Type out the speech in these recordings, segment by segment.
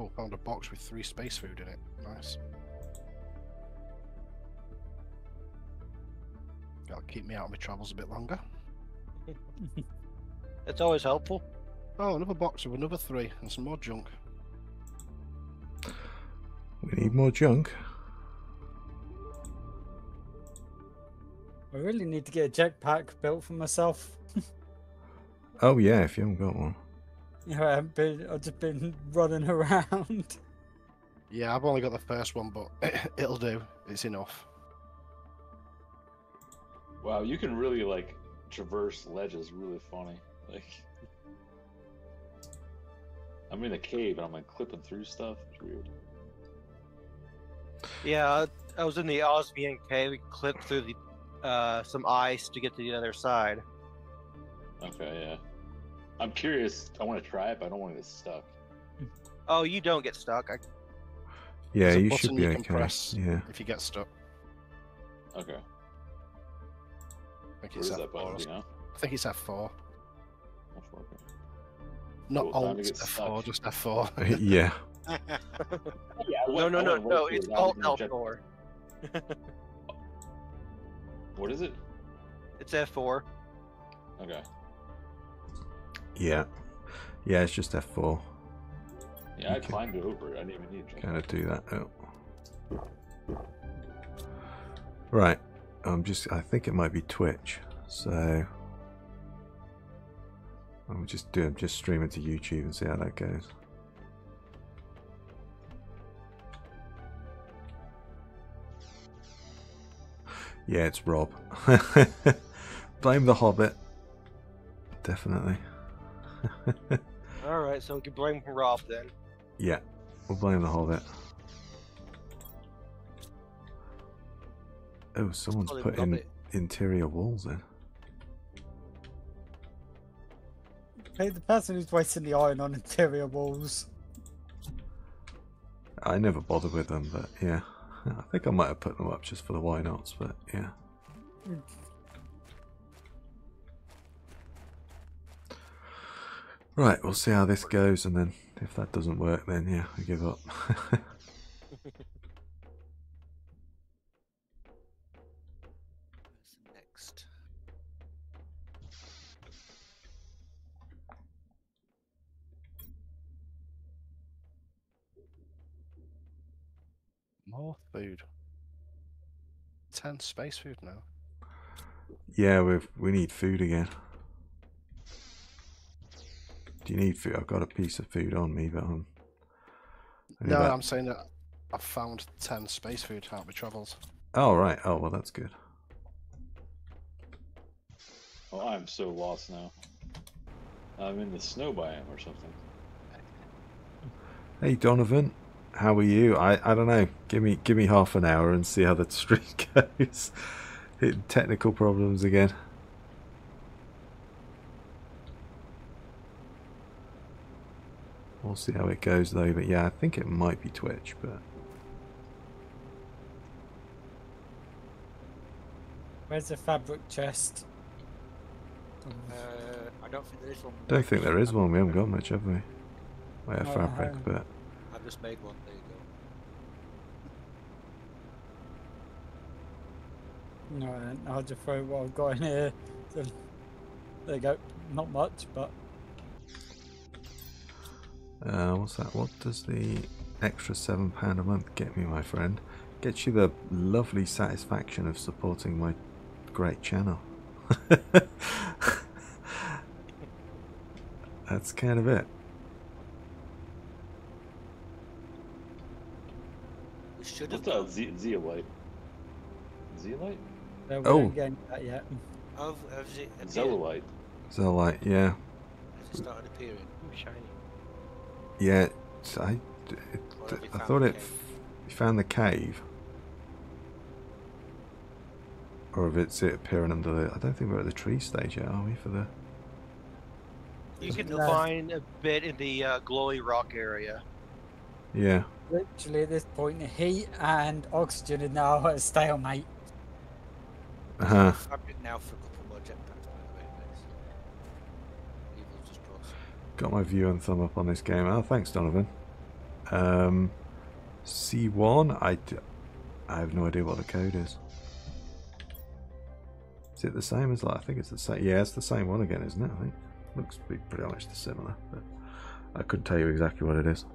Oh, found a box with three space food in it. Nice. That'll keep me out of my travels a bit longer. It's always helpful. Oh, another box with another three and some more junk. We need more junk. I really need to get a jetpack built for myself. Oh yeah, if you haven't got one. You know, I've been, I've just been running around. Yeah, I've only got the first one, but it'll do. It's enough. Wow, you can really like traverse ledges. Really funny. Like, I'm in a cave and I'm like clipping through stuff. It's weird. Yeah, I was in the Osmium cave. We clipped through the uh, some ice to get to the other side. Okay, yeah. I'm curious. I want to try it, but I don't want to get stuck. Oh, you don't get stuck. I, Yeah, you should be you can okay. Yeah. If you get stuck, Okay. I think Where it's F4. that button? You know? I think it's F4. That's okay. Not Cool, Alt F4, stuck. just F4. yeah. Oh, yeah, no, no, no, no. It's it, Alt L4. What is it? It's F4. Okay. Yeah. Yeah, it's just F4. Yeah, I Okay. climbed over it. I didn't even need to. Kind of do that now. Right. I'm just. I think it might be Twitch. So. I'm just doing just streaming to YouTube and see how that goes. Yeah, it's Rob. Blame the Hobbit. Definitely. All right, so we can blame Rob then. yeah, we'll blame the Hobbit. Oh, someone's Call put in Hobbit. interior walls in. Hey, the person who's wasting the iron on interior walls. I never bothered with them, but yeah. I think I might have put them up just for the why nots, but yeah. Hmm. Right, we'll see how this goes, and then if that doesn't work, then yeah, I give up. Next? More food. Ten space food now. yeah, we we need food again. Do you need food? I've got a piece of food on me, but um, I'm. only No, about- I'm saying that I've found ten space food out of my travels. Oh right. Oh well, that's good. Oh, I'm so lost now. I'm in the snow biome or something. Hey Donovan, how are you? I, I don't know. Give me give me half an hour and see how the stream goes. Hitting technical problems again. We'll see how it goes though. But yeah, I think it might be Twitch. But Where's the fabric chest? Uh, I don't think there is one. don't think there is one. We haven't got much, have we? We have No, fabric, but I've just made one. There you go. No, I don't. I'll just throw what I've got in here. So, there you go. Not much, but Uh, what's that? What does the extra seven pound a month get me, my friend? Gets you the lovely satisfaction of supporting my great channel. That's kind of it. We should have What's done. that? Z- Zeolite. Zeolite? uh, Oh. ain't getting that yet. Have, has it appeared? Zelolite. So like, yeah, Has it started appearing? Ooh, shiny. Yeah. I, it, Or have you I thought it. You found the cave, or if it's it appearing under the. I don't think we're at the tree stage yet, are we? For the. You can No. find a bit in the uh, glowy rock area. Yeah. Literally, at this point, the heat and oxygen are now at a stalemate. Uh huh. Fabric now for a couple more jetpacks, by the way, guys. Evil's just brought some. Got my view and thumb up on this game. Oh, thanks, Donovan. Um, C1, I, I have no idea what the code is. Is it the same as that? I think it's the same. Yeah, it's the same one again, isn't it? I think looks to be pretty much the similar, but I couldn't tell you exactly what it is.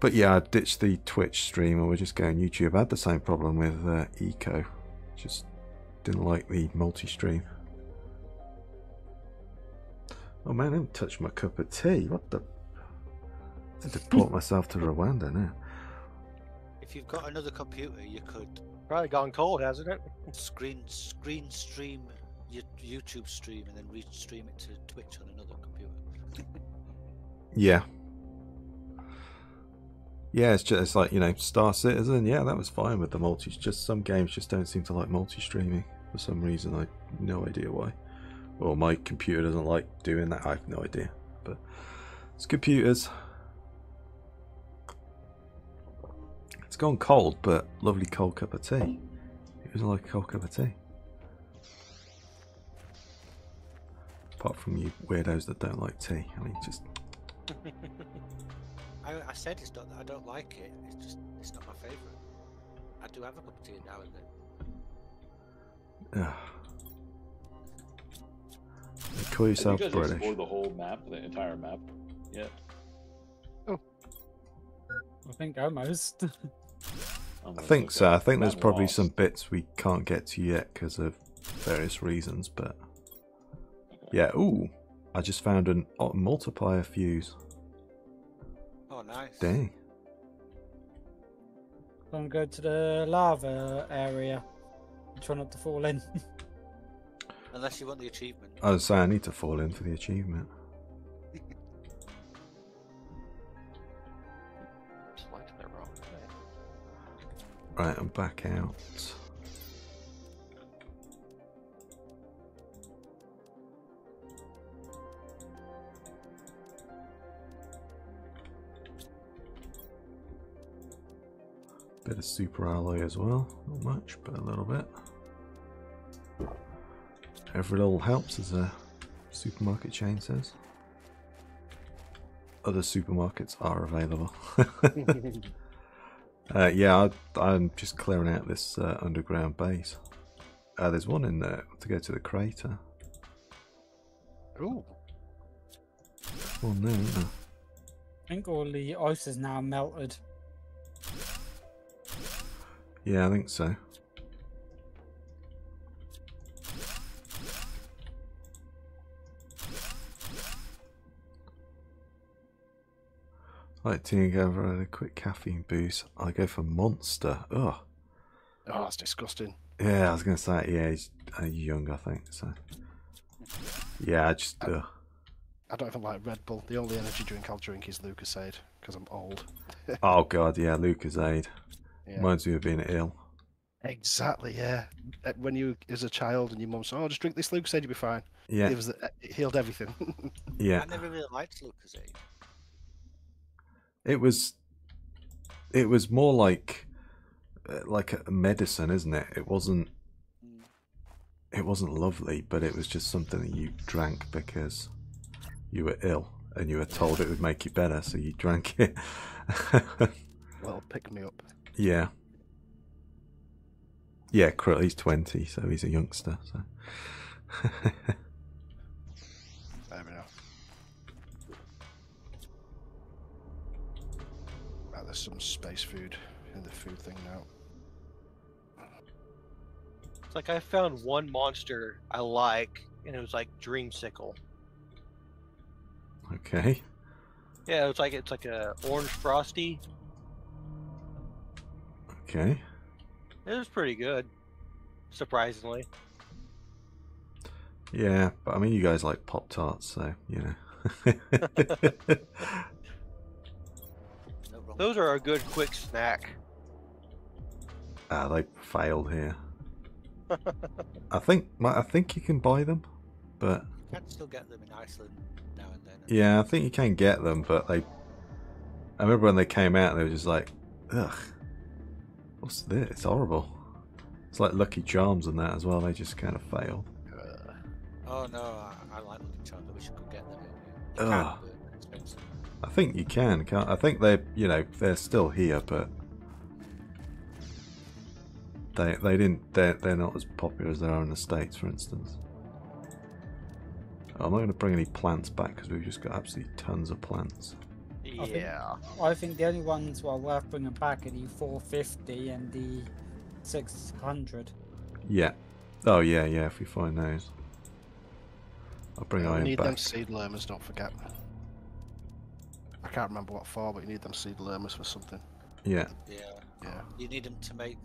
But yeah, I ditched the Twitch stream and we're just going YouTube. I had the same problem with uh, Eco. Just didn't like the multi-stream. Oh man, I haven't touch my cup of tea. What the? I have to deport myself to Rwanda now. If you've got another computer, you could Probably gone cold, hasn't it? screen screen stream your YouTube stream and then restream it to Twitch on another computer. Yeah. Yeah, it's just it's like, you know, Star Citizen, yeah, that was fine with the multi. It's just some games just don't seem to like multi streaming for some reason. I no idea why. Or my computer doesn't like doing that. I have no idea. But it's computers. It's gone cold, but lovely cold cup of tea. It was like a cold cup of tea. Apart from you weirdos that don't like tea. I mean, just I, I said it's not that I don't like it. It's just it's not my favourite. I do have a cup of tea now and then. Ugh. Call yourself you guys British. explored the whole map, the entire map? yet? Oh. I think almost. I'm I gonna think so. I think there's probably lost. some bits we can't get to yet because of various reasons, but Okay. yeah. Ooh, I just found an a multiplier fuse. Oh, nice. Dang. I'm going to the lava area. Try not to fall in. Unless you want the achievement. I was saying I need to fall in for the achievement. Selected it wrong. Right, I'm back out. Bit of super alloy as well. Not much, but a little bit. Every little helps, as a supermarket chain says. Other supermarkets are available. Uh, yeah, I, I'm just clearing out this uh, underground base. Uh, there's one in there to go to the crater. Ooh. One there, isn't there? I think all the ice is now melted. Yeah, I think so. Like to go for a quick caffeine boost. I go for Monster. Ugh. Oh, that's disgusting. Yeah, I was gonna say yeah, he's uh, young, I think. So yeah, I just ugh. I don't even like Red Bull. The only energy drink I'll drink is Lucozade because I'm old. oh god, yeah, Lucozade Yeah. reminds me of being ill. Exactly, yeah. Uh, When you, as a child, and your mum said, "Oh, just drink this Lucozade, you'll be fine." Yeah, It was it healed everything. yeah. I never really liked Lucozade. It was, it was more like, uh, like a medicine, isn't it? It wasn't, it wasn't lovely, but it was just something that you drank because you were ill and you were told it would make you better, so you drank it. well, pick me up. yeah, yeah. Krill, he's twenty, so he's a youngster. So. There we go. Right, there's some space food in the food thing now. It's like I found one monster I like, and it was like Dreamsicle. okay. Yeah, it was like it's like a orange frosty. Okay. It was pretty good, surprisingly. Yeah, but I mean, you guys like Pop Tarts, so you know. No wrong. Those are a good quick snack. ah, they failed here. I think, I think you can buy them, but You can still get them in Iceland now and then. yeah, I think you can get them, but they. I remember when they came out, they were just like, ugh, what's this? It's horrible. It's like Lucky Charms and that as well. They just kind of failed. Oh no, I, I like Lucky Charms. I wish I could get them. In, you Ugh. Think you can. Can't, I think they, you know, they're still here, but they they didn't. They're they're not as popular as they are in the states, for instance. I'm not going to bring any plants back because we've just got absolutely tons of plants. think- Yeah. I think the only ones well worth bringing back are the 450 and the 600. Yeah. Oh yeah, yeah. If we find those, I'll bring we iron need back. them seed Lirmas, don't forget. I can't remember what for, but you need them seed Lirmas for something. Yeah. Yeah. Yeah. You need them to make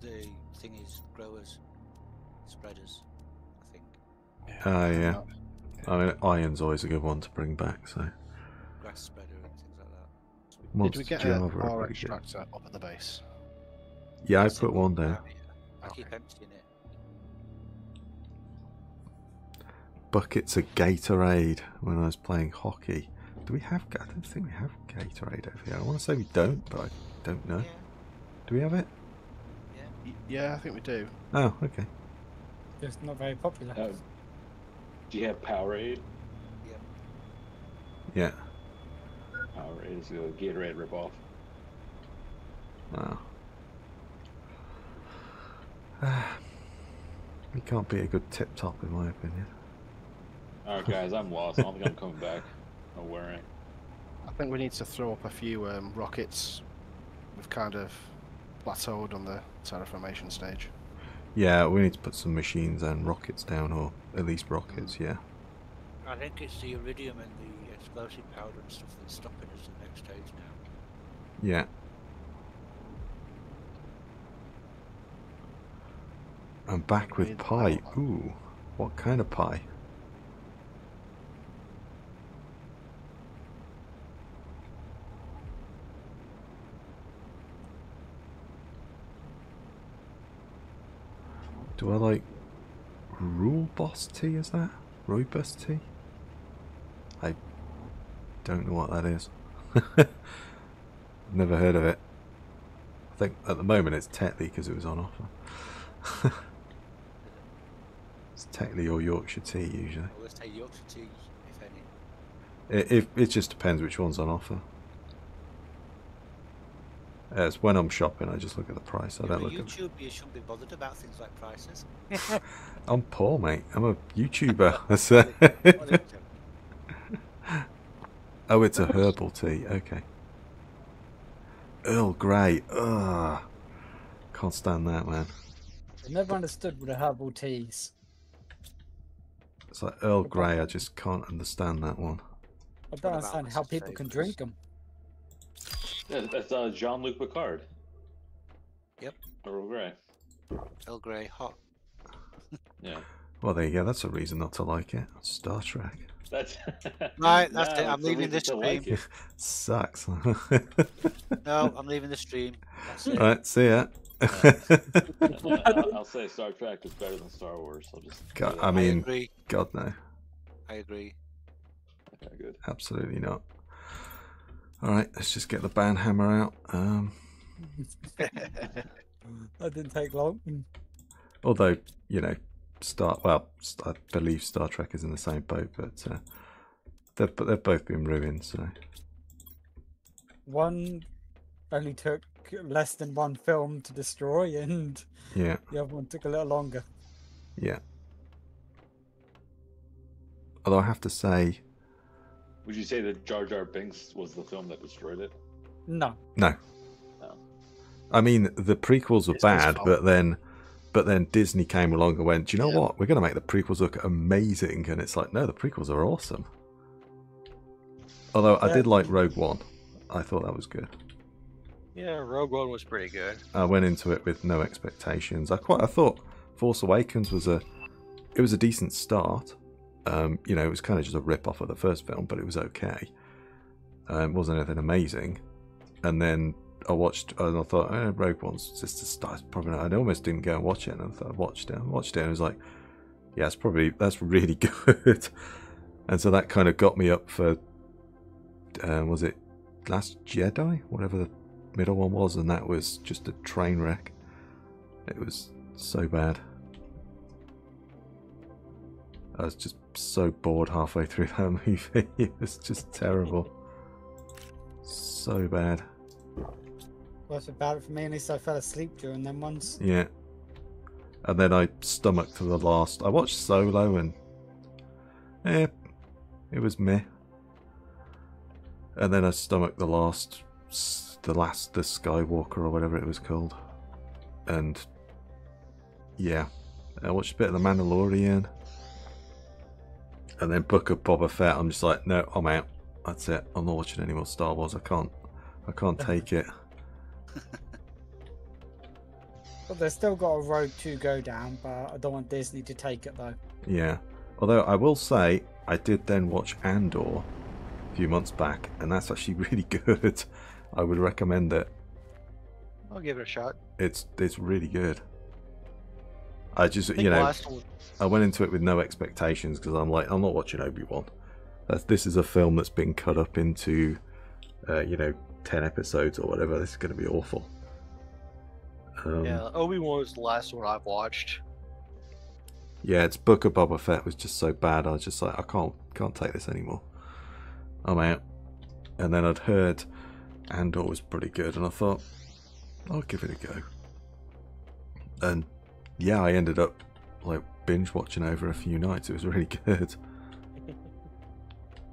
the thingies growers, spreaders. I think Ah, yeah. Uh, I mean, iron's always a good one to bring back. So grass spreader and things like that. Did we get Java a ore pretty good. extractor up at the base? Yeah, I put one down. I Okay. emptying it. Buckets of Gatorade when I was playing hockey. Do we have? I don't think we have Gatorade over here. I want to say we don't, but I don't know. Yeah. Do we have it? Y- Yeah, I think we do. Oh, okay. It's not very popular. Uh, do you have Powerade? Yeah. Powerade is a Gatorade ripoff. Oh. we can't be a good tip top, in my opinion. Alright, guys, I'm lost. I don't think I'm coming back. No worry. I think we need to throw up a few um, rockets. We've kind of plateaued on the terraformation stage. Yeah, we need to put some machines and rockets down, or at least rockets. Yeah. I think it's the iridium and the explosive powder and stuff that's stopping us at the next stage now. Yeah. I'm back with pie. Ooh, what kind of pie? Do I like rule boss tea? Is that rooibos tea? I don't know what that is. Never heard of it. I think at the moment it's Tetley because it was on offer. it's Tetley or Yorkshire tea usually. Well, let's take Yorkshire tea, if any. It, it, it just depends which one's on offer. It's when I'm shopping, I just look at the price. I You're don't a look at. YouTube, you shouldn't be bothered about things like prices. I'm poor, mate. I'm a YouTuber. That's it. What is it? oh, it's a herbal tea. Okay. Earl Grey. Ugh. Can't stand that, man. I never understood what a herbal teas. It's like Earl Grey. I just can't understand that one. I don't understand how people can drink them. Yeah, that's uh, Jean Luc Picard. Yep. Earl Grey. Earl Grey hot. Yeah. Well, there you go. That's a reason not to like it. Star Trek That's Right, that's it, I'm leaving this to like sucks. No, I'm leaving the stream. That's it. right, see ya. I'll, I'll say Star Trek is better than Star Wars. I'll just. God, I that. mean- agree. God no, I agree. Okay, good. absolutely not. All right, let's just get the band hammer out. Um, That didn't take long. although you know, Star well, I believe Star Trek is in the same boat, but uh, they've but they've both been ruined. So One only took less than one film to destroy, and yeah, the other one took a little longer. yeah. Although I have to say, Would you say that Jar Jar Binks was the film that destroyed it? No, no. No. I mean, the prequels were Disney's bad, but then, but then Disney came along and went, "Do you know Yeah. what? We're going to make the prequels look amazing." And it's like, no, the prequels are awesome. Although I did like Rogue One, I thought that was good. Yeah, Rogue One was pretty good. I went into it with no expectations. I quite, I thought Force Awakens was a, it was a decent start. Um, you know, it was kind of just a rip off of the first film, but it was okay. It wasn't anything amazing. And then I watched, and I thought, oh, Rogue One's just a start. Probably not. I almost didn't go and watch it. And I thought I watched it. I watched it, and I was like, yeah, it's probably that's really good. and so that kind of got me up for, uh, was it Last Jedi, whatever the middle one was, and that was just a train wreck. It was so bad. I was just so bored halfway through that movie. it was just terrible. so bad. Worse about it for me, at least I fell asleep during them ones. Yeah. And then I stomached to the last. I watched Solo and. Eh, it was meh. And then I stomached the last. The last. The Skywalker or whatever it was called. And. Yeah. I watched a bit of The Mandalorian. And then Book of Boba Fett. I'm just like, no, I'm out. That's it. I'm not watching any more Star Wars. I can't. I can't take it. But they've still got a road to go down, but I don't want Disney to take it though. Yeah. Although I will say, I did then watch Andor a few months back, and that's actually really good. I would recommend it. I'll give it a shot. It's it's really good. I just I you know I went into it with no expectations because I'm like I'm not watching Obi Wan. This is a film that's been cut up into uh, you know ten episodes or whatever. This is going to be awful. Um, yeah, Obi Wan was the last one I've watched. Yeah, its Book of Boba Fett was just so bad. I was just like, I can't, can't take this anymore. I'm out. And then I'd heard Andor was pretty good, and I thought, I'll give it a go. And yeah, I ended up like binge watching over a few nights. It was really good.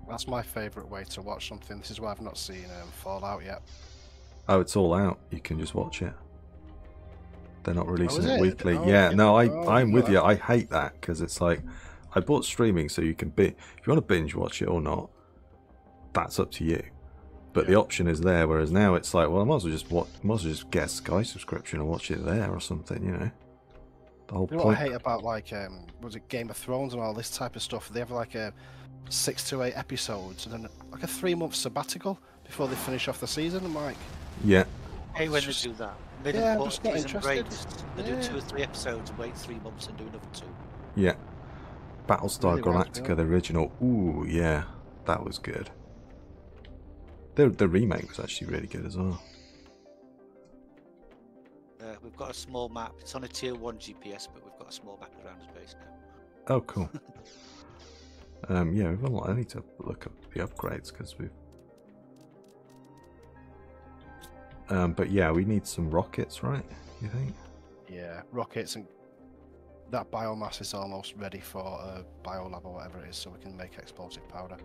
That's my favourite way to watch something. This is why I've not seen um, Fallout yet. Oh, it's all out. You can just watch it. They're not releasing is it it? weekly. Oh, yeah, no, I, Oh, I'm with you. I hate that because it's like I bought streaming so you can be if you want to binge watch it or not. That's up to you. But the option is there. Whereas now it's like, well, I might as well just watch, might as well just get a Sky subscription and watch it there or something. You know, the whole You know what I hate about like um, was it Game of Thrones and all this type of stuff? They have like a six to eight episodes and then like a three month sabbatical before they finish off the season. I'm like, Yeah, Hey, when just- they do that. Mid Yeah, I'm just not interested. They do two or three episodes and wait three months and do another two. yeah. Battlestar Really Galactica, the original. Ooh, yeah, that was good. The the remake was actually really good as well. We've got a small map. It's on a tier one GPS, but we've got a small map around his base now. Oh, cool. um, yeah, we've got, I need to look up the upgrades because we've. Um, but yeah, we need some rockets, right? You think? yeah, rockets and that biomass is almost ready for a biolab or whatever it is, so we can make explosive powder.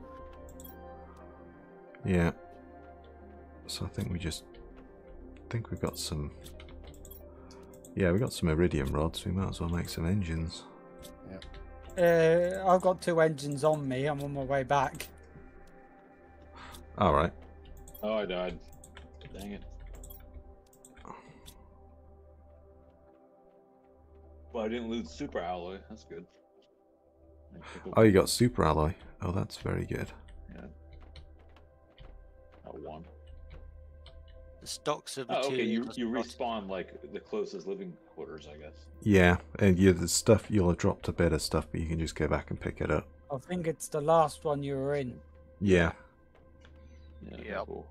Yeah. So I think we just think we've got some. Yeah, we got some iridium rods. We might as well make some engines. Uh, I've got two engines on me. I'm on my way back. All right. Oh, I died. Dang it. Well, I didn't lose super alloy. That's good. I pick up- Oh, you got super alloy. Oh, that's very good. Yeah. Oh, one. The stocks of Oh, materials. okay. You you respawn like the closest living quarters, I guess. Yeah, and you the stuff you'll have dropped a bit of stuff, but you can just go back and pick it up. I think it's the last one you were in. Yeah. Yeah. Yep. Cool.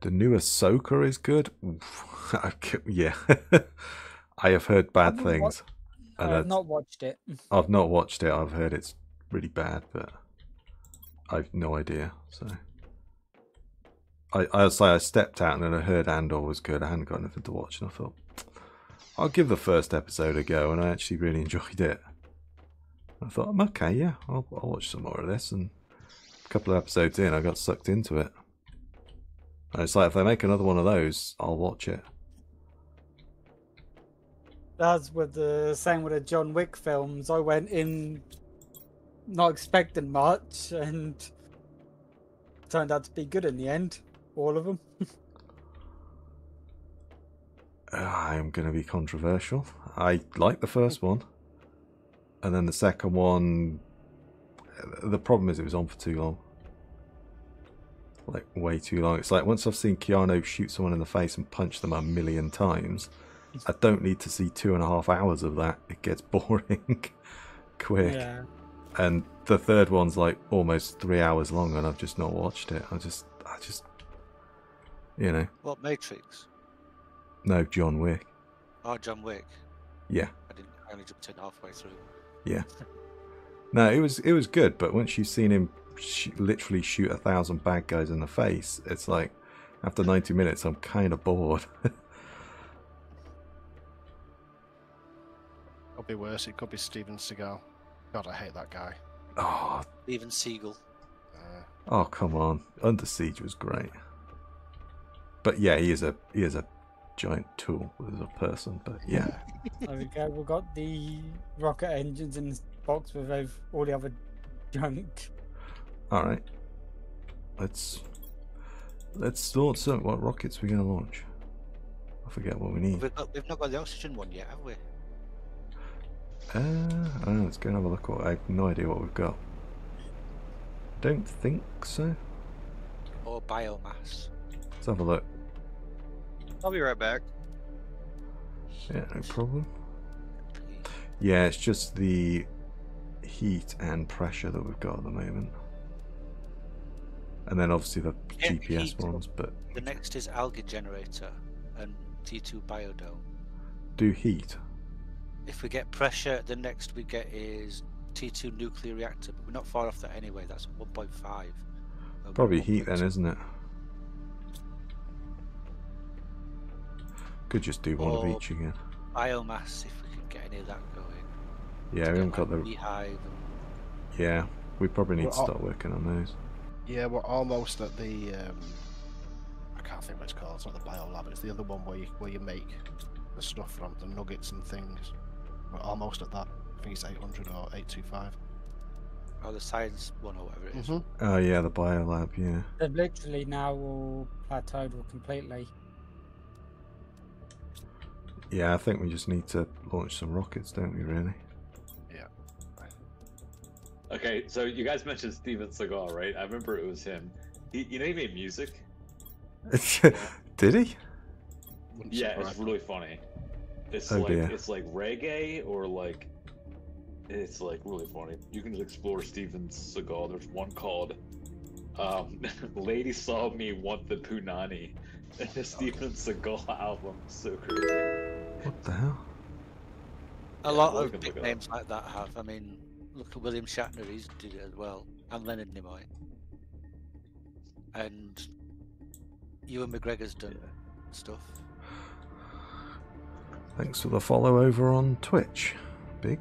The new Ahsoka is good. Oof. I c- yeah, I have heard bad haven't things. and I've not watched it. I've not watched it. I've heard it's really bad, but I've no idea. So I, I like, I stepped out and then I heard Andor was good. I hadn't got anything to watch, and I thought I'll give the first episode a go, and I actually really enjoyed it. I thought, I'm okay, yeah, I'll, I'll watch some more of this. And a couple of episodes in, I got sucked into it. And it's like if they make another one of those, I'll watch it. That's with the same with the John Wick films. I went in not expecting much, and turned out to be good in the end. All of them. Uh, I am going to be controversial. I like the first one, and then the second one. Uh, the problem is it was on for too long, like way too long. It's like once I've seen Keanu shoot someone in the face and punch them a million times, I don't need to see two and a half hours of that. It gets boring quick. Yeah. And the third one's like almost three hours long, and I've just not watched it. I just, I just, you know, What Matrix? no John Wick. Oh, John Wick. Yeah. I didn't. I only jumped in halfway through. Yeah. No, it was it was good, but once you've seen him sh- literally shoot a thousand bad guys in the face, it's like after 90 minutes, I'm kind of bored. Could be worse. It could be Steven Seagal. God, I hate that guy. oh, Steven Seagal. Uh, oh, come on. Under Siege was great. But yeah, he is a he is a giant tool as a person. But yeah, There we go. We've got the rocket engines in this box with all the other junk. all right. Let's let's launch some. What rockets we're gonna launch? I forget what we need. We've, got, we've not got the oxygen one yet, have we? Uh, I don't know. Let's go and have a look. What I have no idea what we've got. Don't think so. Or biomass? Let's have a look. I'll be right back. Yeah, no problem. Yeah, it's just the heat and pressure that we've got at the moment. And then obviously the Yeah, GPS heat. ones, but The next is algae generator and T2 biodome. do heat. If we get pressure, the next we get is T2 nuclear reactor, but we're not far off that anyway. That's 1.5. over Probably heat then, isn't it? Could just do one of each again. Biomass, if we can get any of that going. Yeah, we haven't got like, the. beehive. And... Yeah, we probably need to Well, I'll- start working on those. yeah, we're almost at the. Um, I can't think what it's called. It's not the bio lab. It's the other one where you where you make the stuff from the nuggets and things. We're almost at that. I think it's 800 or 825. Oh, the science one, or whatever it is. Mm-hmm. Oh yeah, the biolab. Yeah. They've literally now all plateaued completely. Yeah, I think we just need to launch some rockets, don't we? Really? Yeah. Okay, so you guys mentioned Steven Seagal, right? I remember it was him. He, you know, he made music. Did he? Wouldn't Yeah, surprise it's really funny. It's Oh, like dear. it's like reggae or like it's like really funny. You can just explore Steven Seagal. There's one called um, "Lady Saw Me Want the Punani." The Steven Seagal album, so crazy. What the hell? A Yeah, lot we of can big look it up. names like that have. I mean, look at William Shatner, he's did it as well, and Leonard Nimoy. And Ewan McGregor's done stuff. Thanks for the follow over on Twitch. Big.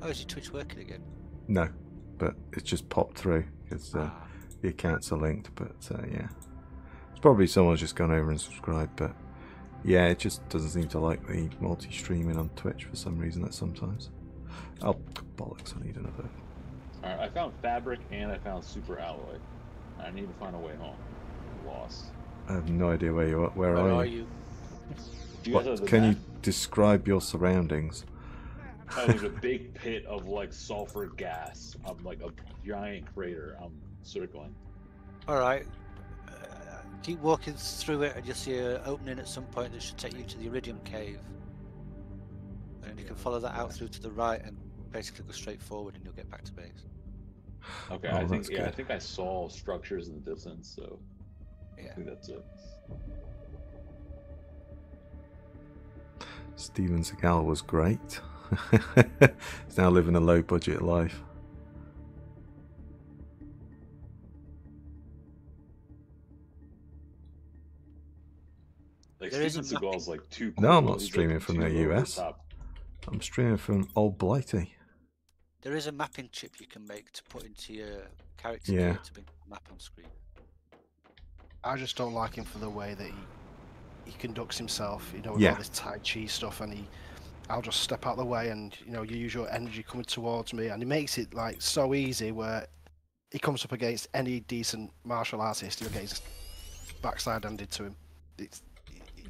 Oh, is your Twitch working again? No, but it's just popped through because uh, Ah, the accounts are linked. But uh, yeah, it's probably someone's just gone over and subscribed. But yeah, it just doesn't seem to like the multi-streaming on Twitch for some reason. That sometimes. Oh bollocks! I need another. Alright, I found fabric and I found super alloy. I need to find a way home. Lost. I have no idea where you are. Where, where are, are you? you? Do you guys What, have the can you describe your surroundings? Oh, there's a big pit of like sulfur gas. I'm like a giant crater. I'm circling. All right. Uh, keep walking through it, and you'll see an opening at some point that should take you to the Iridium Cave. And you can follow that out through to the right, and basically go straight forward, and you'll get back to base. Okay, Oh, I think that's yeah, I think I saw structures in the distance, so I think that's it. Steven Seagal was great. He's now living a low budget life. Like There is Steven Seagal's like too. No, I'm not He's, like, streaming from the US. top. I'm streaming from Old Blighty. There is a mapping chip you can make to put into your character Yeah. to bring the map on screen. I just don't like him for the way that he he conducts himself. You know, with Yeah. all this Tai Chi stuff, and he, I'll just step out of the way, and you know, you use your energy coming towards me, and he makes it like so easy where he comes up against any decent martial artist, he'll get his backside handed to him. It's,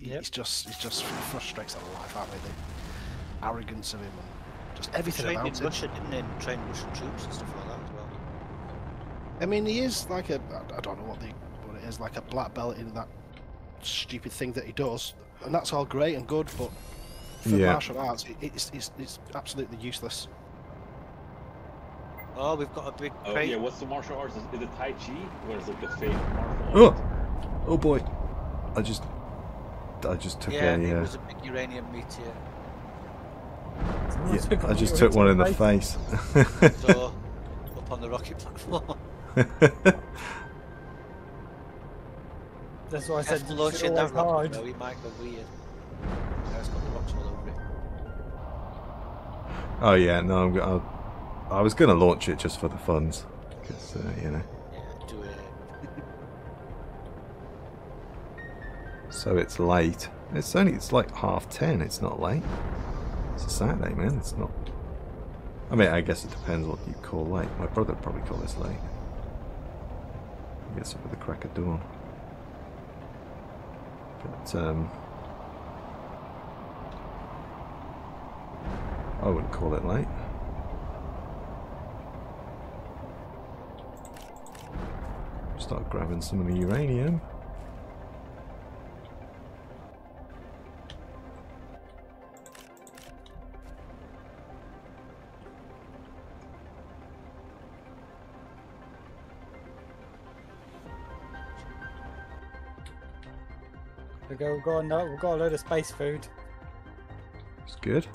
Yep. it's just, it just frustrates the life out of me. The arrogance of him, and just everything Trained in about it. Russia, didn't he? Trained Russian troops and stuff like that as well. I mean, he is like a, I don't know what the what it is like a black belt in that stupid thing that he does, and that's all great and good, but for Yeah. martial arts, it, it's, it's it's absolutely useless. Oh, we've got a big Oh crate. yeah, what's the martial arts? Is, is it Tai Chi or is it the fake martial Oh! arts? Oh boy! I just, I just took yeah, a, it uh, was a big uranium meteor. yeah, I just took one in the face. So, up on the rocket platform. That's why I said Careful you should always that rocket, hide. though, he might go weird. Now it's got the rocks all over it. oh yeah, no, I'm, go- I, I was gonna launch it just for the funds, because uh, you know. Yeah, do it. So it's late. It's only it's like half ten. It's not late. It's a Saturday, man. It's not. I mean, I guess it depends what you call late. My brother would probably call this late. He gets up with the crack of dawn. But um, I wouldn't call it late. Start grabbing some of the uranium. We go, we've got, a, no- we've got a load of space food. It's good.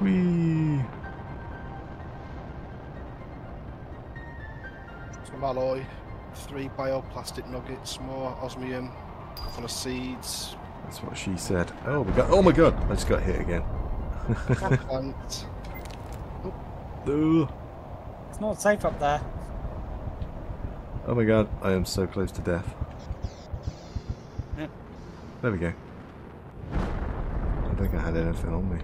Whee! Some alloy, three bioplastic nuggets, more osmium, a couple of seeds, That's what she said. Oh my god! Oh my god! I just got hit again. plant. Ugh. It's not safe up there. Oh my god! I am so close to death. Yeah. There we go. I don't think I had anything on me.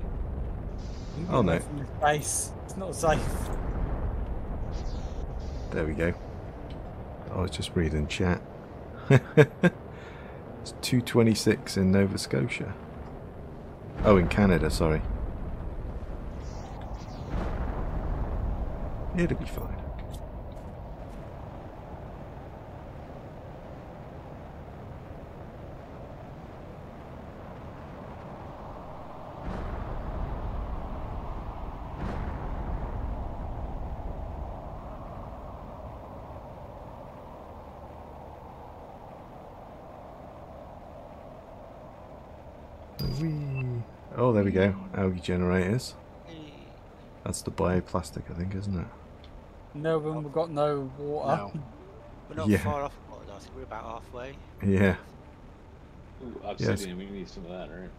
Oh, no. Space. It's not safe. There we go. I was just reading chat. it's 226 in Nova Scotia. Oh, in Canada, sorry. It'll be fine. Oh, there we go. Algae generators. That's the bioplastic, I think, isn't it? No, when we've got no water. No. We're not Yeah. far off water. I think we're about halfway. Yeah. Ooh, Yes. obsidian, we need some of that, right?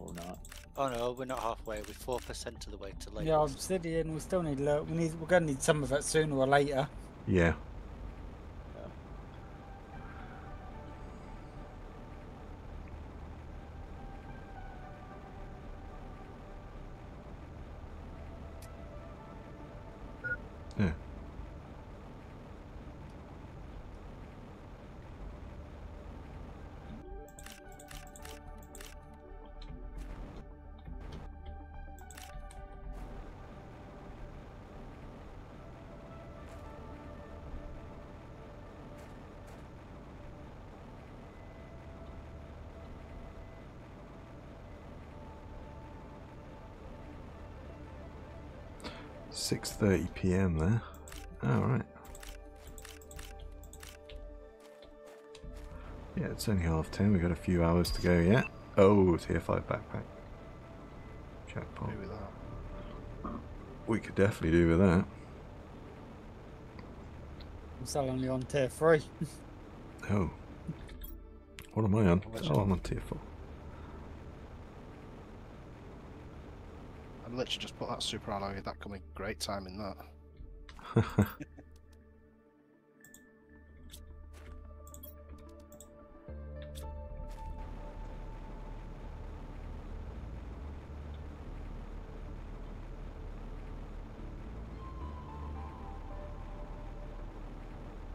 Or not. Oh no, we're not halfway. We're four percent of the way to Lake. Yeah, obsidian. We still need. Lo- we need. We're gonna need some of it sooner or later. Yeah. Yeah. 6.30 p.m. there. Alright. Yeah, it's only half ten. We've got a few hours to go yet. Oh, tier 5 backpack. Jackpot. We could definitely do with that. I'm still only on tier 3. oh. What am I on? Oh, I'm on tier 4. Literally just put that super alloy. That coming great time in that.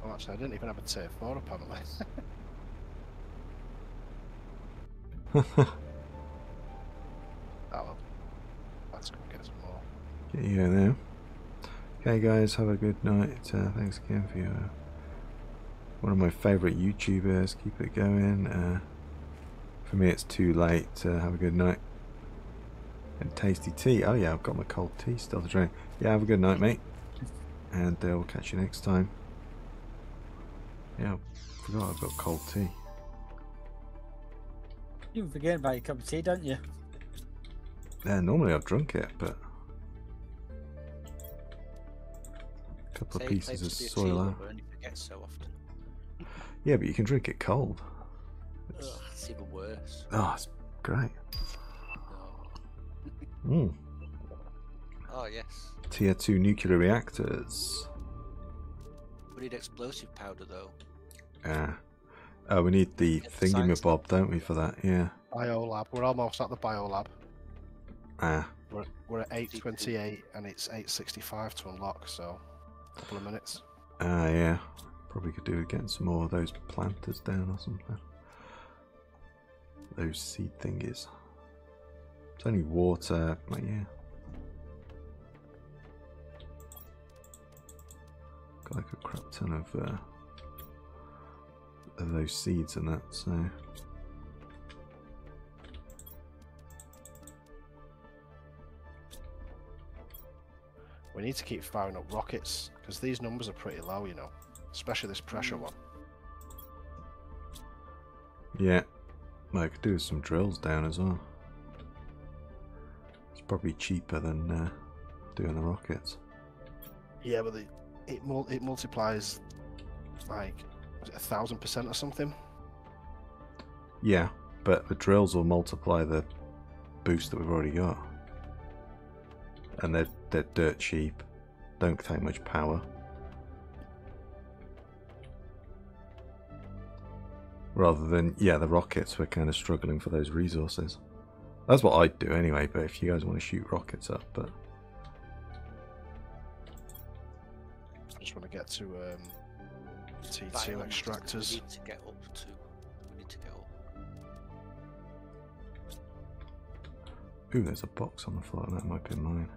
Oh, actually, I didn't even have a tier four apparently. Get you there. Okay, guys, have a good night. Uh, thanks again for your. One of my favourite YouTubers. Keep it going. Uh, for me, it's too late. Uh, have a good night. And tasty tea. Oh, yeah, I've got my cold tea still to drink. Yeah, have a good night, mate. And uh, we'll catch you next time. Yeah, I forgot I've got cold tea. You forget about your cup of tea, don't you? Yeah, normally I've drunk it, but couple Say of pieces of to tea soil out. lover and you forget so often. Yeah, but you can drink it cold. Ugh, it's even worse. Oh, it's great. Oh. Mm. oh yes. Tier two nuclear reactors. We need explosive powder though. Yeah. Oh, we need the Get the science thingamabob, don't we, for that? Yeah. Biolab. We're almost at the biolab. Ah. We're, we're at 828 and it's 865 to unlock, so a couple of minutes. Ah, yeah. Probably could do with getting some more of those planters down or something. Those seed thingies. It's only water, like, yeah. Got like a crap ton of, uh, of those seeds and that, so. We need to keep firing up rockets because these numbers are pretty low, you know, especially this pressure one. Yeah. Well, I could do with some drills down as well. It's probably cheaper than uh, doing the rockets. Yeah, but the, it mul- it multiplies like was it a thousand percent or something. Yeah, but the drills will multiply the boost that we've already got. And they're, they're dirt cheap, don't take much power. Rather than, yeah, the rockets, we're kind of struggling for those resources. That's what I'd do anyway, but if you guys want to shoot rockets up, but I just want to get to um, T2 Biomass, We extractors. need to get up to. We need to get up. Ooh, there's a box on the floor, that might be mine.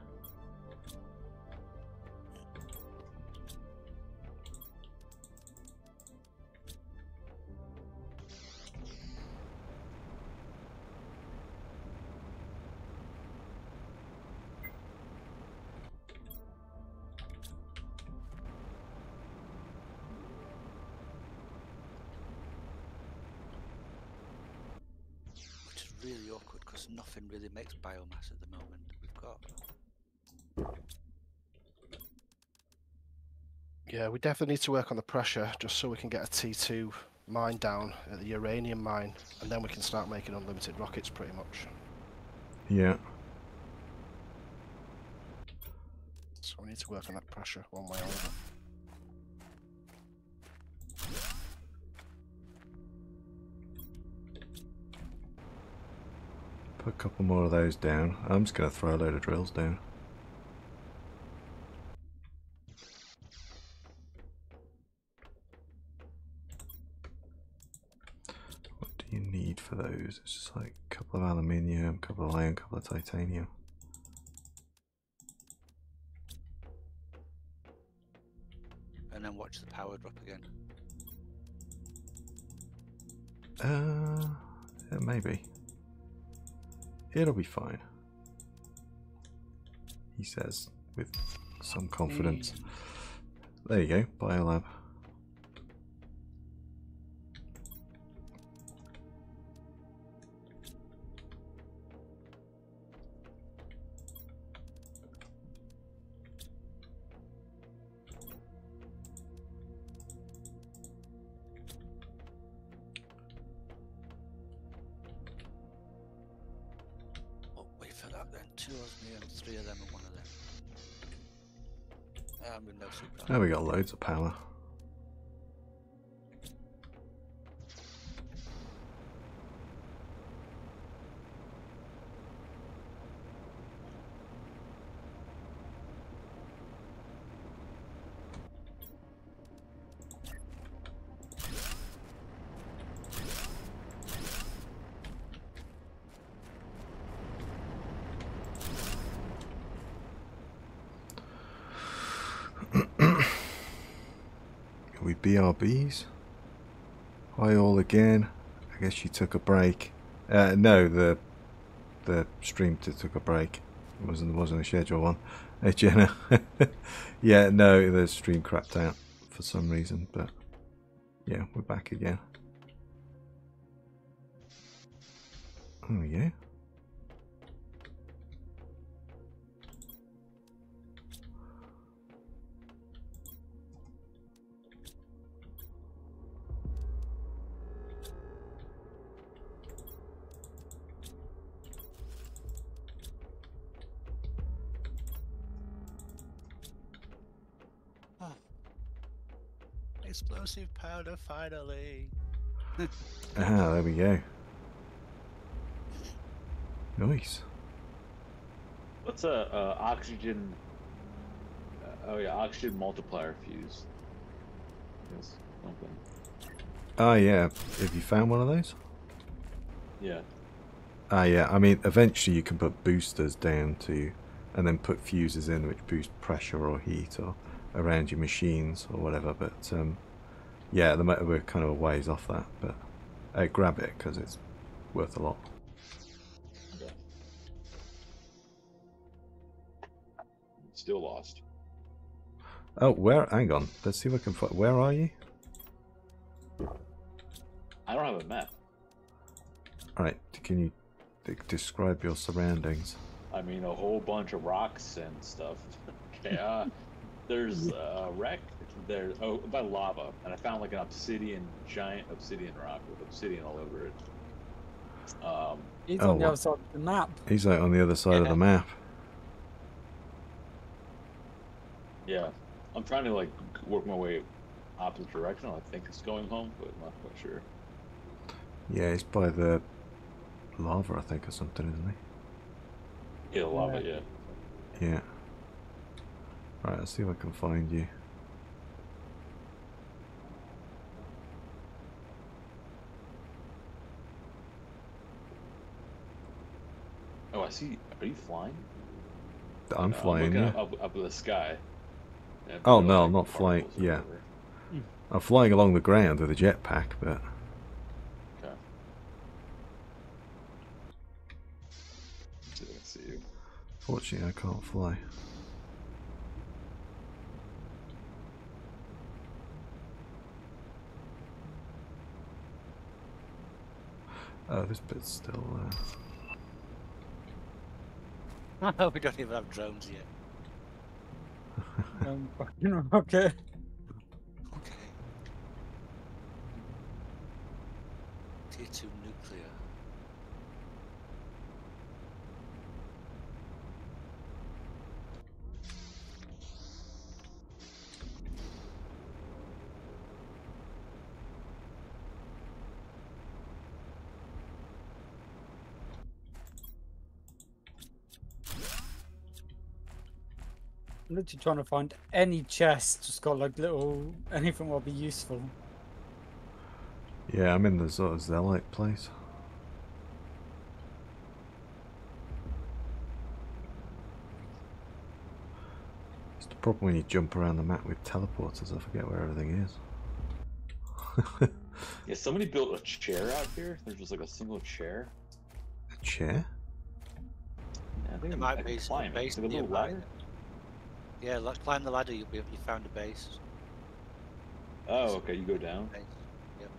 Yeah, we definitely need to work on the pressure just so we can get a T2 mine down at the uranium mine, and then we can start making unlimited rockets pretty much. Yeah. So we need to work on that pressure one way or another. Put a couple more of those down. I'm just going to throw a load of drills down. What do you need for those? It's just like a couple of aluminium, a couple of iron, a couple of titanium. And then watch the power drop again. Uh, yeah, maybe. It'll be fine. He says with some confidence. There you go, Biolab. Wait for that then. Two osmium, three of them, and one of them. With no super. Now we got loads of power. Are we BRBs? Hi all again. I guess you took a break. Uh, no, the the stream took a break. It wasn't wasn't a schedule one. Hey Jenna. yeah, no, the stream crapped out for some reason, but yeah, we're back again. There we finally. Ah, there we go. Nice. What's a uh, oxygen? Uh, oh yeah, oxygen multiplier fuse. Yes, something. Ah, yeah. Have you found one of those? Yeah. Ah, yeah. I mean, eventually you can put boosters down to, and then put fuses in which boost pressure or heat or around your machines or whatever. But um, yeah, the we're kind of a ways off that. But uh, grab it because it's worth a lot. Still lost. Oh, where? Hang on. Let's see if I can find. Where are you? I don't have a map. All right. Can you de- describe your surroundings? I mean, a whole bunch of rocks and stuff. okay, uh, there's a wreck. There's oh by lava, and I found like an obsidian, giant obsidian rock with obsidian all over it. Um, He's Oh, on the wow. other side of the map. He's like on the other side of Yeah. the map. yeah, I'm trying to like work my way opposite direction. I think it's going home, but I'm not quite sure. Yeah, he's by the lava, I think, or something, isn't Yeah, lava. Yeah. he? Yeah. Right. Let's see if I can find you. I see. Are you flying? I'm No, flying. Yeah. up, up in the sky. Oh, no, like, I'm not flying- yeah. everywhere. I'm flying along the ground with a jetpack, but Okay. See I see you. fortunately I can't fly. Oh, this bit's still there. we don't even have drones yet. Um, fucking rocket. Okay. Tier 2 nuclear. I'm literally trying to find any chest just got like little anything will be useful. Yeah, I'm in the sort of Zeolite place. It's the problem when you jump around the map with teleporters, I forget where everything is. Yeah, somebody built a chair out here. There's just like a single chair. a chair? Yeah, I think There I might can be some climb base It's like a little ladder. Yeah, like, climb the ladder, you'll be you found a base. Oh, okay. You go down. base. Yep.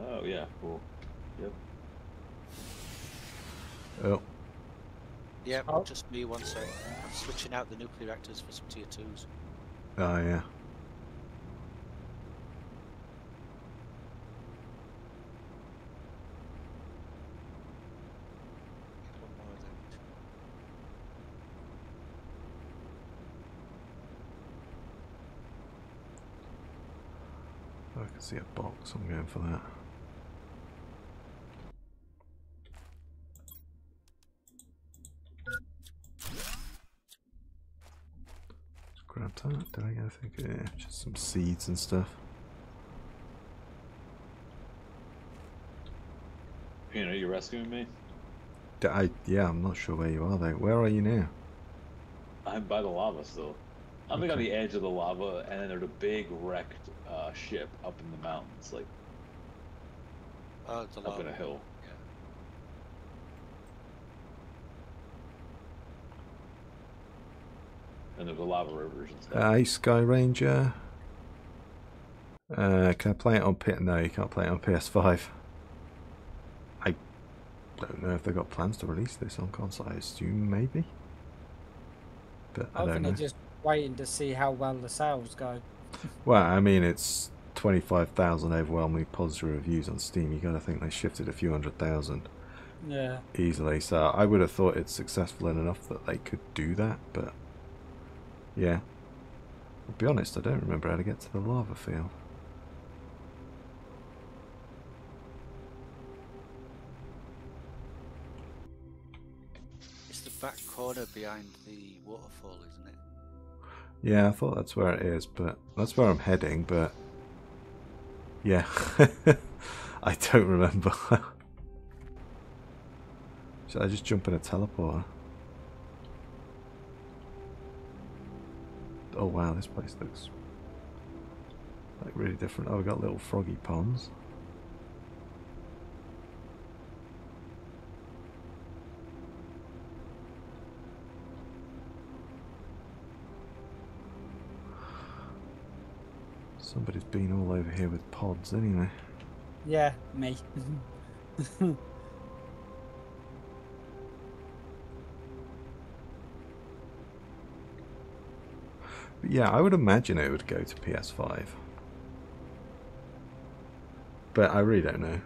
Oh, yeah. Cool. Yep. Oh, Yep, Oh. just me one sec. I'm switching out the nuclear reactors for some tier 2s. oh yeah. Get one more of them. I can see a box, I'm going for that. Grab that. Did I get anything? Yeah, just some seeds and stuff. You know, you rescuing me? D- I, yeah, I'm not sure where you are though. Where are you now? I'm by the lava still. I'm like on the edge of the lava, and then there's a big wrecked uh, ship up in the mountains, like Oh, the up in a hill. Yeah. And there's a lava river. and stuff. Uh, Sky Ranger. Uh, can I play it on P? No, you can't play it on PS5. I don't know if they've got plans to release this on console. I assume maybe. But I, I, don't think know. they're just waiting to see how well the sales go. Well, I mean, it's 25,000 overwhelmingly positive reviews on Steam. You got to think they shifted a few hundred thousand Yeah. easily. So I would have thought it's successful enough that they could do that. But yeah, I'll be honest, I don't remember how to get to the lava field. It's the back corner behind the waterfall, isn't it? Yeah, I thought that's where it is, but that's where I'm heading. But yeah, I don't remember. Should I just jump in a teleporter? Oh wow, this place looks like really different. Oh, we got little froggy ponds. Somebody's been all over here with pods anyway. Yeah, me. But yeah, I would imagine it would go to PS5. But I really don't know.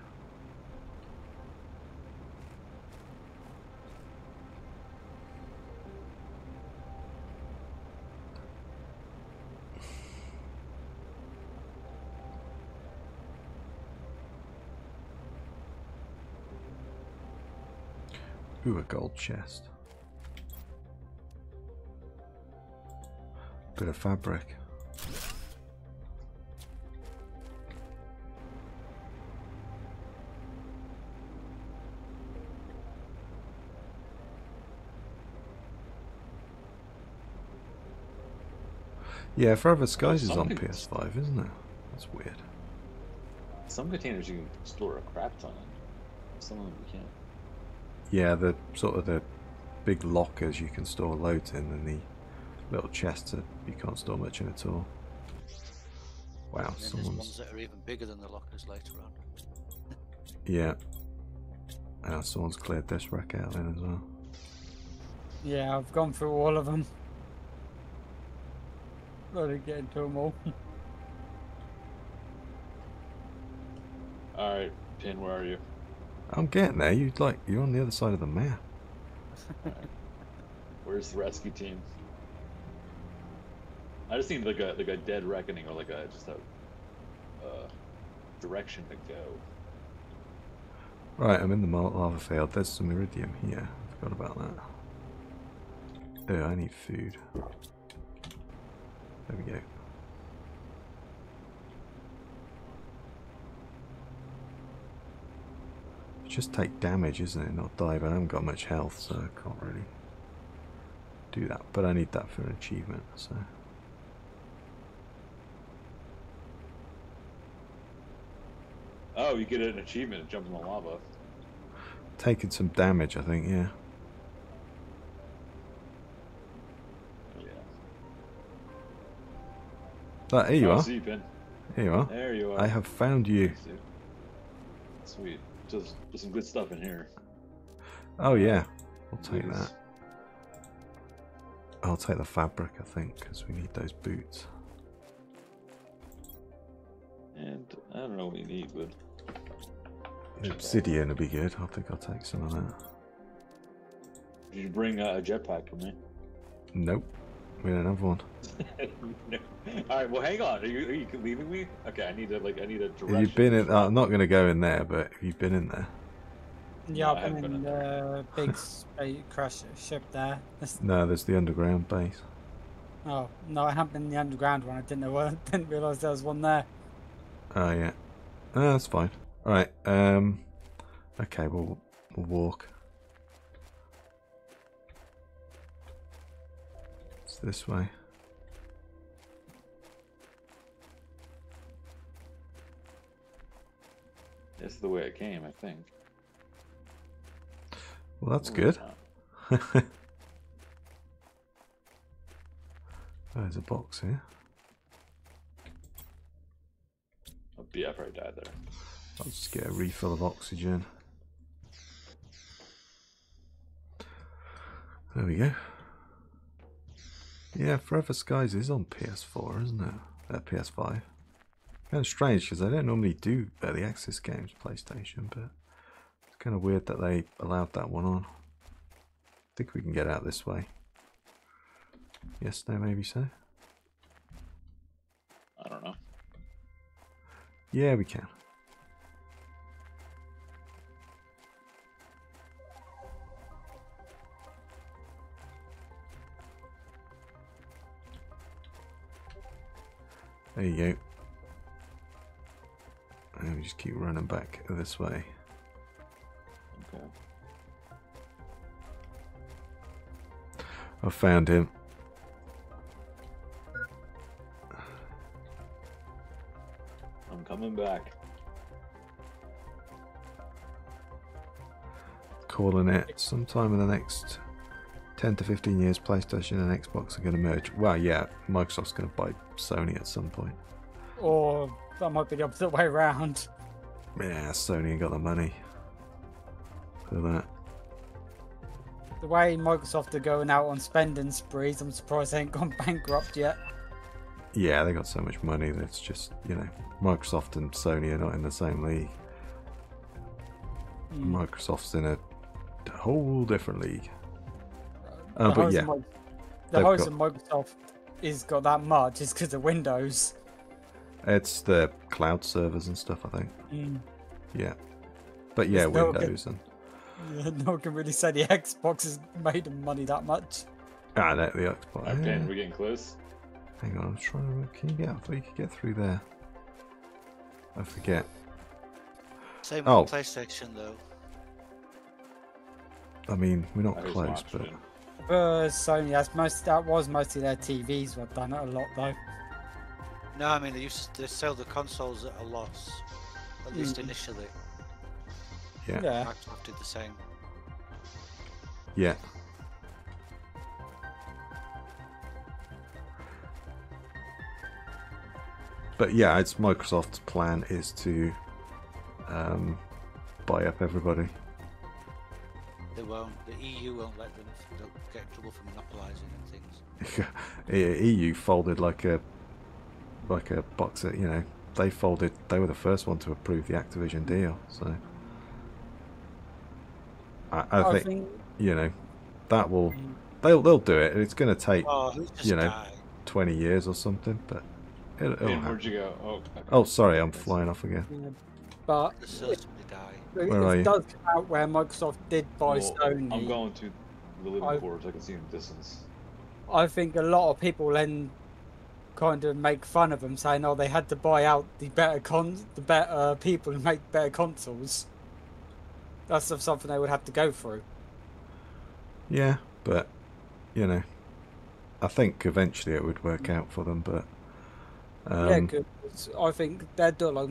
Ooh, a gold chest. Bit of fabric. Yeah, Forever Skies is on PS5, isn't it? That's weird. Some containers you can store a crap ton in. Some of them you can't. Yeah, the sort of the big lockers you can store loads in, and the little chests that you can't store much in at all. Wow, And then there's someone's ones that are even bigger than the lockers later on. yeah. Ah, someone's cleared this wreck out then as well. yeah, I've gone through all of them. Got to get into them all. Alright, Pin, where are you? I'm getting there. You like you're on the other side of the map. Where's the rescue team? I just need like a like a dead reckoning or like a just a uh, direction to go. Right, I'm in the lava field. There's some iridium here. I forgot about that. Oh, I need food. There we go. Just take damage, isn't it? Not die, but I haven't got much health, so I can't really do that. But I need that for an achievement, so. Oh, you get an achievement to jump in the lava. Taking some damage, I think, yeah. Yeah. Ah, here you oh, are. See you, Pin. Here you are. There you are. I have found you. Sweet. Just there's some good stuff in here. Oh, yeah. We'll take Boots. that. I'll take the fabric, I think, because we need those boots. And I don't know what you need, but The obsidian would be good. I think I'll take some of that. did you bring uh, a jetpack for me? Nope. We don't have one. no. All right. Well, hang on. Are you are you leaving me? Okay. I need to like I need a direction. You've been in. I'm not going to go in there, but you've you been in there? Yeah, I I've haven't been in the big space crash ship there. That's- No, there's the underground base. Oh no, I haven't been in the underground one. I didn't know. I didn't realise there was one there. Oh yeah. Oh, that's fine. All right. Um. Okay, we'll we'll walk. It's this way. This is the way it came, I think. Well, that's good. oh, there's a box here. Oh, yeah, I probably died there. I'll just get a refill of oxygen. There we go. Yeah, Forever Skies is on PS4, isn't it? Uh, PS5. Kind of strange because I don't normally do early access games PlayStation, but it's kind of weird that they allowed that one on. I think we can get out this way. Yes, no, maybe so. I don't know. Yeah, we can. There you go. And we just keep running back this way. Okay. I found him. I'm coming back. Calling it sometime in the next 10 to 15 years, PlayStation and Xbox are going to merge. Well, yeah, Microsoft's going to buy Sony at some point. Or that might be the opposite way around. Yeah, Sony ain't got the money for that. The way Microsoft are going out on spending sprees, I'm surprised they ain't gone bankrupt yet. Yeah, they got so much money that it's just, you know, Microsoft and Sony are not in the same league. Mm. Microsoft's in a whole different league. Uh, the but yeah, Mi- the they've reason Microsoft is got that much is because of Windows. it's the cloud servers and stuff, I think. Mm. Yeah. But yeah, There's no good- Windows and. Yeah, no one can really say the Xbox has made them money that much. Ah, no, the Xbox. Okay, yeah. we're getting close. Hang on, I'm trying to. Can you get? I thought you could get through there. I forget. Same Oh. with PlayStation though. I mean, we're not I just close, but it. Uh, Sony, that's most that was mostly their TVs were done it a lot though. No, I mean they used to sell the consoles at a loss, at least Mm. initially. yeah, Yeah. Microsoft did the same. yeah. But yeah, it's Microsoft's plan is to um, buy up everybody. They won't. The EU won't let them. Get in trouble for monopolising and things. E- EU folded like a like a box of, you know they folded they were the first one to approve the Activision deal so I, I, think, think you know that will Mm. they'll they'll do it it's going to take Oh, You know. died? 20 years or something but it'll, it'll Ben, where'd you go? Oh, okay. oh sorry I'm flying off again yeah, but There'll certainly die. it, Where are it you? does come out where Microsoft did buy Well, Sony. I'm going to the living I- quarters. I can see in the distance. I think a lot of people then kind of make fun of them, saying, "Oh, they had to buy out the better con, the better people who make better consoles." That's something they would have to go through. yeah but you know I think eventually it would work out for them but um, yeah, 'cause I think they're do like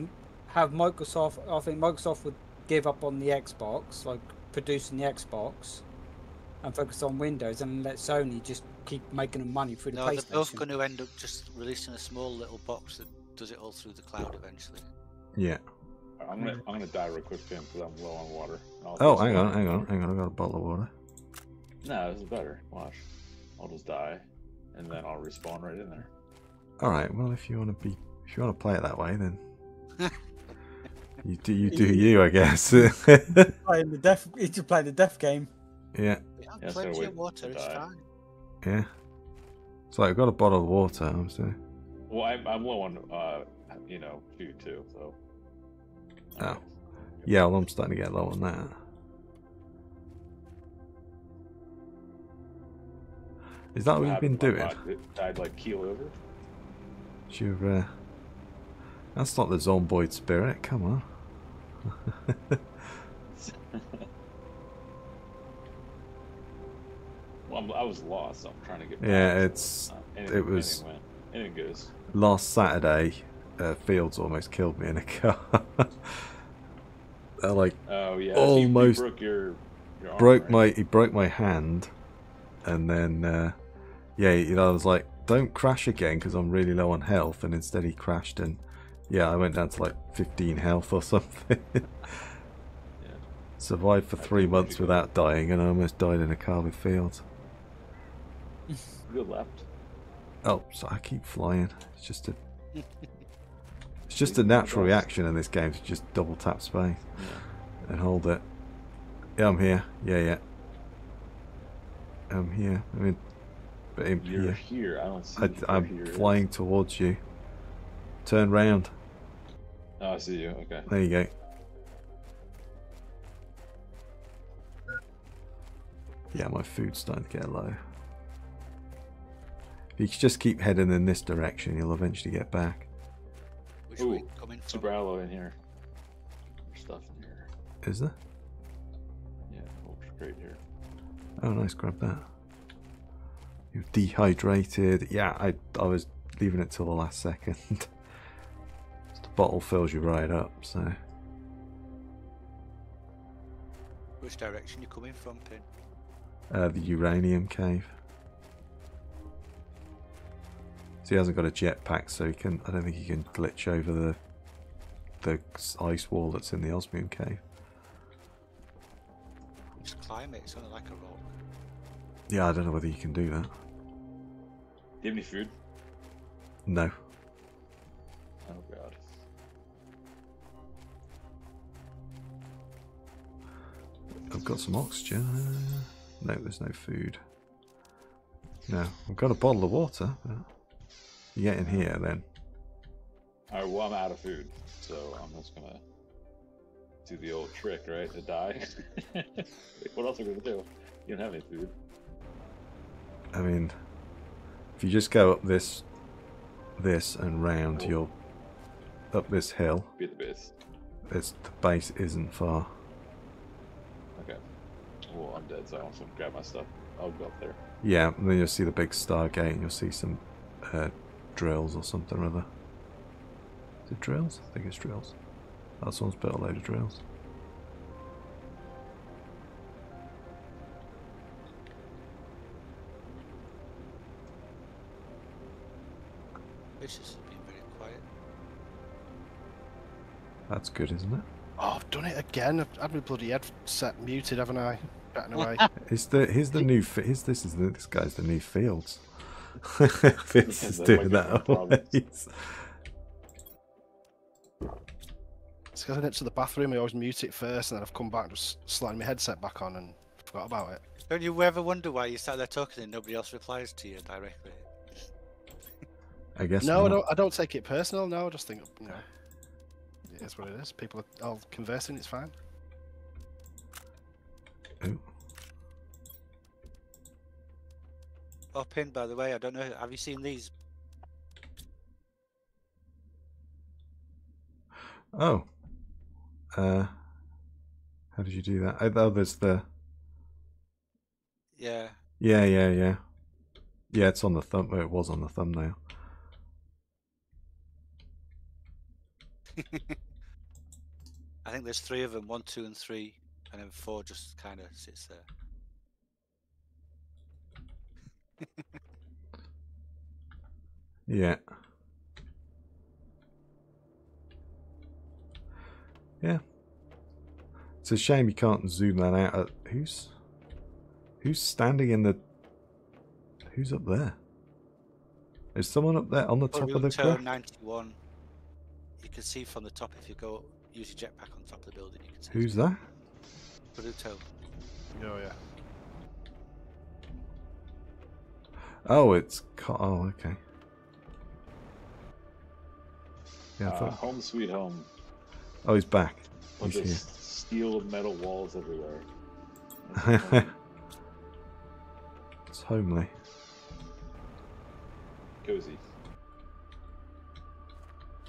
have Microsoft. I think Microsoft would give up on the Xbox, like producing the Xbox, and focus on Windows, and let Sony just keep making them money through the No, they're both going to end up just releasing a small little box that does it all through the cloud eventually. yeah I'm gonna I'm gonna die real quick, Tim, because I'm low on water. I'll oh just- hang on hang on hang on I got a bottle of water No, this is better. Watch. I'll just die, and then I'll respawn right in there. All right. Well, if you want to be, if you want to play it that way, then you do. You do you, I guess. playing the death. He's just playing the death game. yeah, Yeah, Yeah, so plenty of water, to it's die. fine. yeah. So I've got a bottle of water. I'm saying. Well, I'm, I'm low on, uh, you know, food too. So. Oh. Yeah, well, I'm starting to get low on that. Is that what you've been doing? Died like keel over. You're, uh, that's not the Zomboid spirit. Come on. Well, I'm, I was lost. So I'm trying to get. Back, Yeah, it's- uh, it was- anything went. Anything goes. Last Saturday, uh, Fields almost killed me in a car. They're like Oh yeah. so you- you Almost broke your. your broke right? my he broke my hand and then uh yeah you know i was like don't crash again because i'm really low on health and instead he crashed and yeah i went down to like 15 health or something survived for three months without dying and i almost died in a car with fields Go left. Oh, so I keep flying. It's just a. It's just a natural reaction in this game to just double tap space Yeah. and hold it. Yeah, I'm here. Yeah, yeah. I'm here. I mean, but You're here. here. I don't see I, here. flying towards you. Turn round. Oh, I see you. Okay. There you go. Yeah, my food's starting to get low. If you just keep heading in this direction, you'll eventually get back. Which way Ooh, coming from? Super alloy in here. There's stuff in here. Is there? Yeah, oh, great here. Oh, nice. Grab that. You're dehydrated. Yeah, I I was leaving it till the last second. the bottle fills you right up. So Which direction you coming from, Pin? uh, the uranium cave. So he hasn't got a jetpack, so he can. I don't think he can glitch over the the ice wall that's in the osmium cave. Just climb it. It's only like a rock. Yeah, I don't know whether you can do that. Give me food? No. Oh god. I've got some oxygen. No, there's no food. No, I've got a bottle of water. You get in here then. Alright, well, I'm out of food, so I'm just gonna do the old trick, right? To die. what else are we gonna do? You don't have any food. I mean, if you just go up this, this and round, Oh. you'll up this hill. Be the base. It's the base isn't far. Okay. Well, I'm dead, so I want to grab my stuff. I'll go up there. Yeah, and then you'll see the big Stargate, and you'll see some uh, drills or something or other. Is it drills? I think it's drills. Oh, someone's built a load of drills. This has been very quiet. That's good, isn't it? Oh, I've done it again. I've had my bloody headset muted, haven't I? Chatting away. Is the here's the new fi- here's this is the, this guy's the new Fields. Fields is doing that always. It's because I went to the bathroom. I always mute it first, and then I've come back, just sliding my headset back on, and forgot about it. Don't you ever wonder why you sat there talking and nobody else replies to you directly? I guess. no, I don't. I don't take it personal. No, I just think you know, it is what it is. People are all conversing. It's fine. Ooh. Oh, Pin, by the way, I don't know. Have you seen these? Oh. Uh. How did you do that? Oh, oh, there's the. Yeah. Yeah, yeah, yeah. Yeah, it's on the thumb. It was on the thumbnail. I think there's three of them one, two, and three. And then four just kind of sits there. Yeah. Yeah. It's a shame you can't zoom that out. At, who's who's standing in the? Who's up there? Is someone up there on the top of the Boruto cliff? 91. You can see from the top if you go use your jetpack on top of the building. You can see Who's that? Boruto. Oh yeah. Oh, it's oh okay. Yeah, I Uh, thought, home sweet home. oh, he's back. Bunch He's here. steel and metal walls everywhere. it's homely. Cozy.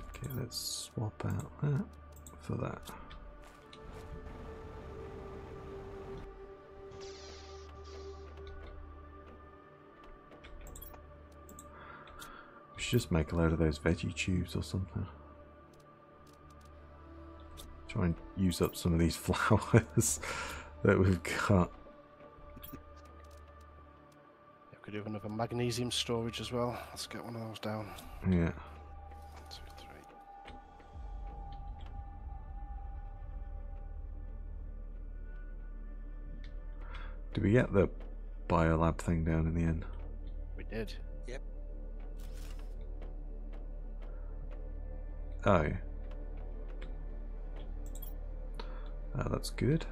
Okay, let's swap out that for that. Should just make a load of those veggie tubes or something. Try and use up some of these flowers that we've got. Yeah, could do another magnesium storage as well. Let's get one of those down. Yeah. One, two, three. Did we get the biolab thing down in the end? We did. Oh. Oh, that's good.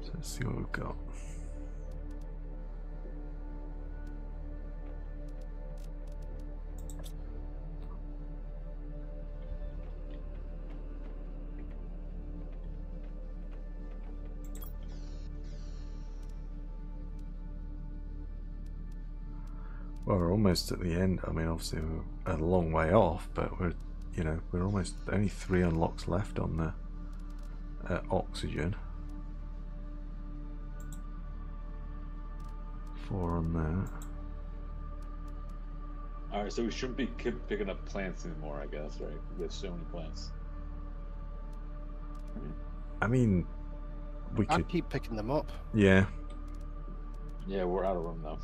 So let's see what we've got. Almost at the end. I mean, obviously we're a long way off, but we're, you know, we're almost only three unlocks left on the uh, oxygen. Four on that. All right, so we shouldn't be ki- picking up plants anymore, I guess, right? We have so many plants. I mean, we I could, keep picking them up. yeah. Yeah, we're out of room now.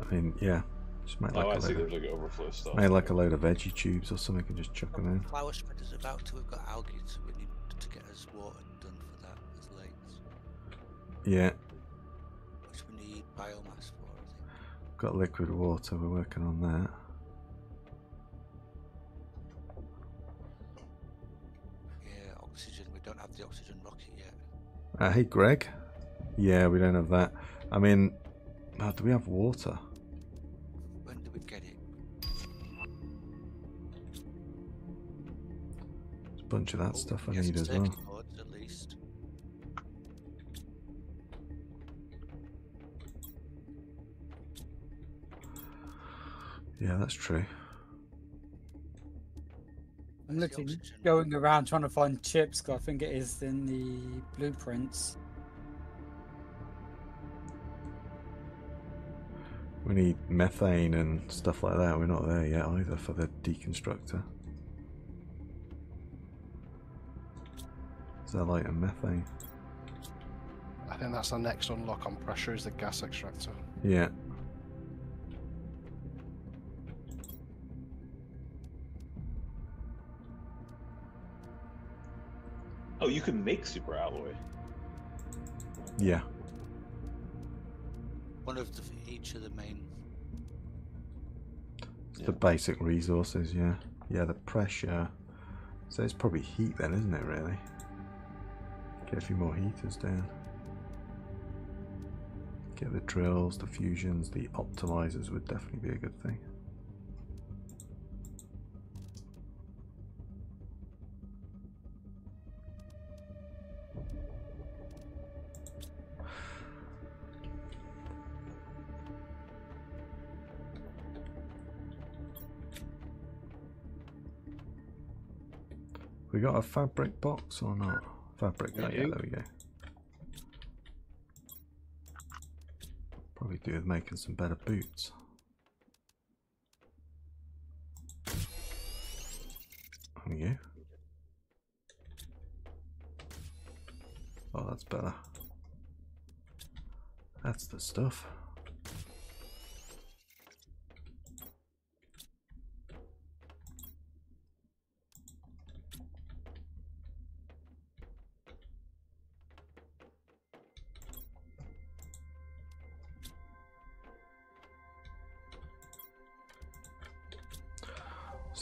I mean, yeah. Just make like, oh, I a, see. load of, There's like overflow stuff. make like a load of veggie tubes or something and just chuck them in. Flower spread is about to. We've got algae, so we need to get us water done for that as lakes, Yeah, which we need biomass for. I think. got liquid water. We're working on that. Yeah, oxygen. We don't have the oxygen rocket yet. Uh, hey, Greg. Yeah, we don't have that. I mean, uh, do we have water? Bunch of that Oh, stuff I need as well. at least. Yeah, that's true. I'm Where's literally going around trying to find chips 'cause I think it is in the blueprints. We need methane and stuff like that. We're not there yet either for the deconstructor. Zeolite and methane. I think that's the next unlock on pressure is the gas extractor. Yeah. Oh, you can make super alloy. Yeah. One of the, each of the main. It's Yeah. the basic resources, yeah. Yeah, the pressure. So it's probably heat then, isn't it, really? Get a few more heaters down. Get the drills, the fusions, the optimizers would definitely be a good thing. We got a fabric box or not? Fabric, oh yeah, there we go. Probably do with making some better boots. There we go. Oh, that's better. That's the stuff.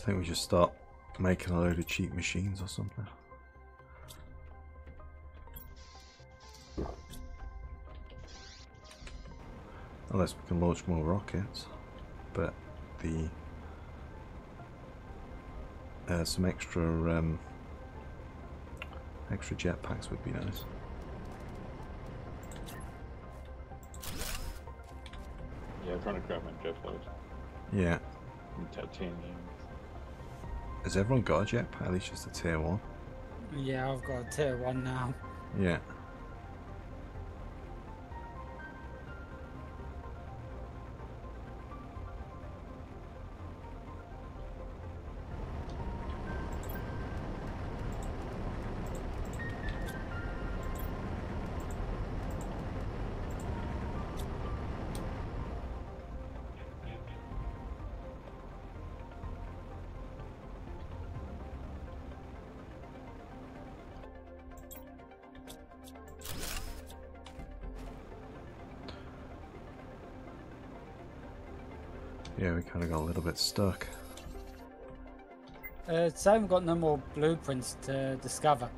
Think we just start making a load of cheap machines or something. Unless we can launch more rockets, but the uh, some extra um, extra jetpacks would be nice. Yeah, I'm trying to grab my jetpack. Yeah. And titanium. Has everyone got a jetpack? At least just a tier one. Yeah, I've got a tier one now. Yeah. Yeah, bit stuck. Uh, so I haven't got no more blueprints to discover.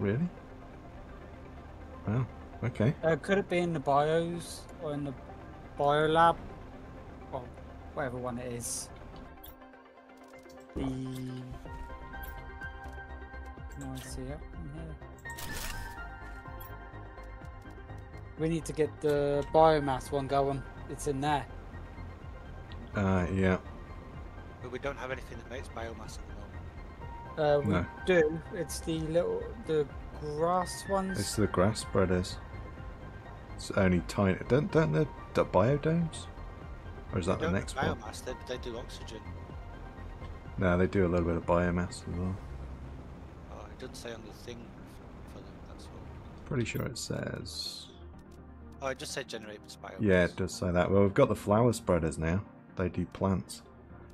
Really? Well, okay. Uh, could it be in the bios or in the biolab? Or whatever one it is. The. Can I see it? We need to get the biomass one going. It's in there. Uh, yeah. But we don't have anything that makes biomass at the moment. Uh, we No. do. It's the little the grass ones. It's the grass spreaders. It's only tiny. Don't don't the, the biodomes? Or is that They the don't next do one? biomass, they, they do oxygen. No, they do a little bit of biomass as well. Oh, it doesn't say on the thing f- for them, that's all. Pretty sure it says. Oh, it just said generate biomass. Yeah, it does say that. Well, we've got the flower spreaders now. They do plants.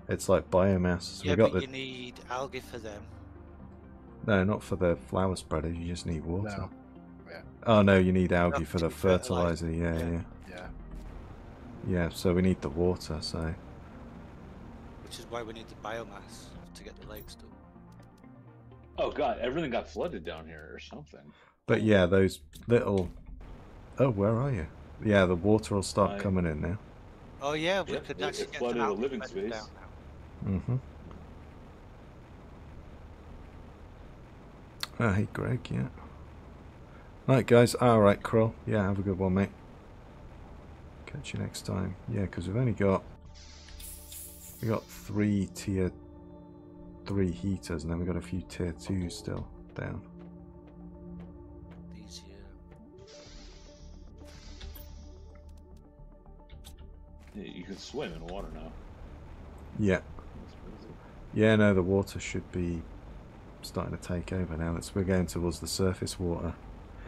It's like biomass. So Yeah, we've got but the you need algae for them. no, not for the flower spreaders. You just need water. No. Yeah. Oh no, you need algae Enough for the to fertilizer. Yeah, yeah. yeah, Yeah. yeah. So we need the water. So Which is why we need the biomass to get the lakes done. Oh god, everything got flooded down here or something. But yeah, those little. Oh, where are you? Yeah, the water will start I- coming in now. Oh yeah, we Yep, could it- actually it get flooded the a living space. down now. Mm-hmm. Oh, hey, Greg. Yeah. Right, guys. All right, Krill. Yeah, have a good one, mate. Catch you next time. Yeah, because we've only got we got three tier three heaters, and then we've got a few tier twos still down. You can swim in water now. Yeah. That's crazy. Yeah, no, the water should be starting to take over now. That's we're going towards the surface water.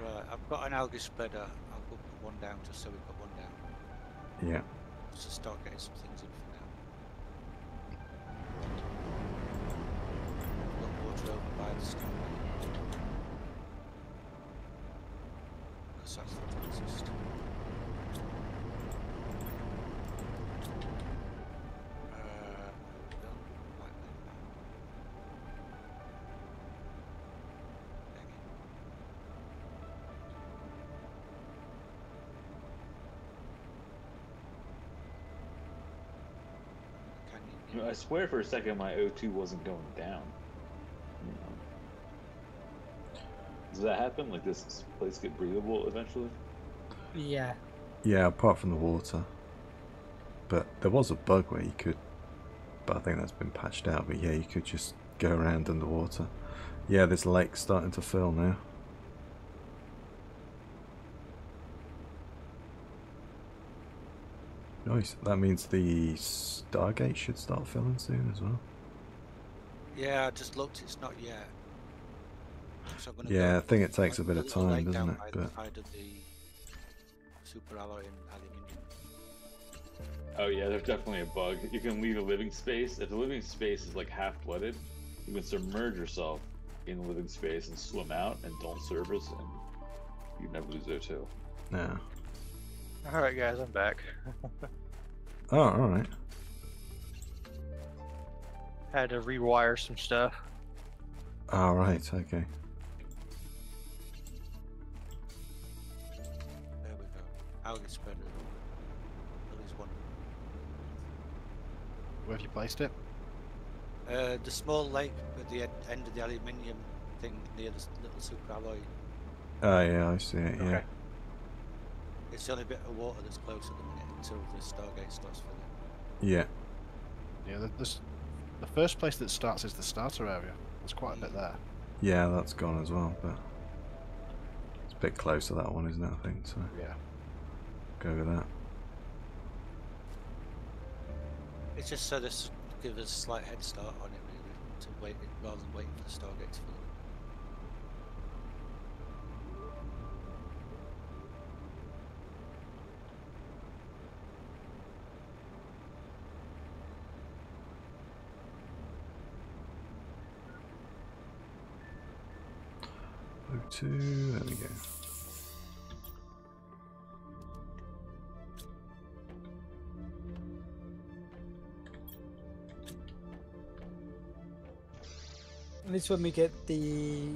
Right, I've got an algae spreader. I'll go put one down just so we've got one down. Yeah. Just to start getting some things in for now. Got water over by the sky. Because that's the closest. Swear for a second my O2 wasn't going down. You know. Does that happen? Like does this place get breathable eventually? Yeah. Yeah, apart from the water. But there was a bug where you could, but I think that's been patched out. But yeah, you could just go around underwater. Yeah, this lake's starting to fill now. Nice. That means the Stargate should start filling soon as well. Yeah, I just looked. It's not yet. So I'm Yeah, go I think it takes a bit of time, doesn't down it? by the But side of the super alloy and aluminium. Oh yeah, there's definitely a bug. You can leave a living space. If the living space is like half flooded, you can submerge yourself in the living space and swim out and don't service and you never lose O2. no. All right, guys, I'm back. Oh, all right. Had to rewire some stuff. All right. Okay. There we go. Algae spreader. At least one. Where have you placed it? Uh, the small lake at the end of the aluminium thing near the little super alloy. Oh yeah, I see it. Yeah. Okay. It's the only bit of water that's close at the minute until the Stargate starts filling. Yeah. Yeah, the, this, the first place that starts is the starter area. There's quite a bit there. Yeah, that's gone as well, but it's a bit close to that one, isn't it? I think so. Yeah. Go with that. It's just so this give us a slight head start on it, really, to wait rather than waiting for the Stargate to fill. two, there we go. This when we get the,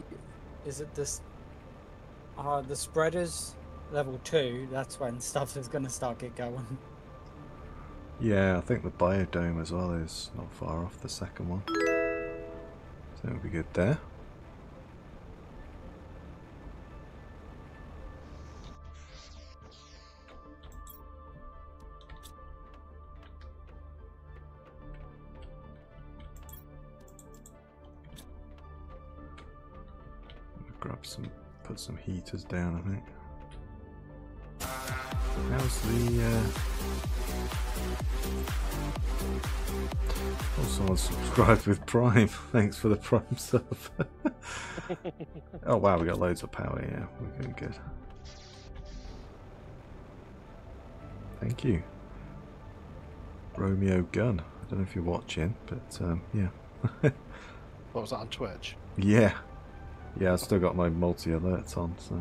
is it this, uh, the spreaders level two, that's when stuff is going to start get going. Yeah, I think the biodome as well is not far off the second one. So we'll be good there. Some down, I think. How's the, uh... Oh, someone subscribed with Prime. Thanks for the Prime sub. oh wow, we got loads of power. Yeah, we're doing good. Thank you, Romeo Gun. I don't know if you're watching, but um, yeah, What was that on Twitch? yeah, yeah. I've still got my multi alerts on, so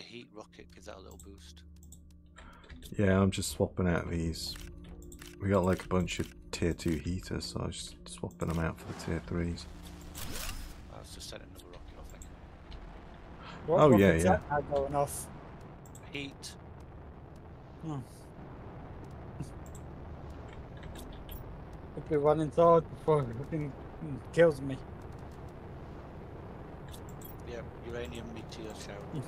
another heat rocket, give that a little boost. Yeah, I'm just swapping out these. We got like a bunch of tier two heaters, so I was just swapping them out for the tier threes. I was just sending another rocket off, thank you. What Oh, yeah, yeah. that going off? Heat. Hmm. Hope it run inside before it kills me. Yeah, uranium meteor shower.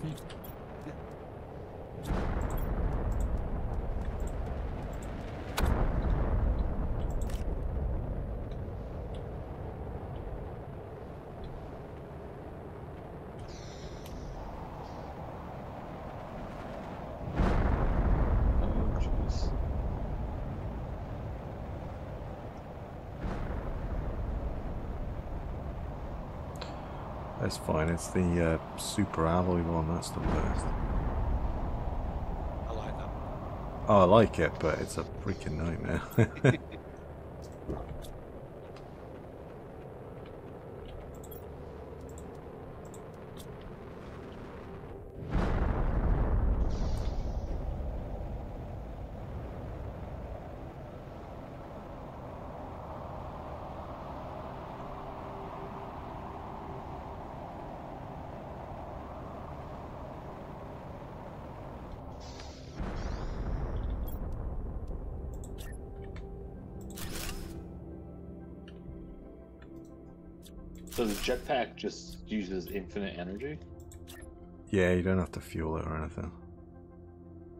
Fine. It's the uh, super alloy one. That's the worst. I like that. Oh, I like it, but it's a freaking nightmare. just uses infinite energy? yeah, you don't have to fuel it or anything.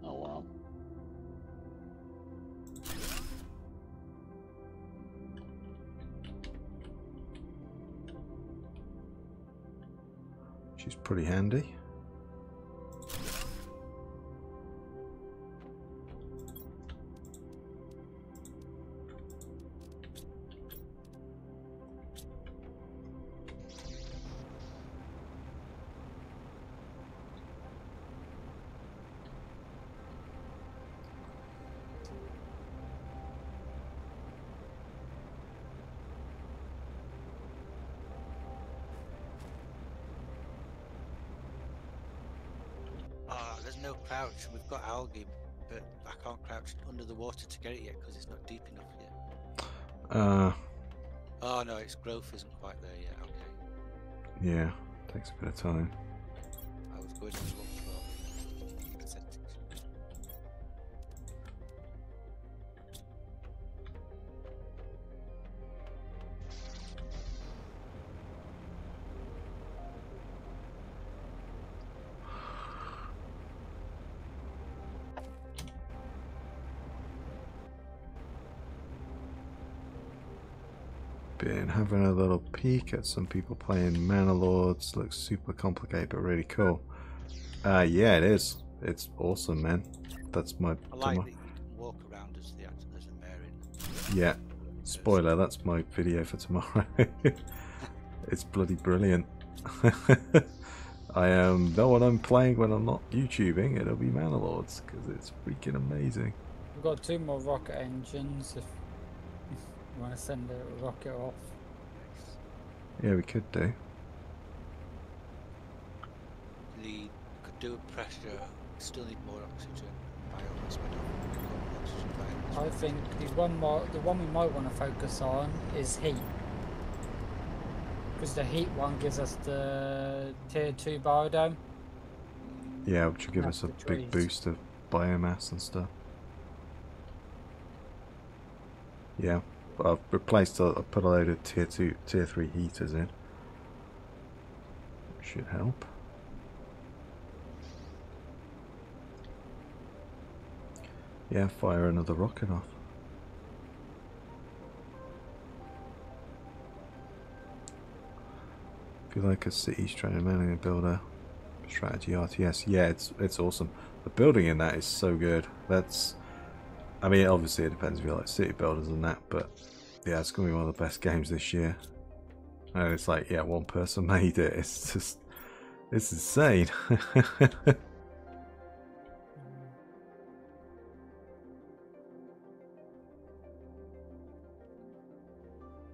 Oh wow. She's pretty handy. No crouch. We've got algae, but I can't crouch under the water to get it yet because it's not deep enough yet. Uh, Oh no, its growth isn't quite there yet. Okay, yeah, takes a bit of time. I was going to look having a little peek at some people playing Manor Lords. Looks super complicated, but really cool. Uh, yeah, it is. It's awesome, man. that's my. I like demo- that you can walk around as the actor as a Marion. Yeah. Spoiler, that's my video for tomorrow. it's bloody brilliant. I um, know what I'm playing when I'm not YouTubing. It'll be Manor Lords because it's freaking amazing. We've got two more rocket engines if you want to send a rocket off. Yeah, we could do. The could do a pressure. Still need more oxygen. Biomass. We don't we've got oxygen biomass. I think the one more, the one we might want to focus on is heat. Because the heat one gives us the tier 2 biodome. Yeah, which will give That's us a the big boost of biomass and stuff. Yeah, but I've replaced. A, I've put a load of tier two, tier three heaters in. Should help. Yeah, fire another rocket off. If you like a city strategy management builder, strategy RTS, yeah, it's it's awesome. The building in that is so good. That's, I mean, obviously it depends if you like city builders and that, but yeah, it's gonna be one of the best games this year. And it's like, yeah, one person made it. It's just, it's insane.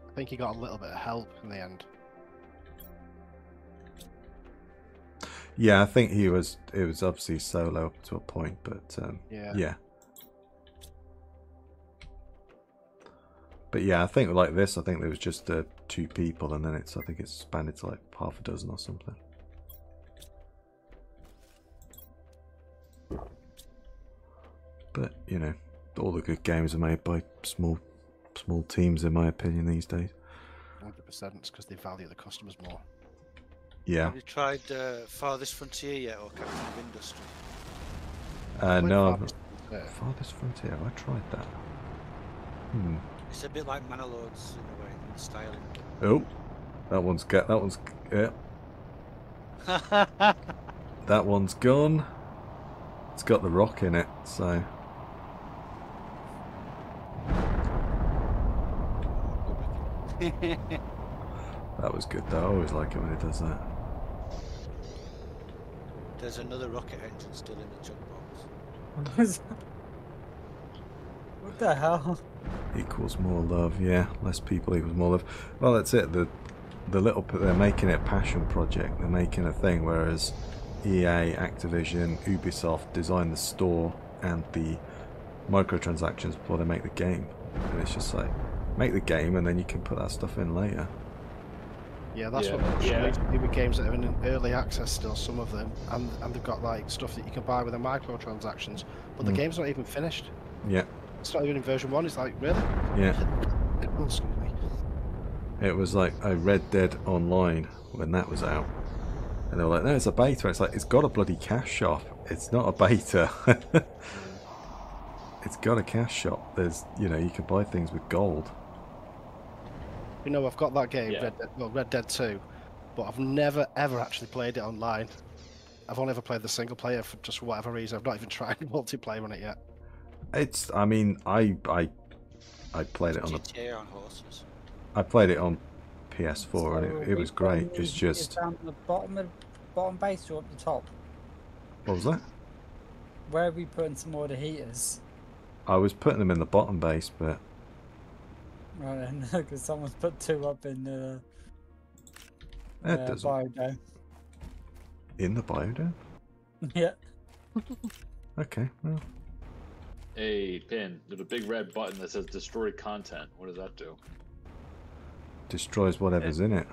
I think he got a little bit of help in the end. yeah, I think he was. It was obviously solo up to a point, but um, Yeah. yeah. But yeah, I think like this, I think there was just uh, two people, and then it's I think it's expanded to like half a dozen or something. But you know, all the good games are made by small, small teams, in my opinion, these days. 100% it's because they value the customers more. Yeah. Have you tried uh, Farthest Frontier yet, or Captain of Industry? Uh, no, Farthest Frontier. farthest frontier. I tried that? Hmm. It's a bit like Manor Lords in a way, in the styling. Oh, that one's got. That one's. Yeah, that one's gone. It's got the rock in it, so that was good. Though I always like it when it does that. There's another rocket engine still in the junk box. what the hell? Equals more love. Yeah, less people equals more love. Well, that's it. The the little they're making it a passion project. They're making a thing, whereas EA, Activision, Ubisoft design the store and the microtransactions before they make the game. And it's just like make the game and then you can put that stuff in later. Yeah, that's Yeah, what yeah. yeah. do with games that are in early access still, some of them. And, and they've got like stuff that you can buy with the microtransactions. But the Mm. game's not even finished. Yeah, It's not even in version 1. It's like, really? yeah. oh, Excuse me. It was like a Red Dead Online when that was out. And they were like, no, it's a beta. It's like, it's got a bloody cash shop. It's not a beta. it's got a cash shop. There's, you know, you can buy things with gold. You know, I've got that game, Yeah. Red Dead, well, Red Dead 2, but I've never ever actually played it online. I've only ever played the single player for just whatever reason. I've not even tried multiplayer on it yet. It's, I mean, I, I, I played it on a, GTA on horses. I played it on PS4 and it, it was great. It's is- just, down the bottom of bottom base or up the top. what was that? Where are we putting some more of the heaters? I was putting them in the bottom base, but Right then, because someone's put two up in the it uh, doesn't. biodome. In the biodome? yeah. Okay, well, Hey, Pin, there's a big red button that says destroy content. What does that do? destroys whatever's in it.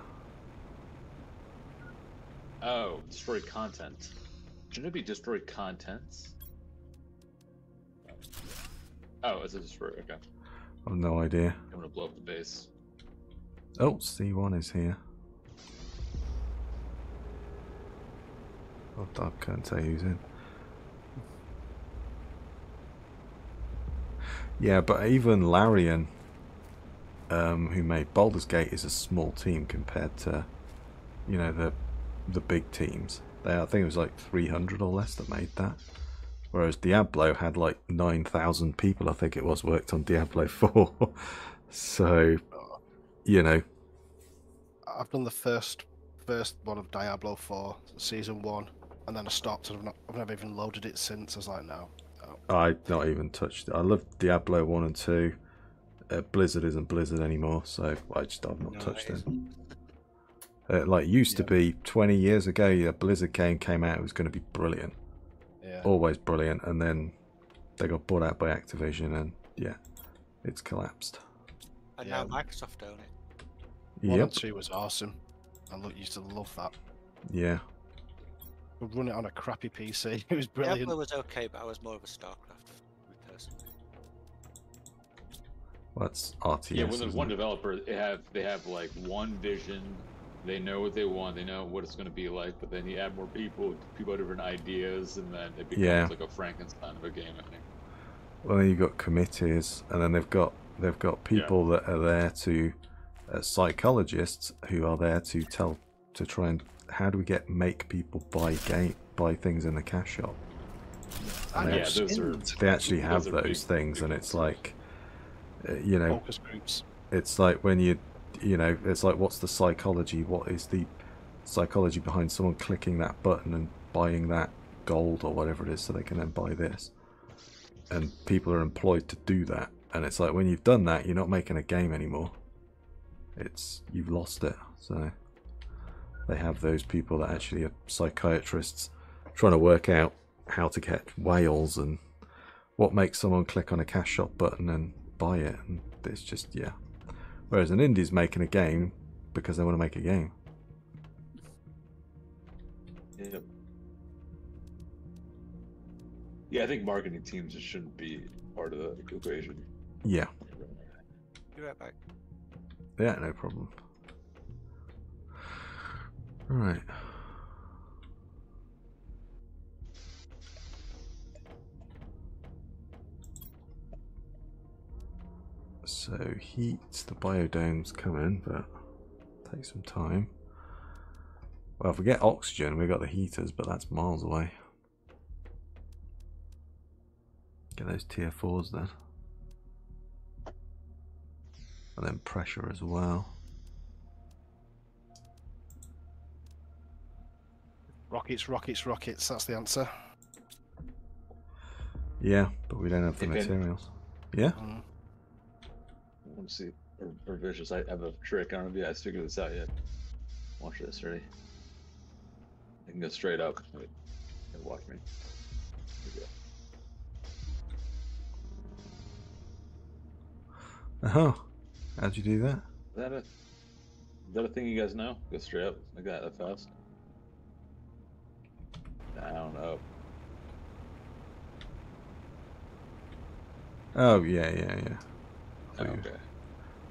Oh, destroy content. Shouldn't it be destroy contents? Oh, it's a destroy. Okay. I've no idea. I'm gonna blow up the base. Oh, C1 is here. Oh, I can't tell you who's in. Yeah, but even Larian, um, who made Baldur's Gate, is a small team compared to, you know, the the big teams. They, I think it was like 300 or less that made that. Whereas Diablo had like 9,000 people, I think it was, worked on Diablo 4. so, you know, I've done the first first one of Diablo 4 season one, and then I stopped, and I've not I've never even loaded it since. As I was like, no. I not even touched it. I love Diablo 1 and 2. Uh, Blizzard isn't Blizzard anymore, so I just I've not No, touched it it. isn't. Uh, like used to be 20 years ago, a Blizzard game came out, it was going to be brilliant. yeah. Always brilliant. And then they got bought out by Activision, and yeah, it's collapsed. And Yeah. now Microsoft own it. One Yep. and two was awesome. I used to love that. Yeah. Would run it on a crappy PC. It was brilliant. Diablo was okay, but I was more of a StarCraft person. personally. Well, that's RTS. Yeah, when there's one it? developer, they have they have like one vision. They know what they want. They know what it's going to be like. But then you add more people, people have different ideas, and then it becomes Yeah. like a Frankenstein of a game. I think. Well, then you've got committees, and then they've got they've got people that are there to uh, psychologists who are there to tell to try and how do we get make people buy game buy things in the cash shop. I Yeah, know. those are- They actually have Those those things, and it's like, uh, you know, it's like when you you know it's like what's the psychology what is the psychology behind someone clicking that button and buying that gold or whatever it is so they can then buy this? And people are employed to do that. And it's like when you've done that you're not making a game anymore. It's you've lost it. So they have those people that actually are psychiatrists trying to work out how to get whales and what makes someone click on a cash shop button and buy it and it's just yeah Whereas an indie's making a game because they want to make a game. Yep. Yeah, I think marketing teams just shouldn't be part of the equation. Yeah. Be right back. Yeah, no problem. Right. So heat, the biodome's coming, but take some time. Well, if we get oxygen, we've got the heaters, but that's miles away. Get those tier fours then. And then pressure as well. Rockets, rockets, rockets. That's the answer. Yeah, but we don't have the Okay. materials. Yeah? Mm. I want to see or, or vicious. I have a trick. I don't know if you guys figured this out yet. Watch this. Ready? I can go straight up. Wait. Here, Watch me. Here we go. Oh, how'd you do that? Is that a is that a thing you guys know? Go straight up like that, that fast. Down, up. Oh, yeah, yeah, yeah. I thought, you, okay.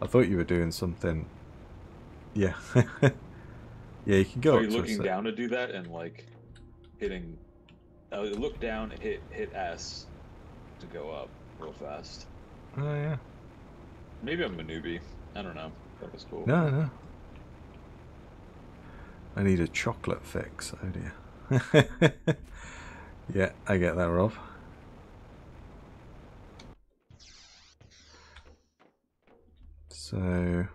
I thought you were doing something. Yeah. yeah, you can go Are you looking down to do that and like hitting? Uh, look down, hit hit S to go up real fast. Oh, yeah. Maybe I'm a newbie. I don't know. That was cool. No, no. I need a chocolate fix. Oh, dear. yeah, I get that, Rob. So, There's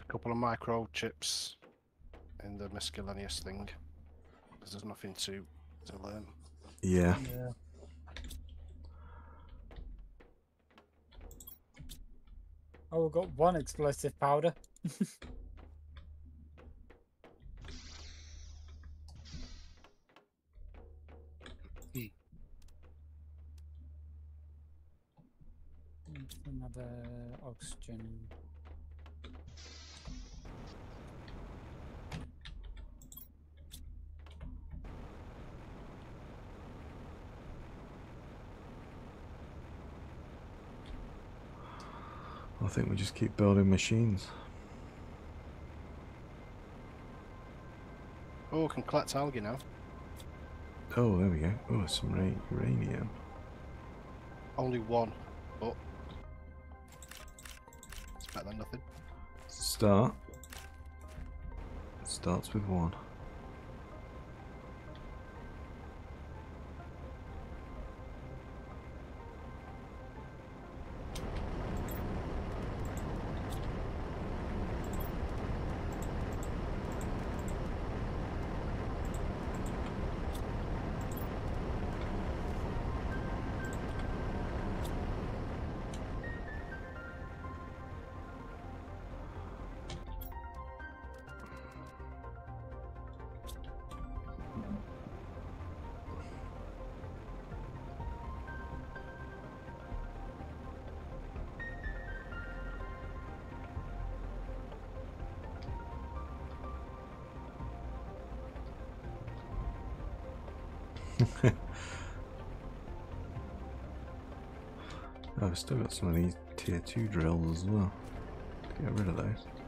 a couple of microchips in the miscellaneous thing. Because there's nothing to to learn. yeah. Yeah. Oh, we've got one explosive powder. Another oxygen. I think we just keep building machines. Oh, can collect algae now. Oh, there we go. Oh, some uranium. Only one, better than nothing. Start. Starts with one. Still got some of these tier 2 drills as well. Get rid of those.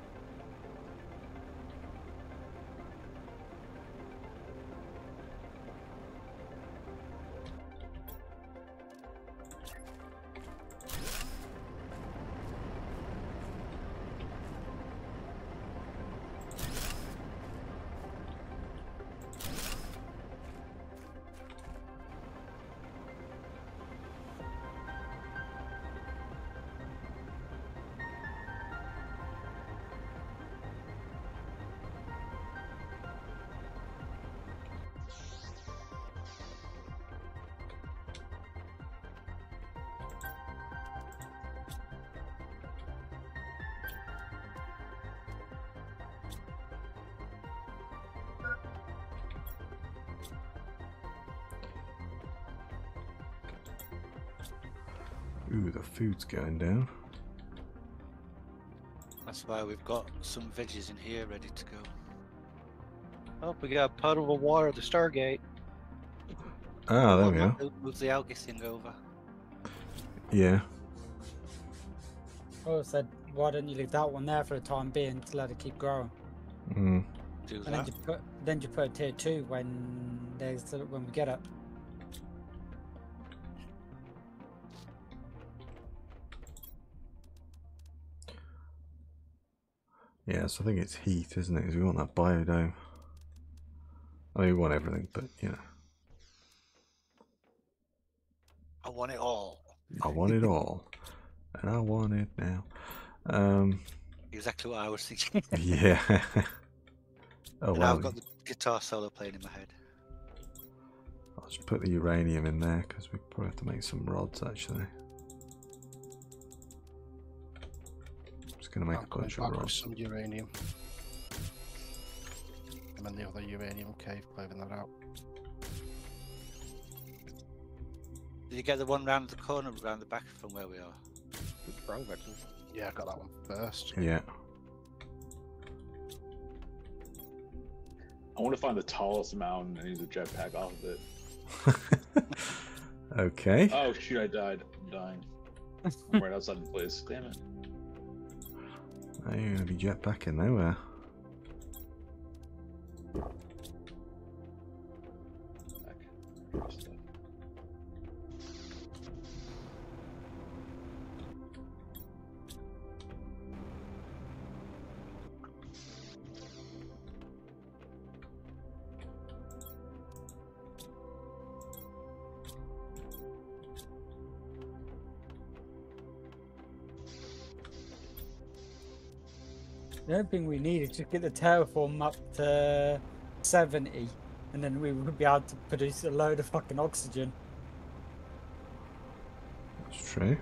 Ooh, the food's going down. That's why we've got some veggies in here ready to go. Oh, we got a puddle of water at the Stargate. Ah, there we are. move- Move the algae thing over. Yeah. Oh, I said, why don't you leave that one there for the time being to let it keep growing? Mm. Do And then that. you put then you put a tier two when there's when we get up. So I think it's heat, isn't it? Because we want that biodome. I mean, we want everything, but you know, I want it all. I want it all, and I want it now. Um, Exactly what I was thinking. yeah. oh and well, I've got the guitar solo playing in my head. I'll just put the uranium in there because we probably have to make some rods actually. Gonna make I'm a bunch of back with rods. some uranium. I'm in the other uranium cave clearing that out. Did you get the one round the corner, round the back from where we are? Wrong button. Yeah, I got that one first. Yeah. I want to find the tallest mountain and use a jetpack off of it. okay. Oh shoot, I died. I'm dying. I'm right outside the place. Damn it. Now you're gonna be jetpacking nowhere. Only thing we need is to get the terraform up to seventy, and then we would be able to produce a load of fucking oxygen. That's true.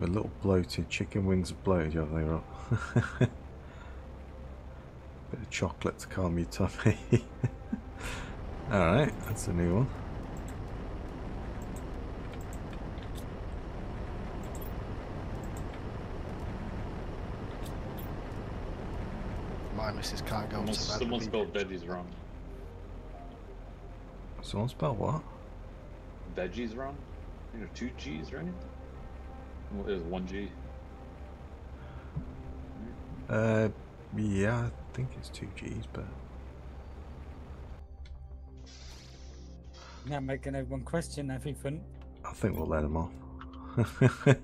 A little bloated chicken wings are bloated, yeah, they are. Bit chocolate to calm your tummy. Alright, that's a new one. My missus can't go Someone, to bed. someone with spelled veggies wrong. Someone spell what? Veggies wrong? You know, two G's, right? Well, it was one G. Uh, yeah, I think it's two G's, but Now making everyone question everything. I think we'll let them off.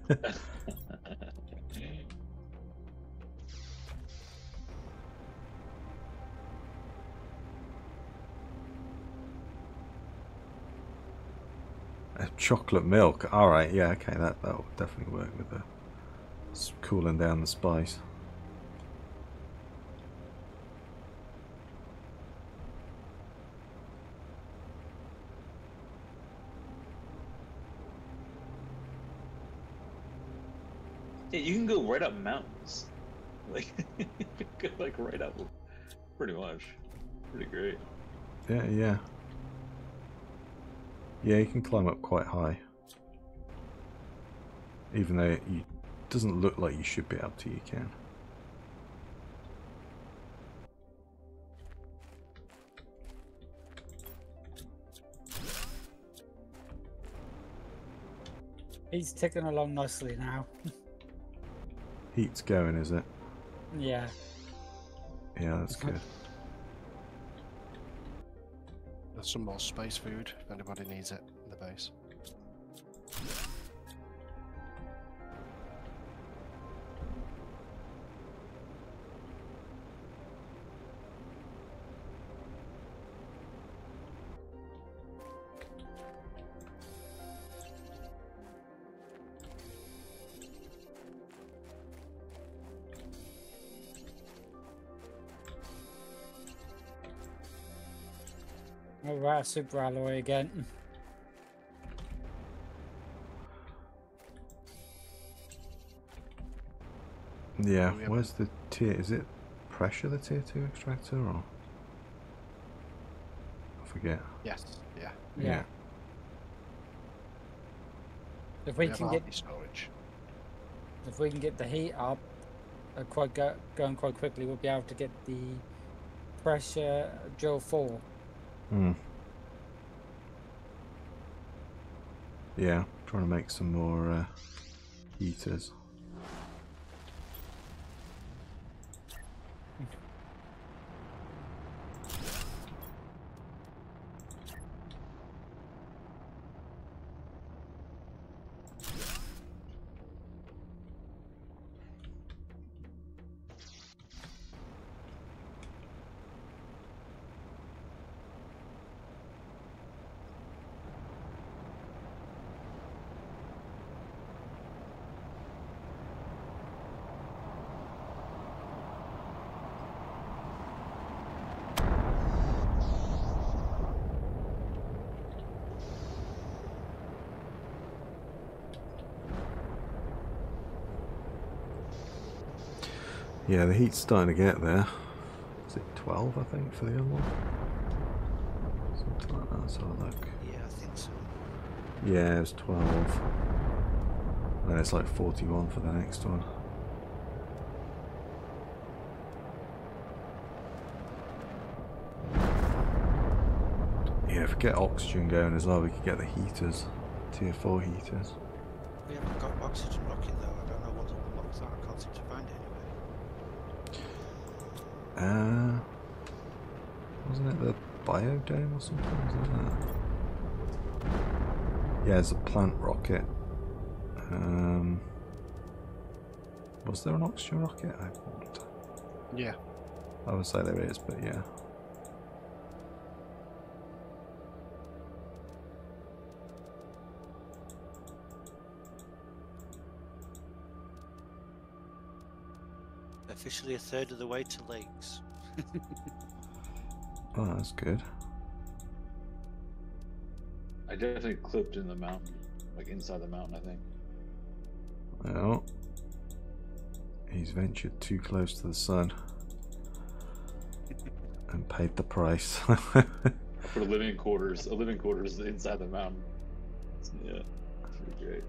Uh, chocolate milk. All right, yeah, okay, that that will definitely work with the cooling down the spice. Can go right up mountains. Like, go like right up, pretty much. Pretty great. Yeah, yeah. Yeah, you can climb up quite high. Even though it doesn't look like you should be able to, you can. He's ticking along nicely now. Heat's going, is it? yeah. Yeah, that's good. There's some more space food if anybody needs it in the base. Oh, super alloy again. Yeah, where's the tier? Is it pressure the tier 2 extractor or? I forget. Yes, yeah. Yeah. If we have can get storage. if we can get the heat up, uh, quite go, going quite quickly, we'll be able to get the pressure drill four. Hmm. Yeah, trying to make some more uh, heaters. Yeah, the heat's starting to get there. Is it 12, I think, for the other one? Something like that, let's look. Yeah, I think so. Yeah, it was 12. Then it's like 41 for the next one. Yeah, if we get oxygen going as well, we could get the heaters. Tier 4 heaters. We haven't got oxygen rocket though. I don't know what unlocks that. I can't seem to find it anywhere. Uh, wasn't it the biodome or something? Yeah, it's a plant rocket. Um, was there an oxygen rocket? I, Yeah. I would say there is, but yeah. Officially a third of the way to lakes. Oh, that's good. I definitely clipped in the mountain, like inside the mountain. I think. Well, he's ventured too close to the sun and paid the price. For living quarters, a living quarters inside the mountain. Yeah, pretty great.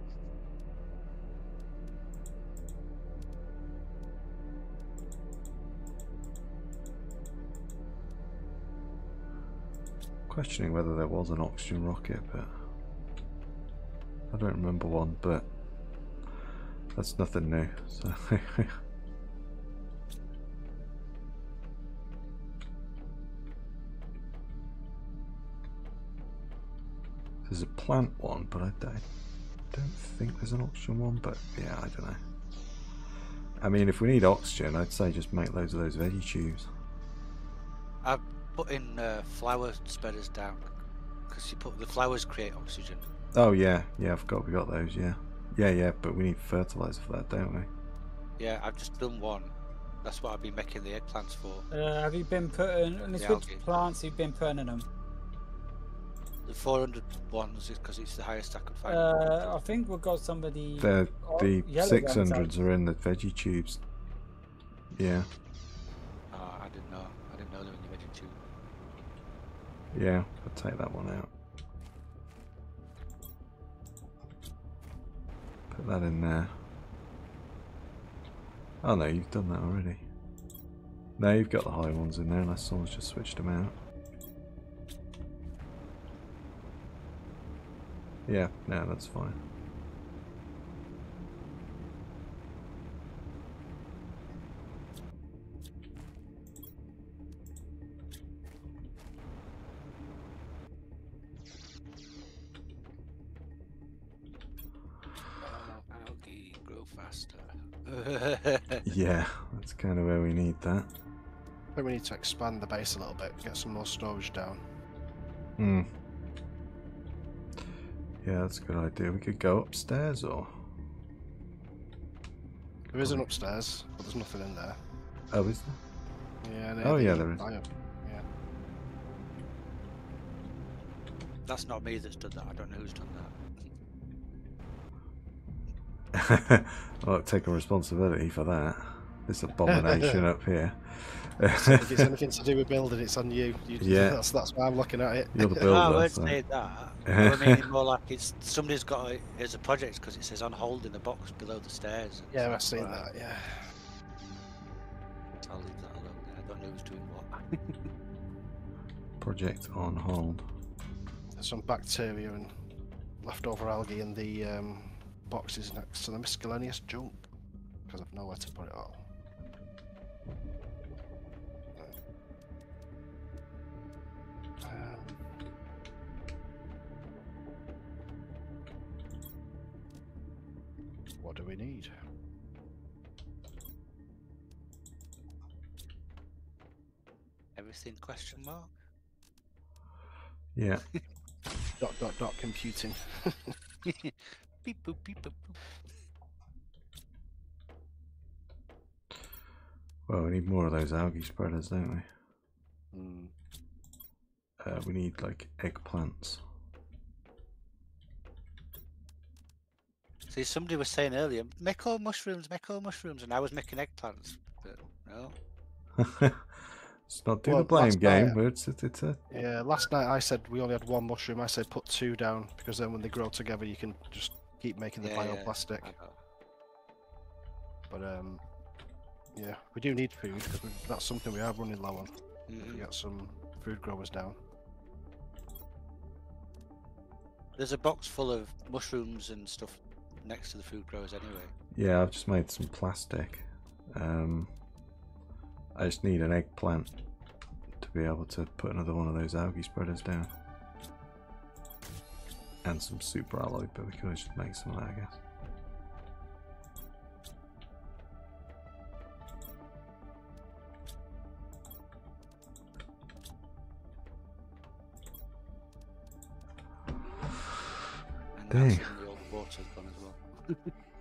Questioning whether there was an oxygen rocket, but I don't remember one. But that's nothing new. So there's a plant one, but I don't, don't think there's an oxygen one. But yeah, I don't know. I mean, if we need oxygen, I'd say just make loads of those veggie tubes. I've put in uh, flower spreaders down because you put the flowers create oxygen. Oh yeah, yeah, I forgot we got those. Yeah, yeah, yeah. But we need fertilizer for that, don't we? Yeah, I've just done one. That's what I've been making the eggplants for. Uh, have you been putting on The which plants you've been putting in them? The 400 ones is because it's the highest I could find. Uh, I think we've got somebody. The Oh, the yellow six ones, hundreds are in the veggie tubes. Yeah, Yeah, I'll take that one out. Put that in there. Oh no, you've done that already. No, you've got the high ones in there unless someone's just switched them out. Yeah, no, that's fine. Yeah, that's kind of where we need that. I think we need to expand the base a little bit, get some more storage down. Hmm. Yeah, that's a good idea. We could go upstairs or. There is an upstairs, but there's nothing in there. Oh, is there? Yeah. Oh, the yeah, there is. Yeah. That's not me that's done that. I don't know who's done that. I'll take responsibility for that. This abomination up here. if it's anything to do with building, it's on you. you Yeah. That's that's why I'm looking at it. You're the no, I builder. won't so- say that. I mean more like it's somebody's got it as a project because it says on hold in the box below the stairs. Yeah, I've seen like that. Yeah. I'll leave that alone. I don't know who's doing what. Project on hold. There's some bacteria and leftover algae in the um, boxes next to the miscellaneous junk because I've nowhere to put it all. Um, what do we need? Everything question mark? Yeah. Dot dot dot computing. beep boop beep boop. boop. Well, we need more of those algae spreaders, don't we? Hmm. Uh, we need like eggplants. See, somebody was saying earlier, make all mushrooms, make all mushrooms, and I was making eggplants. But no. Let's not do Well, the blame game, night- but it's, it's, it's a. Yeah, last night I said we only had one mushroom. I said put two down because then when they grow together, you can just keep making the Yeah, yeah, bioplastic. I. But um, yeah, we do need food because that's something we are running low on. If Mhm. we get some food growers down. There's a box full of mushrooms and stuff next to the food growers anyway. Yeah, I've just made some plastic. Um, I just need an eggplant to be able to put another one of those algae spreaders down. And some super alloy, but we can always just make some of that, I guess. And Dang. the old water's gone as well.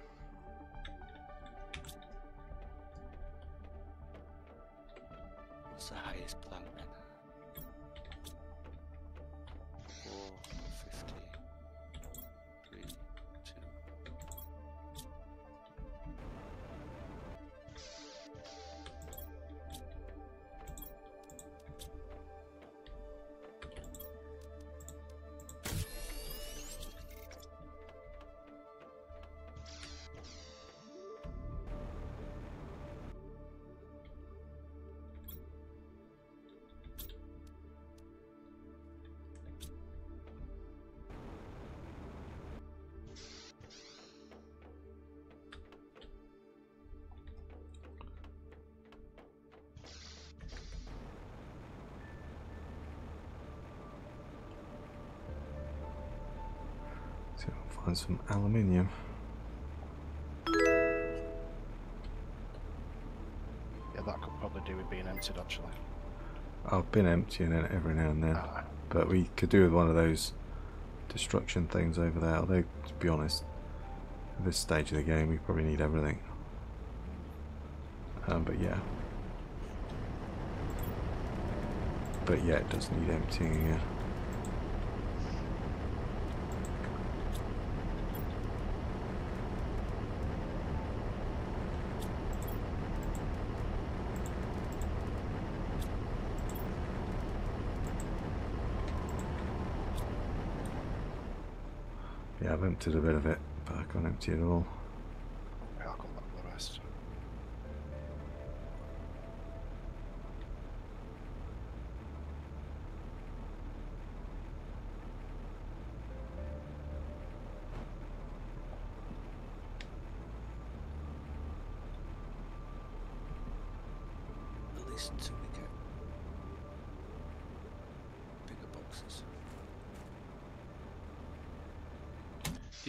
aluminium. Yeah, that could probably do with being emptied actually. I've been emptying it every now and then, Ah, but we could do with one of those destruction things over there. Although, to be honest, at this stage of the game, we probably need everything. Um, but yeah. But yeah, it does need emptying again. Yeah, I've a bit of it, but I can't empty it all.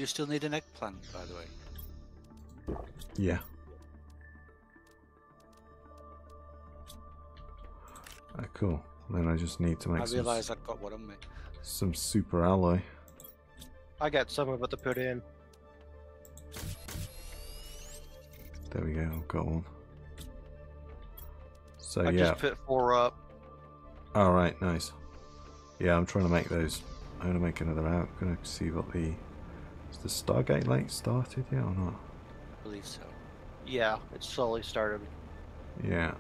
You still need an eggplant, by the way? Yeah. Ah, cool. Then I just need to make I some, realise I've got one on me. some super alloy. I got some of it to put in. There we go, I've got one. So I yeah. just put four up. Alright, nice. Yeah, I'm trying to make those. I'm gonna make another out. I'm gonna see what the. Is the Stargate Lake started yet or not? I believe so. Yeah, it slowly started. Yeah.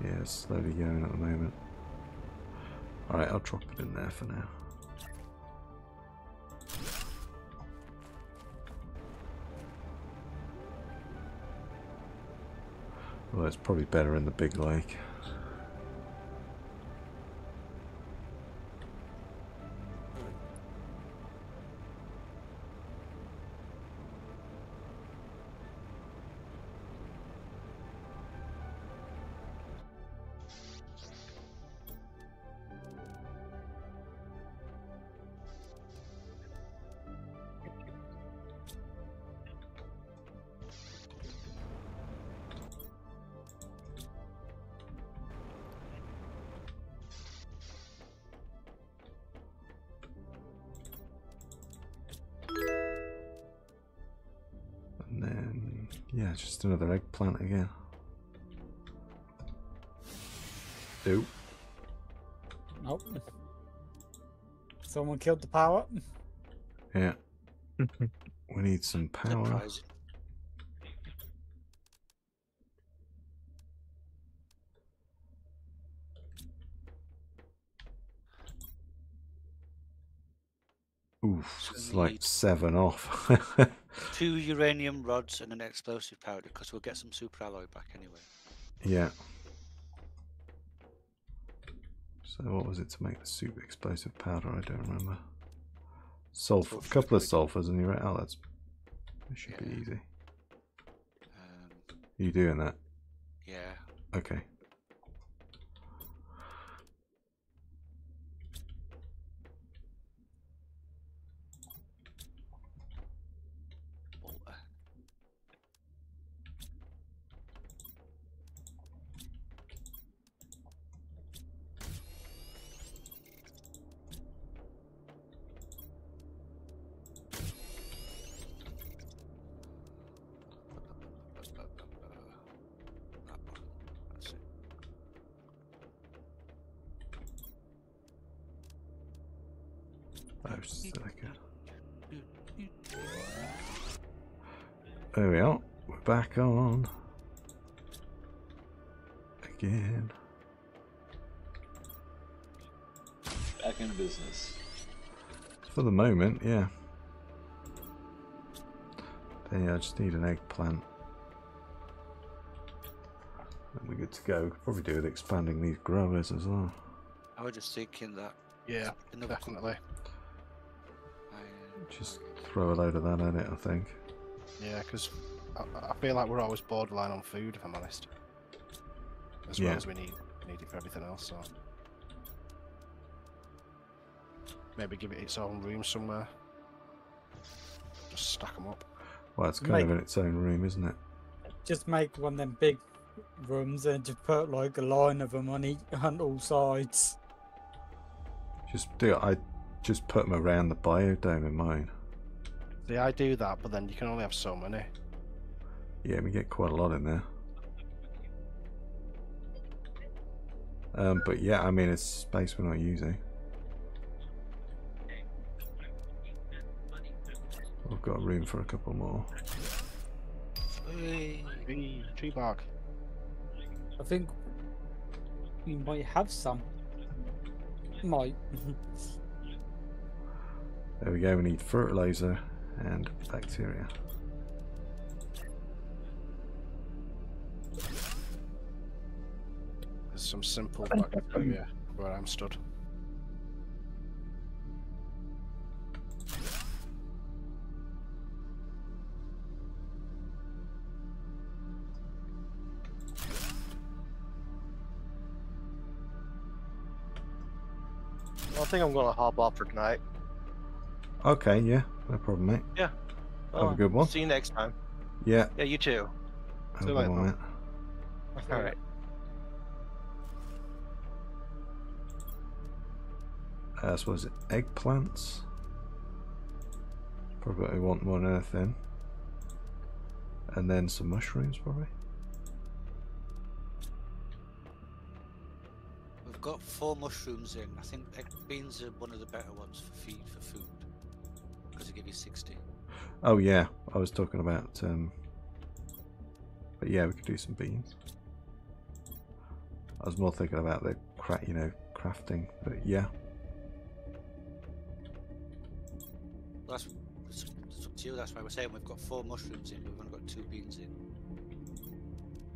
Yeah, it's slowly going at the moment. Alright, I'll drop it in there for now. Well, it's probably better in the big lake. Someone killed the power. Yeah. we need some power. Surprising. Oof, So it's like seven off. Two uranium rods and an explosive powder, because we'll get some super alloy back anyway. yeah. So what was it to make the super explosive powder? I don't remember. Sulfur, a couple of sulfurs, and you're right. Oh, that's that should be easy. Um, you doing that? yeah. Okay. Bolter. That's it. Oh, silica. There we are. We're back on. Again. Back in business. For the moment, yeah. Then yeah, I just need an eggplant. And we're good to go. Could Probably do with expanding these growers as well. I was just thinking that Yeah, another definitely. I, uh, Just throw a load of that in it, I think. Yeah, because I, I feel like we're always borderline on food, if I'm honest. As Yeah. well as we need need it for everything else. So maybe give it its own room somewhere. Just stack them up. Well, it's kind of in its own room, isn't it? Just make one of them big rooms and just put like a line of them on each on all sides. Just do it. I just put them around the biodome in mine. See, I do that, but then you can only have so many. Yeah, we get quite a lot in there. Um, but yeah, I mean, it's space we're not using. We've got room for a couple more. Hey. Tree, tree bark. I think we might have some. Might. There we go. We need fertilizer and bacteria. There's some simple bacteria where I'm stood. Think I'm gonna hop off for tonight. Okay, yeah, no problem, mate. Yeah. Have a good one. See you next time. Yeah, Yeah, you too. have See a you good one, mate. All right. Uh, so was it eggplants? Probably want more than anything. And then some mushrooms, probably. We've got four mushrooms in. I think egg beans are one of the better ones for feed for food because they give you 60. Oh yeah, I was talking about. Um, but yeah, we could do some beans. I was more thinking about the cra- you know, crafting. But yeah, Well, that's it's, up to you. That's why we're saying we've got four mushrooms in. We've only got two beans in.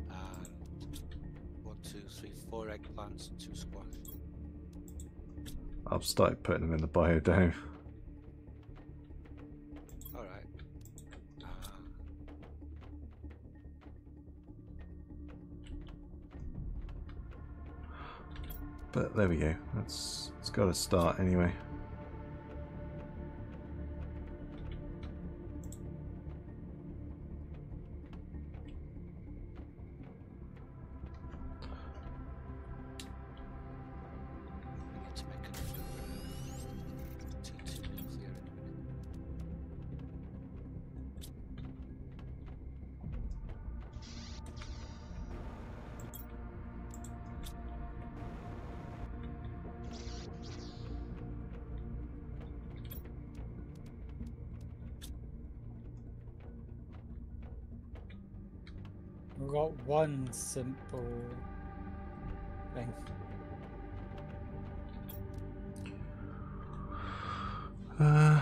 And two, three, four eggplants and two squash. I've started putting them in the biodome. All right. Uh, But there we go. That's it's got to start anyway. Simple thing. Uh,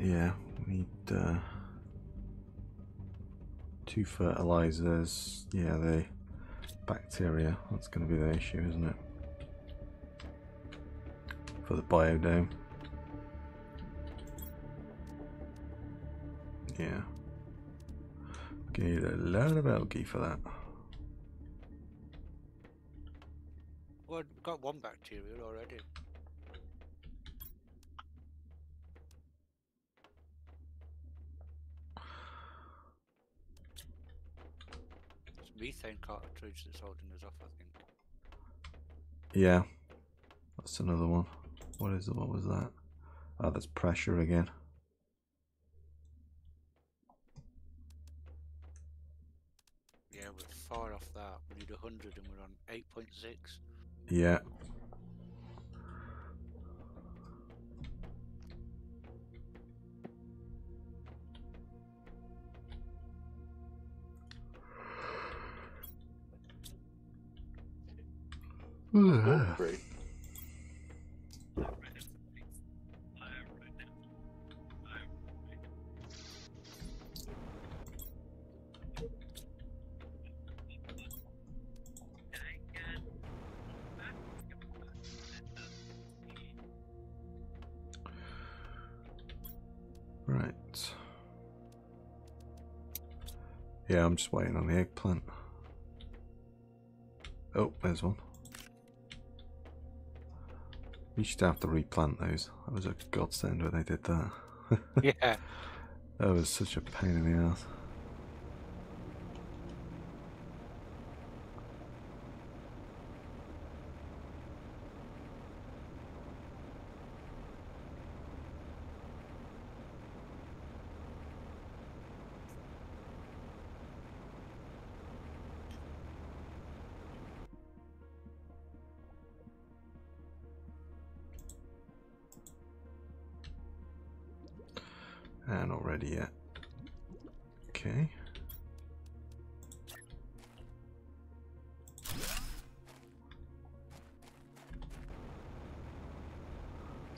yeah, we need uh, two fertilizers. Yeah, the bacteria. That's going to be the issue, isn't it? For the biodome. Yeah. Gonna need a lot of algae for that. Well, we've got one bacteria already. It's methane cartridge that's holding us off, I think. Yeah, that's another one. What is it? What was that? Oh, that's pressure again. Yeah, we're far off that. We need 100 and we're on 8.6. Yeah. Oh, Yeah, I'm just waiting on the eggplant. Oh, there's one. You should have to replant those. That was a godsend when they did that. yeah. That was such a pain in the ass.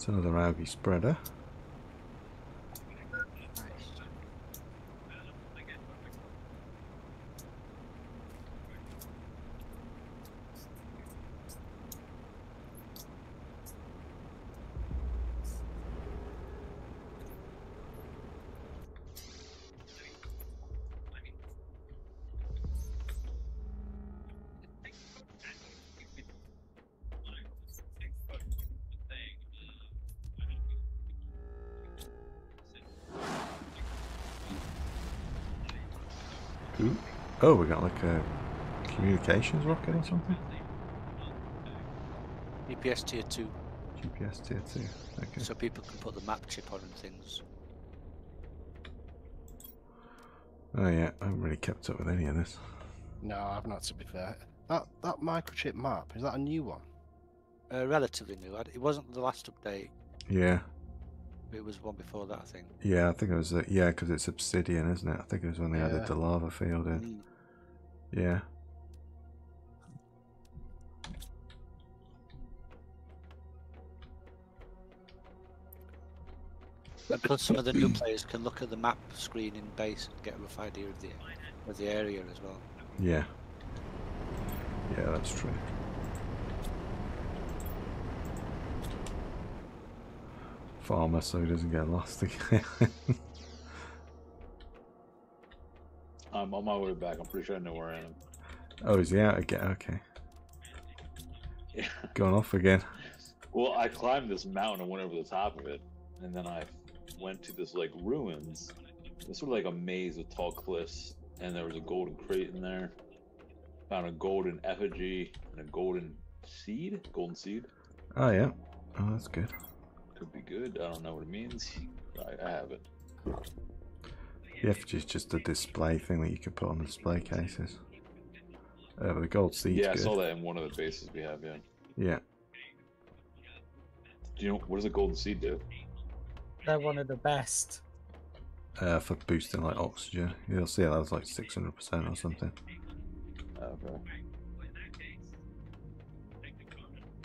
It's another algae spreader. Oh, we got like a communications rocket or something? EPS tier 2, GPS tier 2. Okay. so people can put the map chip on and things. Oh yeah, I haven't really kept up with any of this. No, I've not. To be fair, that that microchip map is that a new one? Uh, relatively new. It wasn't the last update. Yeah, It was one before that, I think. yeah, I think it was. Uh, yeah, because it's Obsidian, isn't it? I think it was when they Yeah. added the lava field in. Yeah. Plus, some of the new players can look at the map screen in base and get a rough idea of the of the area as well. Yeah. Yeah, that's true. Farmer, so he doesn't get lost again. I'm on my way back. I'm pretty sure I know where I am. oh, is he out again? Okay. Yeah. Gone off again. Well, I climbed this mountain and went over the top of it, and then I went to this like ruins. It's sort of like a maze with tall cliffs, and there was a golden crate in there. Found a golden effigy and a golden seed. Golden seed Oh, yeah. Oh, that's good. could be good. I don't know what it means. I, I have it. The effigy is just a display thing that you can put on the display cases. Uh, the gold seed's yeah, I good. saw that in one of the bases we have. Yeah. Yeah. Do you know what does a golden seed do? They're one of the best. Uh, for boosting like oxygen. You'll see that was like 600% or something. Okay.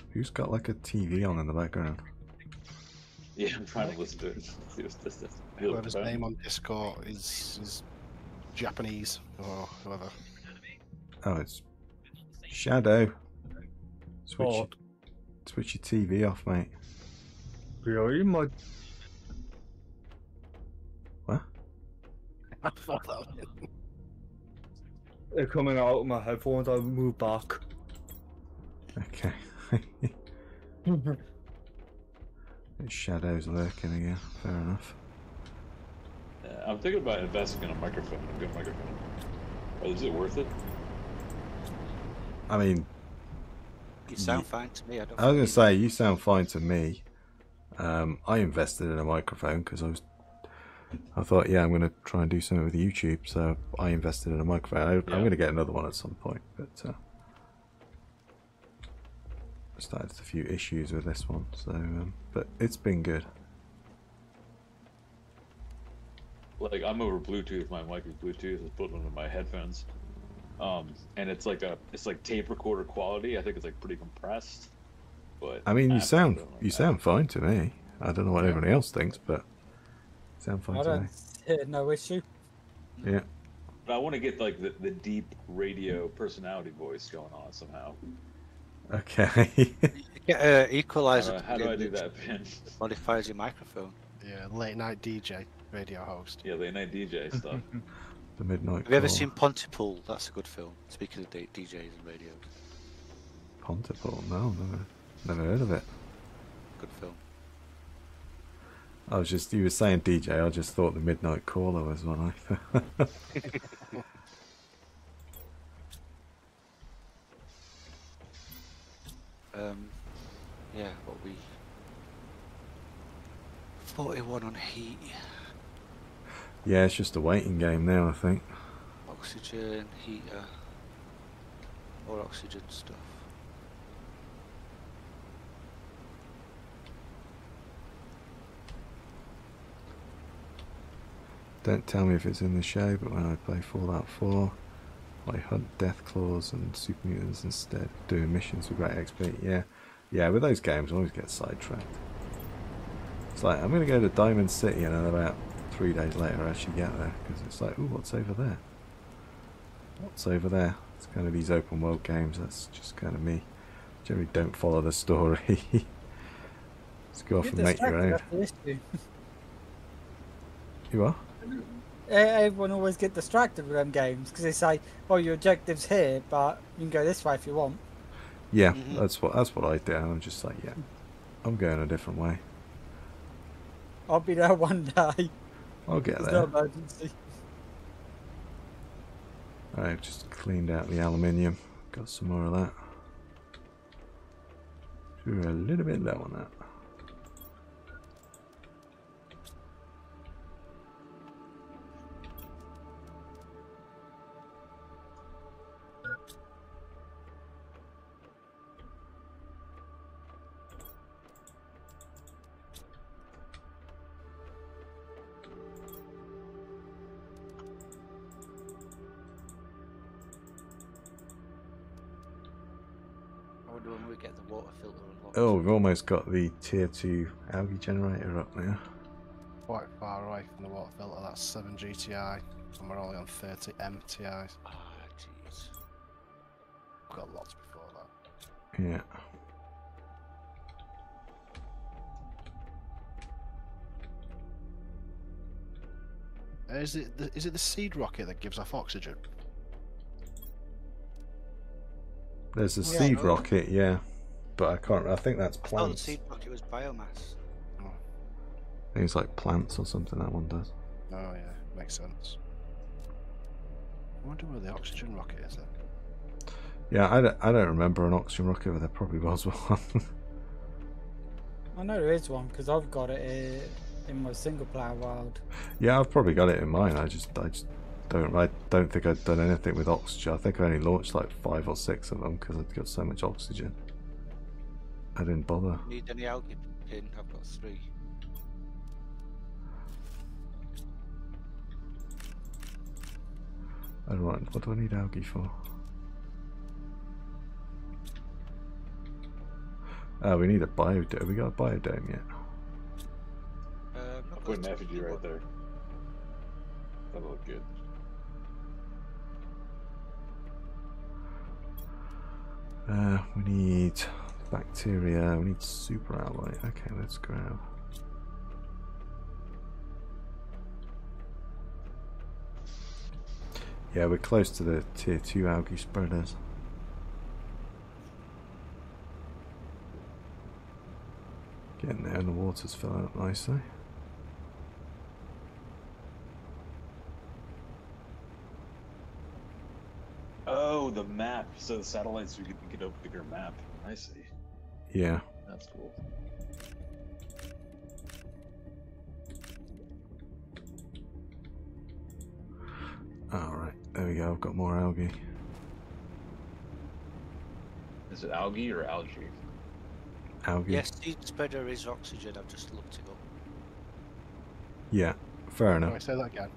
Who's got like a TV on in the background? Yeah, I'm trying to listen to it. See what's this. This. Whoever's name on Discord is is Japanese or whoever. Oh, it's Shadow. Switch, your, switch your TV off, mate. Really? My What? I thought that was it. they're coming out of my headphones. I'll move back. Okay. It's Shadow's lurking again. Fair enough. Yeah, I'm thinking about investing in a microphone, a good microphone. Oh, is it worth it? I mean, You sound fine to me. I don't. I was gonna you- say you sound fine to me. Um, I invested in a microphone because I was. I thought, yeah, I'm gonna try and do something with YouTube, so I invested in a microphone. I, Yeah. I'm gonna get another one at some point, but uh, I started a few issues with this one, so um, but it's been good. Like I'm over Bluetooth. My mic is Bluetooth. I put it into my headphones. Um, and it's like a, it's like tape recorder quality. I think it's like pretty compressed. But I mean, you have sound like you that. sound fine to me. I don't know what Yeah. everybody else thinks, but sound fine I to me. don't see no issue. Yeah. But I want to get like the, the deep radio personality voice going on somehow. Okay. Get an equalizer. Uh, to how do the I do that, Ben? Modifies your microphone. Yeah, late night DJ radio host. yeah, they know DJ stuff. the midnight. Have you ever seen Pontypool? That's a good film. Speaking of DJs and radio. Pontypool? No, never, never heard of it. good film. I was just you were saying DJ. I just thought the Midnight Caller was one. I Um, yeah, what we. 41 on heat, yeah, it's just a waiting game now. I think. oxygen, heater, all oxygen stuff. Don't tell me if it's in the show, but when I play Fallout 4, I hunt death claws and super mutants instead, doing missions with great XP. Yeah, yeah. With those games, I always get sidetracked. It's like I'm going to go to Diamond City, and then about three days later, I actually get there because it's like, ooh, what's over there? What's over there? It's kind of these open world games. That's just kind of me. Generally, don't follow the story. Just go off Get and make your own. after this, too. You are? E- Everyone always get distracted with them games because they say, "Oh, your objective's here, but you can go this way if you want." Yeah, Mhm. that's what that's what I do. I'm just like, yeah, I'm going a different way. I'll be there one day. I'll get there. emergency. I've just cleaned out the aluminium. Got some more of that. We're a little bit low on that. Almost got the tier 2 algae generator up now. Quite far away from the water filter. That's 7 GTI, and we're only on 30 MTIs. Ah, jeez. We've got lots before that. Yeah. Uh, Is it the, is it the seed rocket that gives off oxygen? There's a Yeah. seed rocket, yeah. But I can't, I think that's Oh, the plants. seed rocket was biomass. Things like plants or something that one does. Oh yeah, makes sense. I wonder where the oxygen rocket is then. Yeah, I don't, I don't remember an oxygen rocket, but there probably was one. I know there is one because I've got it uh, in my single player world. yeah, I've probably got it in mine. I just, I just don't, I don't think I've done anything with oxygen. I think I only launched like five or six of them because I've got so much oxygen. I didn't bother. Need any algae pin? I've got three. I don't want, what do I need algae for? Oh, we need a biodome. Have we got a biodome yet? Uh, I've I'll not put an got a effigy right there. That'll look good. Uh, we need bacteria. We need super alloy. Okay, let's grab. Yeah, we're close to the tier two algae spreaders. Getting there, and the water's filling up nicely. Oh, the map. So the satellites, we can get a bigger map. I see. Yeah. That's cool. Alright, there we go. I've got more algae. Is it algae or algae? Algae? Yes, seed spreader is oxygen. I've just looked it up. Yeah, fair Can I enough. say that again?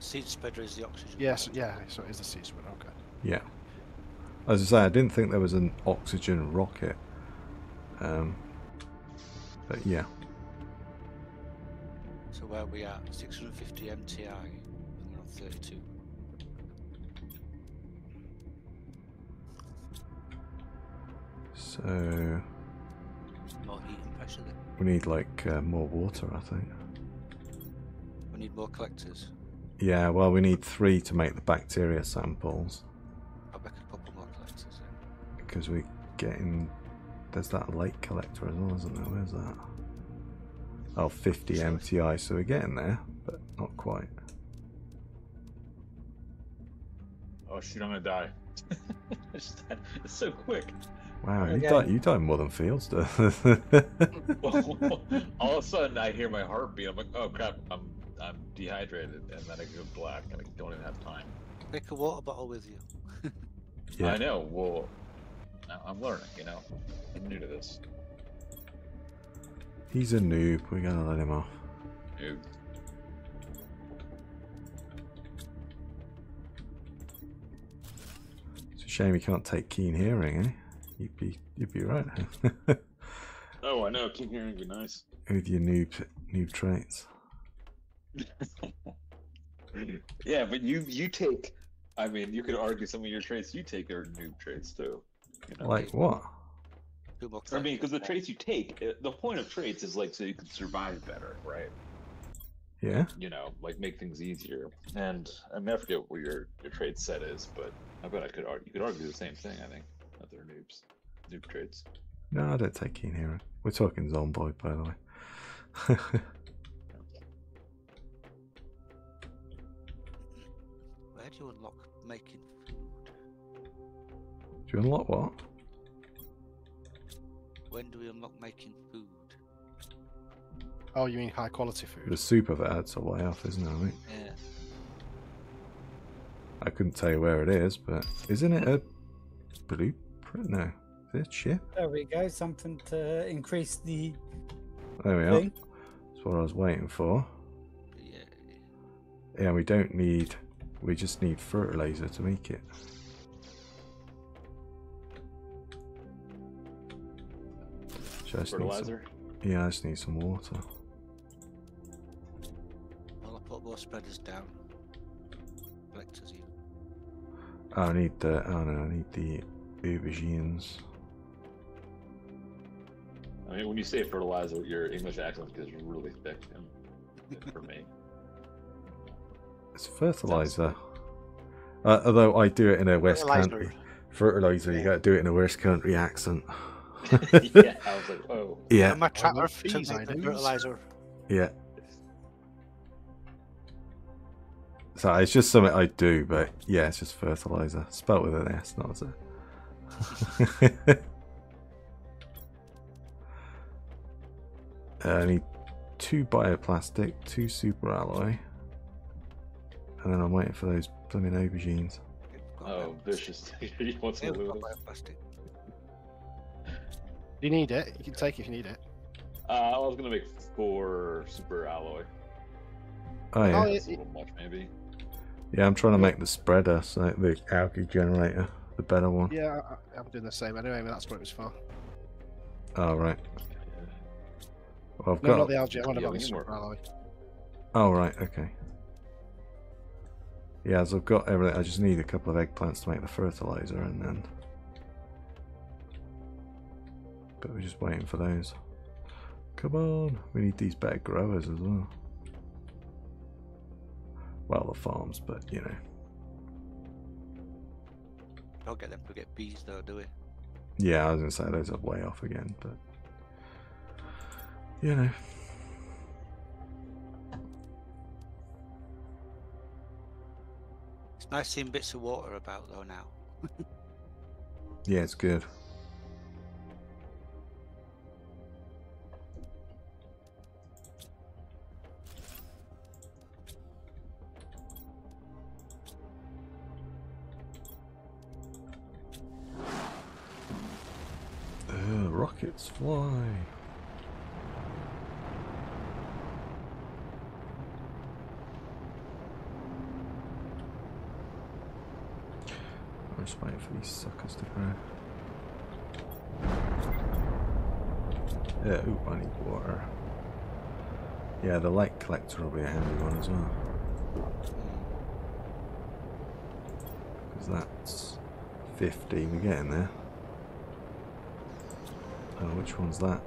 Seed spreader is the oxygen. Yes, yeah. So it is the seed spreader. Okay. Yeah. As I say, I didn't think there was an oxygen rocket. Um, but yeah. So where we at? 650 MTI, and we're on 32. So More heat and pressure then. we need like uh, more water, I think. We need more collectors. Yeah, well, we need three to make the bacteria samples make a couple more collectors then. because we're getting. There's that light collector as well, isn't there? Where's that? Oh, 50 MTI, so we're getting there, but not quite. Oh shoot, I'm gonna die. it's, it's so quick. Wow, you Okay. died, you died more than Fields does. All of a sudden, I hear my heartbeat. I'm like, oh crap, I'm I'm dehydrated, and then I go black, and I don't even have time. Take a water bottle with you. yeah. I know. Well, I- I'm learning, you know. I'm new to this. He's a noob. We're gonna let him off. Noob. It's a shame he can't take keen hearing, eh? You'd be, you'd be right. oh, I know. Keen hearing would be nice. With your noob, noob traits. yeah, but you you take. I mean, you could argue some of your traits you take are noob traits too. You know? Like what? I mean, because the questions. traits you take, uh, the point of traits is like so you can survive better, right? Yeah. You know, like make things easier. And I mean, I forget what your your trait set is, but I bet I could argue. You could argue the same thing. I think that they're noobs, noob traits. No, I don't take keen hearing. We're talking Zomboid, by the way. Where do you unlock making food? Do you unlock what? When do we unlock making food? Oh, you mean high quality food? The super that's a way off, isn't it? I think. Yeah. I couldn't tell you where it is, but isn't it a blueprint? No, is it a chip? There we go. Something to increase the There we are. That's what I was waiting for. Yeah. Yeah, we don't need. We just need fertilizer to make it. So I just need some- Fertilizer. yeah, I just need some water. Well, I put more spreaders down. Collectors even. Oh, I need the. Oh no, I need the aubergines. I mean, when you say fertilizer, your English accent is really thick for me. It's fertilizer. Uh, although I do it in a West Fertilizer. Country fertilizer, you got to do it in a West Country accent. yeah, I was like, oh. yeah, my tractor no to fees, I make fertilizer. yeah. So it's just something I do, but yeah, it's just fertilizer. Spelt with an S, not a. uh, I need two bioplastic, two super alloy, and then I'm waiting for those blooming aubergines. Oh, vicious. you want Yeah, some we've got aluminum? bioplastic. If you need it, you can take it if you need it. Uh, I was gonna make four super alloy. Oh yeah, Oh, That's a little much, maybe. yeah. I'm trying to make the spreader, so the algae generator, the better one. Yeah, I, I'm doing the same anyway, but that's what it was for. Oh right. Well, I've No, got. not the algae, I want Yeah, about the we can work. super alloy. Oh right, okay. Yeah, so I've got everything, I just need a couple of eggplants to make the fertilizer, and then. But we're just waiting for those. Come on, we need these better growers as well. Well, the farms, but you know. Don't get them to get bees though, do we? Yeah, I was gonna say those are way off again, but you know. It's nice seeing bits of water about though now. Yeah, it's good. Fly. I'm just waiting for these suckers to grow. Yeah, ooh, I need water. Yeah, the light collector will be a handy one as well. Because that's 50, we're getting there. Which one's that?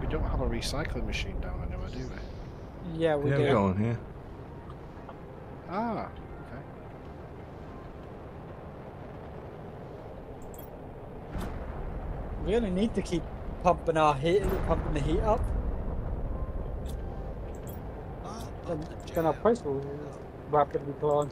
We don't have a recycling machine down anywhere, do we? Yeah, we yeah, we've do. got one here. Ah, okay. We only need to keep pumping our heat, pumping the heat up. Then, up the then our jam. price will rapidly climb.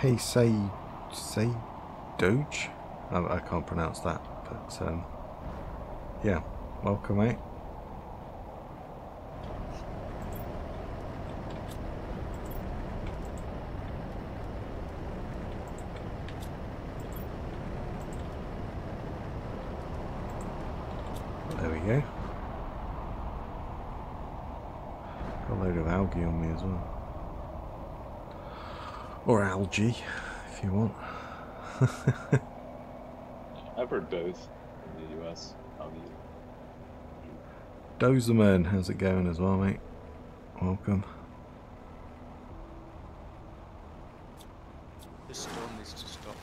Hey, say, say, Doge. I, I can't pronounce that, but um, yeah, welcome, mate. There we go. Got a load of algae on me as well. Or algae, if you want. I've heard both in the US. I'll be Dozerman, how's it going as well, mate? Welcome. This storm needs to stop.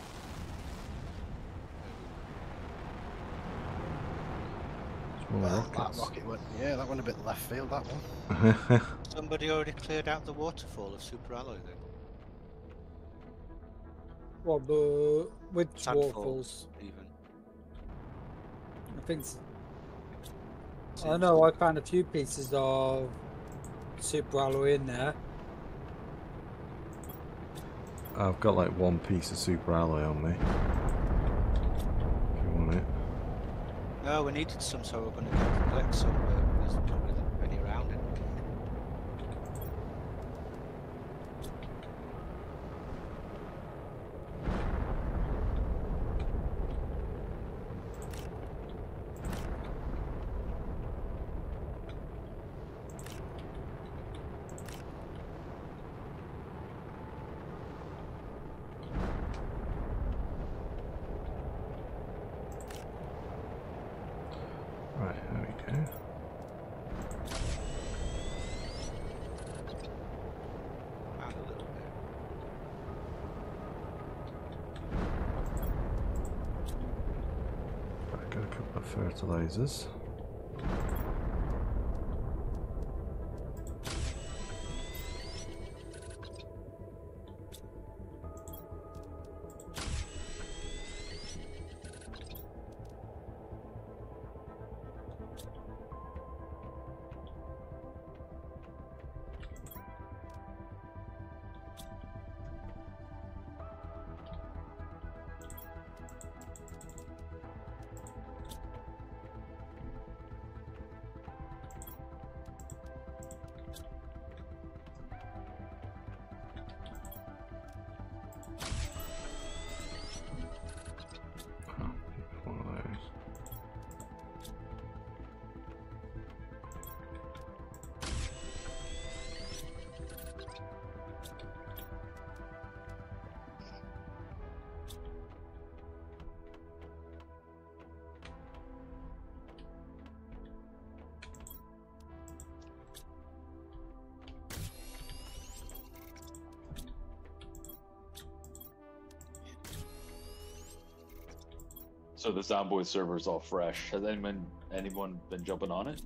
Well, that rocket went, yeah, that went a bit left field, that one. Somebody already cleared out the waterfall of Super Alloy then. What the which Sandfall, waterfalls? even. I think. I know I found a few pieces of super alloy in there. I've got like one piece of super alloy on me. If you want it. No, we needed some, so we're going to go collect some, but there's not really any around it. Right, there we go. Found a little bit. Right, got a couple of fertilizers. The Soundboy server is all fresh. Has anyone anyone been jumping on it?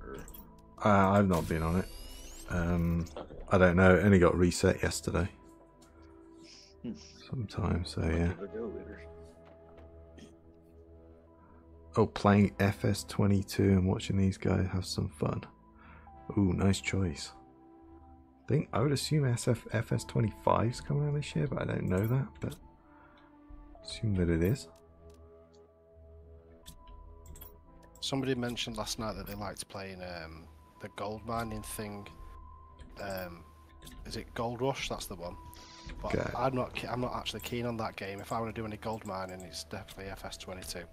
Or Uh, I've not been on it. Um, okay. I don't know. It only got reset yesterday. Hmm. Sometime, so I'll yeah. give it a go later. Oh, playing FS22 and watching these guys have some fun. Ooh, nice choice. I think I would assume SF FS25 is coming out this year, but I don't know that. But assume that it is. Somebody mentioned last night that they liked playing um, the gold mining thing. Um, is it Gold Rush? That's the one. But Okay. I'm not. I'm not actually keen on that game. If I want to do any gold mining, it's definitely FS22.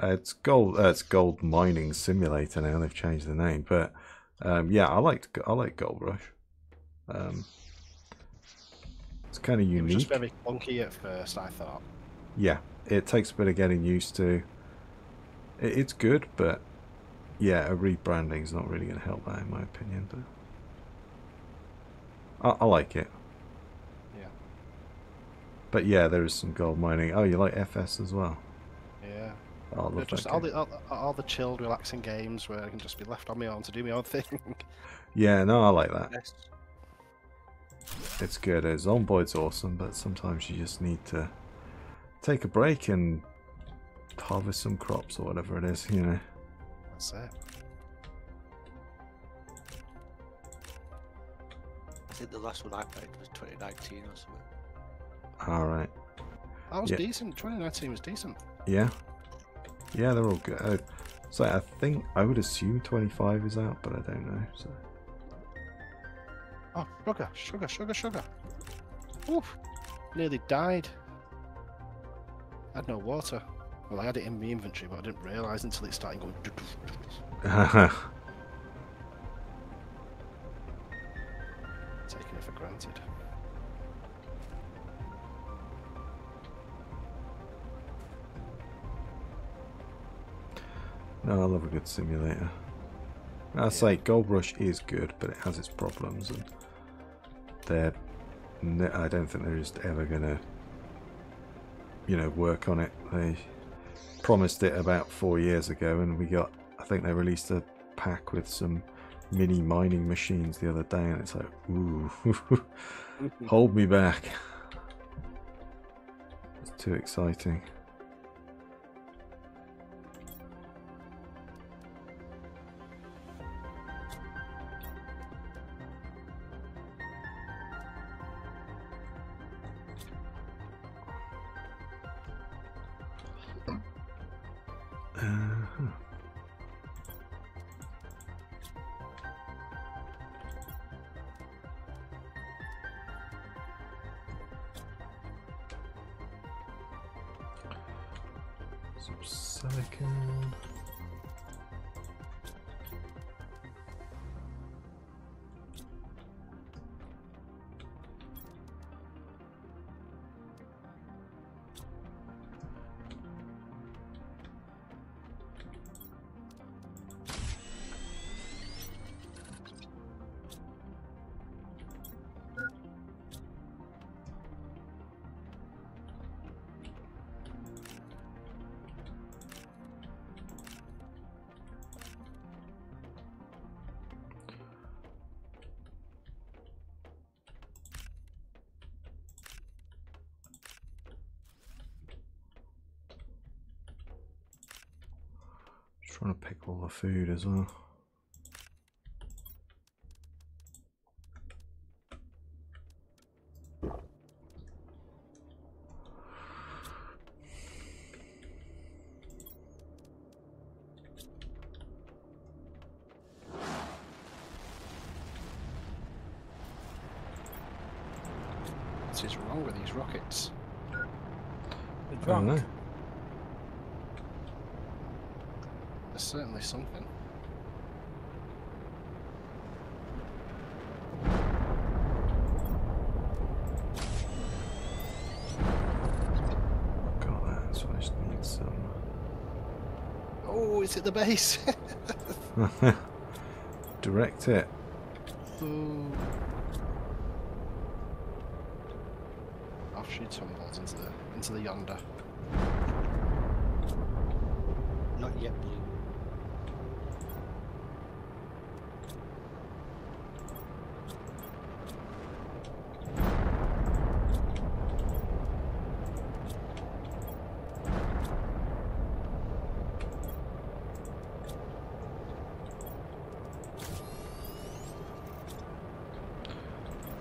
Uh, it's gold. Uh, it's Gold Mining Simulator now. They've changed the name, but um, yeah, I liked. I like Gold Rush. Um, it's kind of It was unique. just very clunky at first. I thought. Yeah, it takes a bit of getting used to. It, it's good, but yeah, a rebranding is not really going to help that, in my opinion. But I, I like it. Yeah. But yeah, there is some gold mining. Oh, you like FS as well? Yeah. Oh, I love Just all the all, all the chilled, relaxing games where I can just be left on my own to do my own thing. Yeah, no, I like that. Yes. It's good. Zomboid's awesome, but sometimes you just need to take a break and harvest some crops or whatever it is, you know. That's it. I think the last one I played was 2019 or something. Alright. That was Yeah. decent. 2019 was decent. Yeah. Yeah, they're all good. Uh, so I think I would assume 25 is out, but I don't know. So Oh, sugar, sugar, sugar, sugar. Oof. Nearly died. I had no water. Well, I had it in my inventory, but I didn't realise until it started going. Taking it for granted. no, I love a good simulator. I say Gold Rush is good, but it has its problems, and they're. I don't think they're just ever gonna, you know, work on it. They promised it about four years ago, and we got. I think they released a pack with some mini mining machines the other day, and it's like, ooh, hold me back. It's too exciting. Some to pick all the food as well. What is wrong with these rockets? The I don't drunk. know. There's certainly something. Got that, uh, so I just need some. Uh, oh, is it the base? Direct it. Ooh. Off she tumbles into the into the yonder. Not yet blue.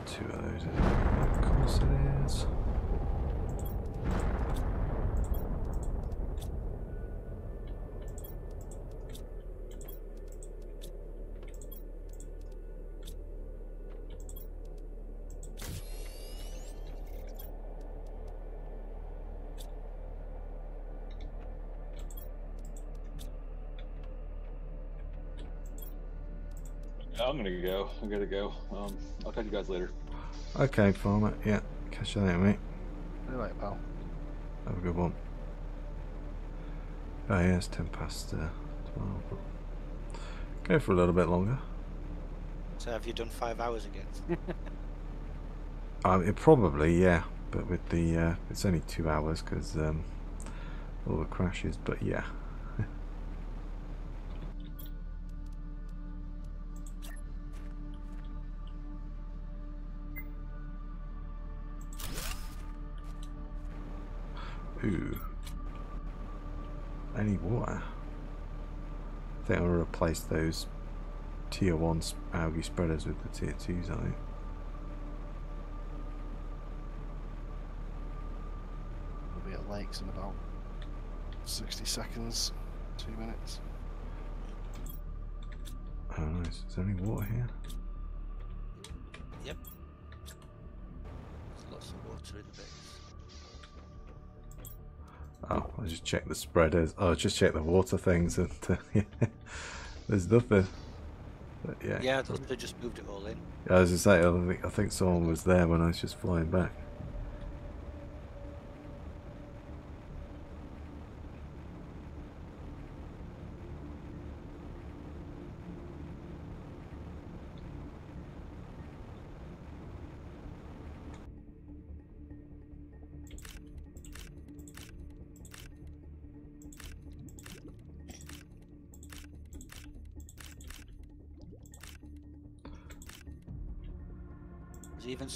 Two of those. isn't it? Of course it is. I'm gonna go. I gotta go. Um, I'll catch you guys later. Okay, farmer. Yeah, catch you later, mate. See you later, pal. Have a good one. Oh yeah, it's ten past uh, twelve. But go for a little bit longer. So have you done five hours again? Um, it probably yeah, but with the uh, it's only two hours because um, all the crashes, but yeah. Those tier one algae spreaders with the tier twos, I think. We'll be at lakes in about 60 seconds, two minutes. Oh nice. Is there any water here? Yep. There's lots of water in the base. Oh, I just checked the spreaders. Oh, just check the water things and uh, there's nothing. But yeah. Yeah, they they just moved it all in. Yeah, As I say, I think, I think someone was there when I was just flying back.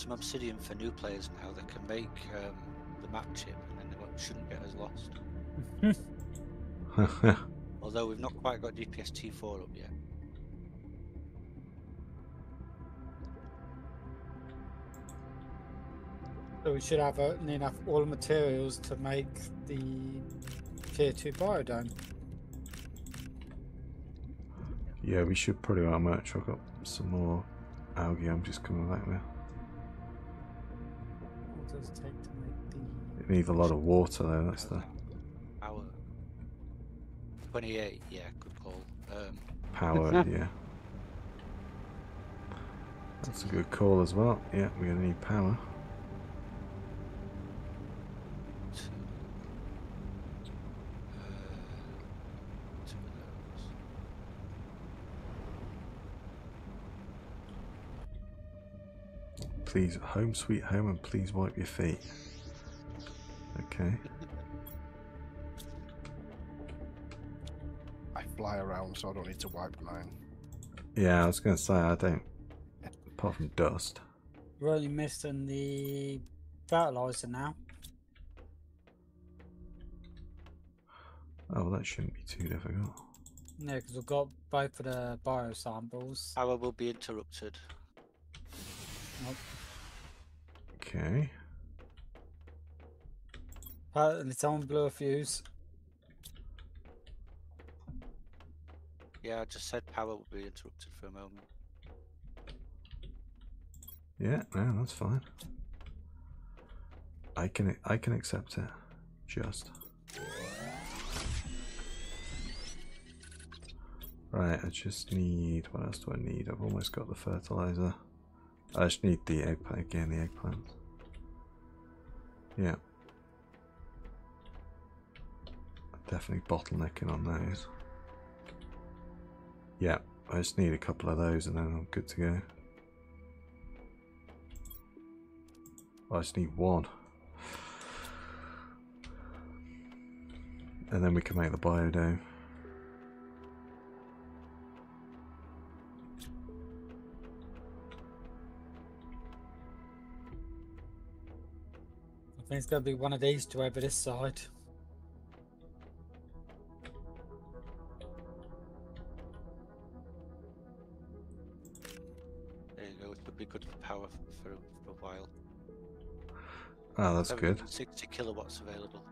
Some obsidian for new players now that can make um, the map chip and then they shouldn't get as lost. Although we've not quite got DPS T4 up yet. So we should have uh, enough all the materials to make the tier two biodome. yeah, we should probably it on merch. I've got some more algae I'm just coming back with. What does it take to make the. It needs a lot of water though, that's the Power. 28, yeah, good call. Um, power, yeah. That's a good call as well. Yeah, we're gonna need power. two, uh, two of those. Please, home sweet home, and please wipe your feet. Okay. I fly around, so I don't need to wipe mine. Yeah, I was gonna say I don't. Apart from dust. We're only missing the fertilizer now. Oh, that shouldn't be too difficult. No, because we've got both of the bio samples. Power will be interrupted. Okay. Uh, and it's on blew a fuse. Yeah, I just said power will be interrupted for a moment. Yeah, no, that's fine. I can I can accept it. Just. Right, I just need what else do I need? I've almost got the fertilizer. I just need the eggplant again, the eggplant. Yeah. Definitely bottlenecking on those. Yeah, I just need a couple of those and then I'm good to go. I just need one. And then we can make the biodome. Think it's going to be one of these two over this side. There you go, it would be good for power for, for a while. Oh, that's good. 60 kilowatts available.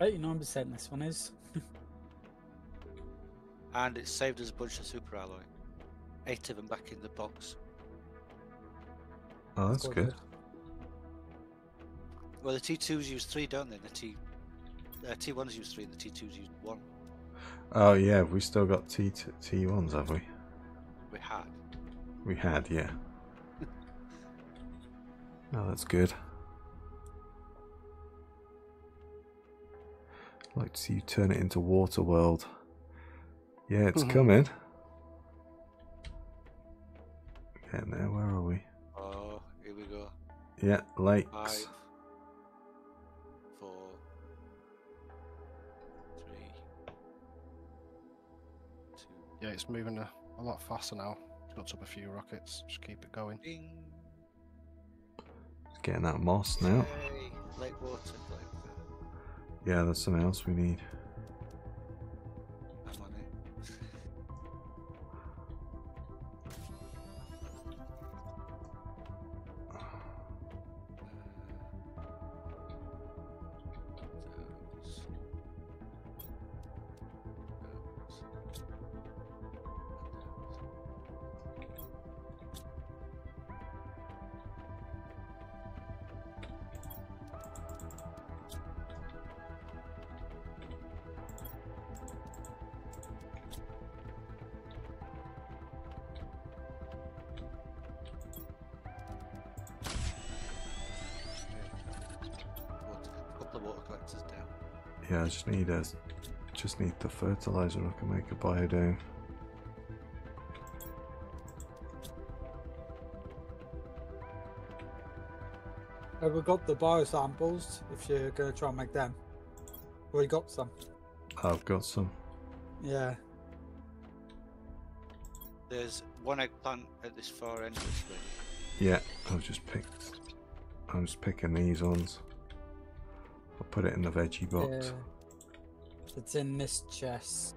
89% this one is. And it saved us a bunch of super alloy. Eight of them back in the box. Oh, that's quite good. Well, the T2s use three, don't they? The T, uh, T1s use three, and the T2s use one. Oh yeah, we still got T T ones, have we? We had. We had, yeah. oh, that's good. I'd like to see you turn it into Water World. Yeah, it's Mhm. coming. Getting there. Where are we? Oh, here we go. Yeah, lakes. Five, Yeah, it's moving a, a lot faster now. It's got up a few rockets. Just keep it going. Bing. It's getting that moss now. Yay. Lake water. Like, Yeah, there's something else we need. Just need a, just need the fertilizer. I can make a biodome. Have we got the biosamples if you're going to try and make them. We got some. I've got some. Yeah. There's one eggplant at this far end of this way. Yeah, I've just picked. I'm just picking these ones. I'll put it in the veggie box. yeah. It's in this chest.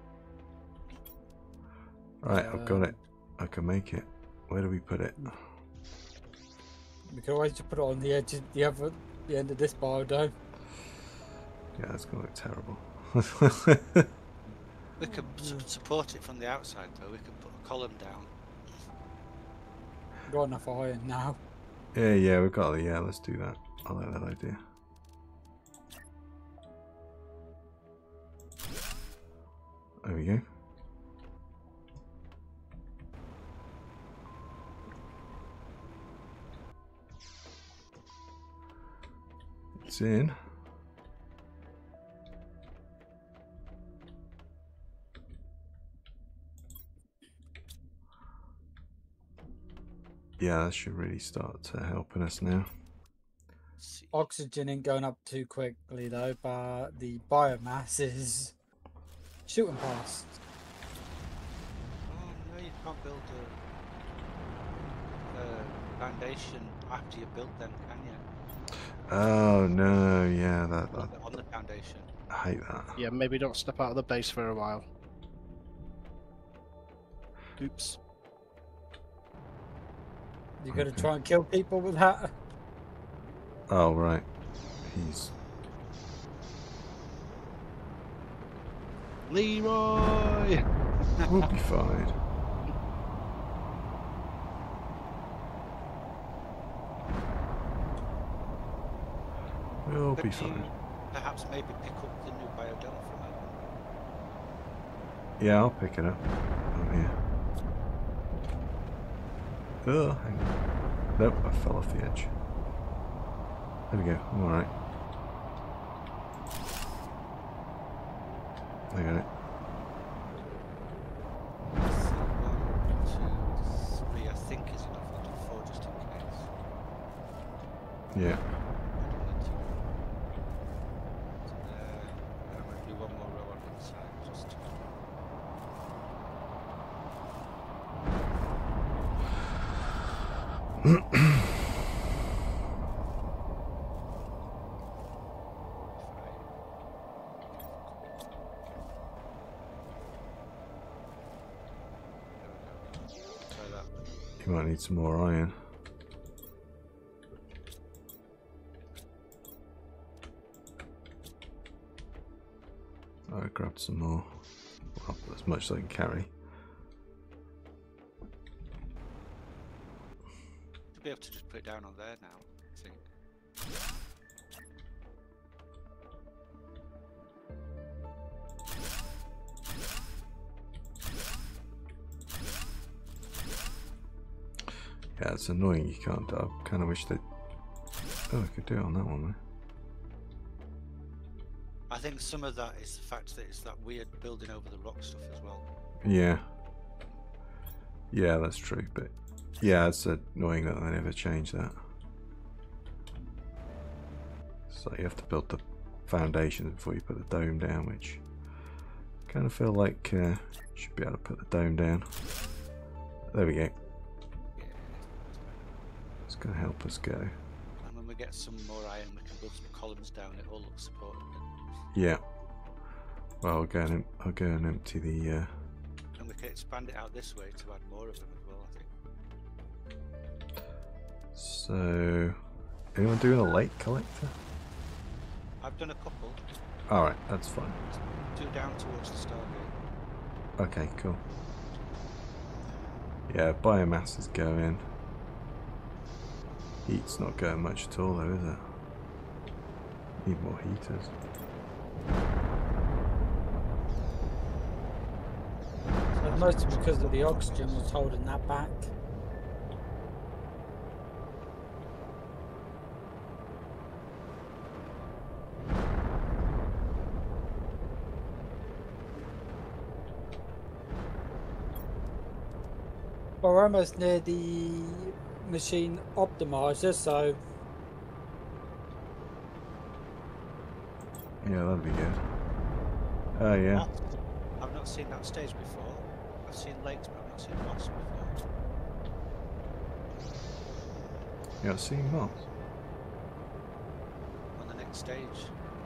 Right, I've got it. Um, I can make it. Where do we put it? We can always just put it on the edge of the other the end of this bar biodome. Yeah, that's gonna look terrible. We could su- support it from the outside though. We could put a column down. Got enough iron now. yeah, yeah, we've got it. Yeah, let's do that. I like that idea. Go. It's in. Yeah, that should really start uh, helping us now. Oxygen ain't going up too quickly though, but the biomass is shooting past. Oh um, no, you can't build a, a foundation after you build them, can you? Oh no, yeah, that, On that the, on the foundation. I hate that. Yeah, maybe don't step out of the base for a while. Oops. You're gonna try and kill people with that? Oh right, he's Leroy! we'll be fine. We'll be Could fine. perhaps maybe pick up the new biodome from it? Yeah, I'll pick it up. I'm here. Oh, hang on. Nope, I fell off the edge. There we go. I'm alright. I got it. So one, two, three, I think is enough. I'll do four just in case. Yeah. I don't need to. Uh, I'm gonna do one more row on the inside just to Try that. You might need some more iron. I grabbed some more. Well, as much as I can carry. To be able to just put it down on there now, I think. It's annoying you can't. I kind of wish that. Oh, I could do it on that one. Though. I think some of that is the fact that it's that weird building over the rock stuff as well. Yeah. Yeah, that's true. But yeah, it's annoying that they never change that. So you have to build the foundation before you put the dome down, which kind of feel like uh, should be able to put the dome down. There we go. To help us go. And when we get some more iron, we can build some columns down. It all looks supported. Yeah. Well, I'll go and, I'll go and empty the. Uh, And we can expand it out this way to add more of them as well. I think. so, anyone doing a lake collector? I've done a couple. All right, that's fine. Two down towards the Stargate. Okay, cool. Yeah, biomass is going. Heat's not going much at all, though, is it? Need more heaters. So mostly because of the oxygen was holding that back. Well, we're almost near the machine optimizer, so Yeah, that'd be good. Oh yeah, Moss. I've not seen that stage before. I've seen lakes, but I've not seen moss before. yeah, I've seen moss. On the next stage,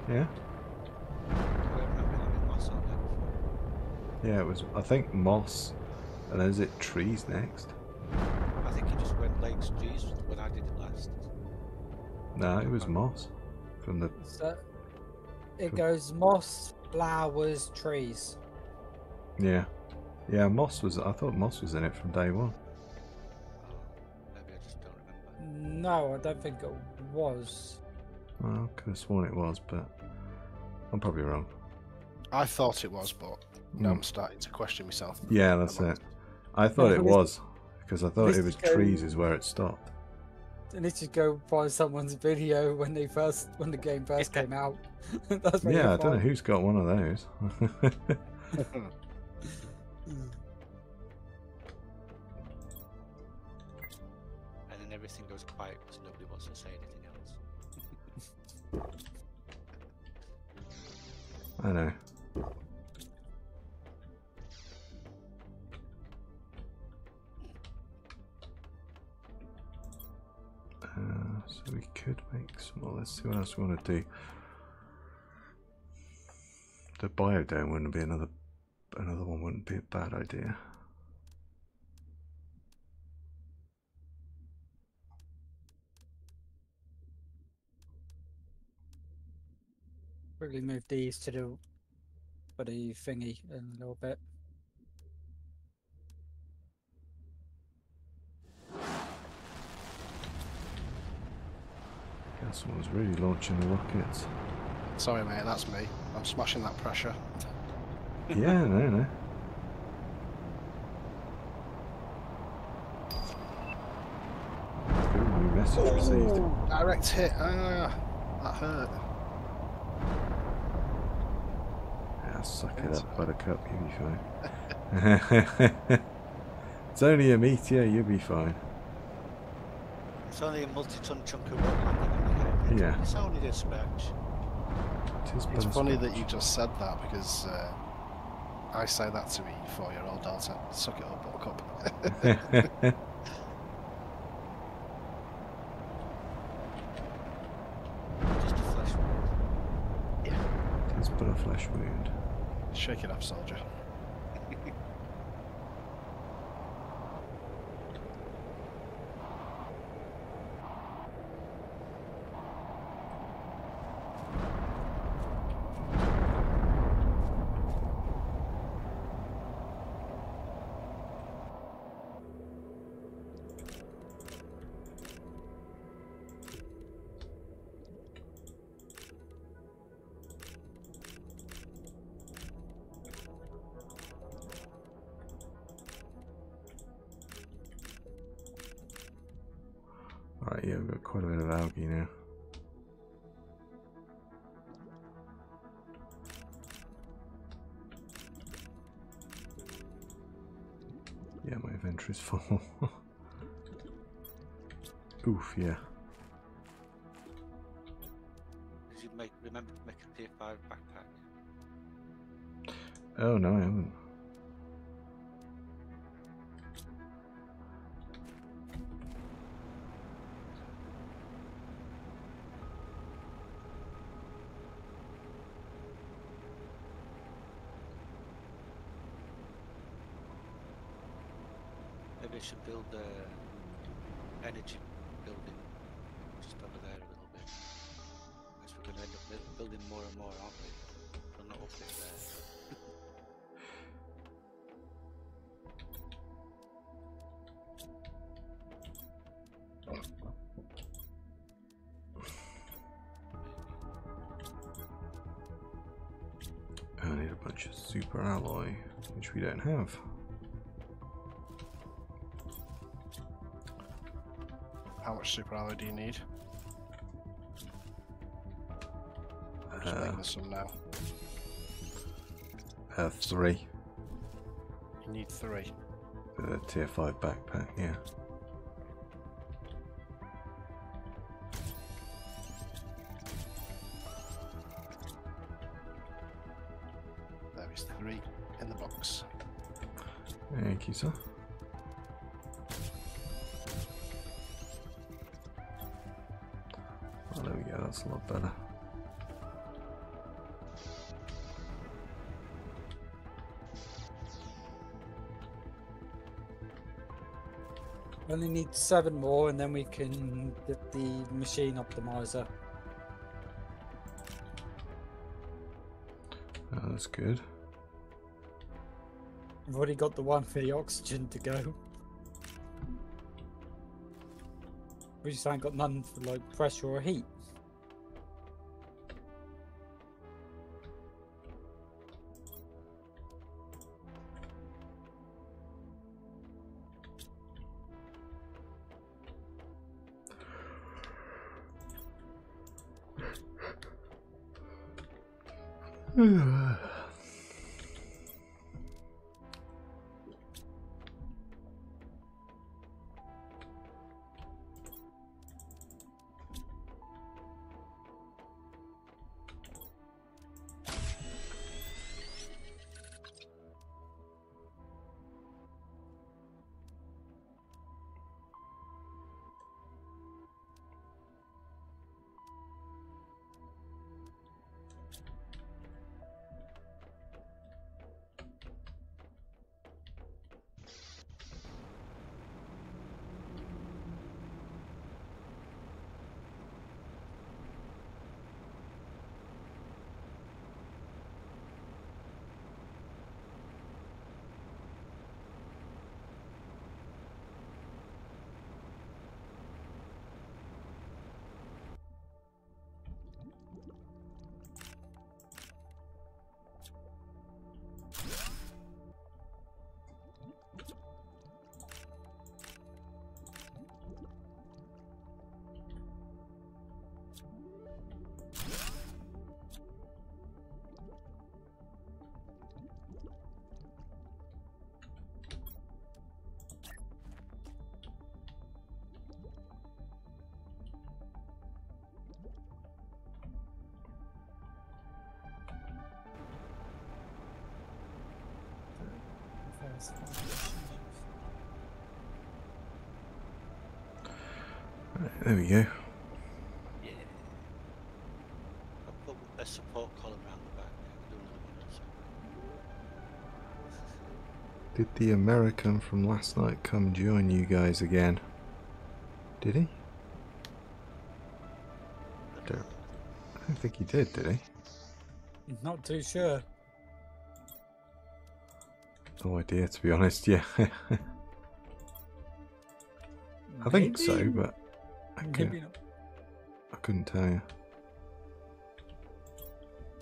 Yeah, I don't remember having moss on there before. yeah, it was. I think moss, and is it trees next? I think it just went lakes trees when I did it last. No, it was moss. From the so it Cool. goes moss, flowers, trees. yeah, yeah, moss was. I thought moss was in it from day one. Oh, maybe I just don't remember. No, I don't think it was. Well, I could have sworn it was, but I'm probably wrong. I thought it was, but now Mm. I'm starting to question myself. Yeah, that's it. I thought it was because I thought this it was go- trees is where it stopped. I need to go find someone's video when they first when the game first came out. That's Yeah, you'll I don't know who's got one of those. And then everything goes quiet because nobody wants to say anything else. I know. So we could make some more. Let's see what else we want to do. The biodome wouldn't be another another one wouldn't be a bad idea. Quickly move these to the the thingy in a little bit. Yeah, someone's really launching the rockets. Sorry, mate, that's me. I'm smashing that pressure. yeah, no, no. Ooh, new message received. Ooh, direct hit. Ah, that hurt. Yeah, suck it up, Buttercup, you'll be fine. it's only a meteor, you'll be fine. It's only a multi-ton chunk of rock Yeah. It's only a scratch. It is It's but funny that you just said that because uh, I say that to me four-year-old daughter. Suck it up, Buttercup. Just a flesh wound. it is but a flesh wound. Shake it up, soldier. Alright, yeah, we've got quite a bit of algae now. Yeah, my inventory's full. Oof, yeah. Did you make remember to make a T5 backpack? Oh no, I haven't. Don't have. How much super alloy do you need? I'm just Uh, making some now. Uh, three. You need three. The tier five backpack, yeah. Oh, there we go. That's a lot better. Only need seven more, and then we can get the machine optimizer. Oh, that's good. We've already got the one for the oxygen to go. We just ain't got none for like pressure or heat. Right, there we go. Yeah. I'll put a support column around the back. Do another one or. Did the American from last night come join you guys again? Did he? Don't, I don't think he did, did he? Not too sure. No idea, to be honest. Yeah, I think so, but I, maybe couldn't. I couldn't tell you.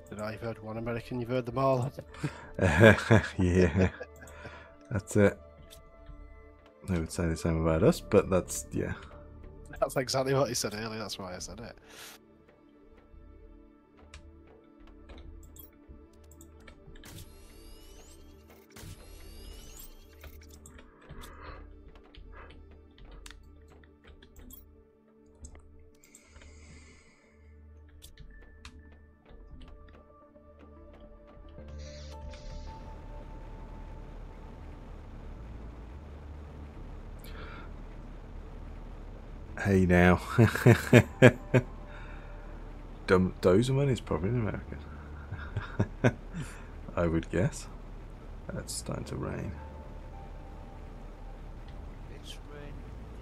Did I? You've heard one American, you've heard them all. yeah, that's it. They would say the same about us, but that's yeah. That's exactly what he said earlier. That's why I said it. Hey now. Dum- Dozeman is probably an American. I would guess. It's starting to rain. It's rain.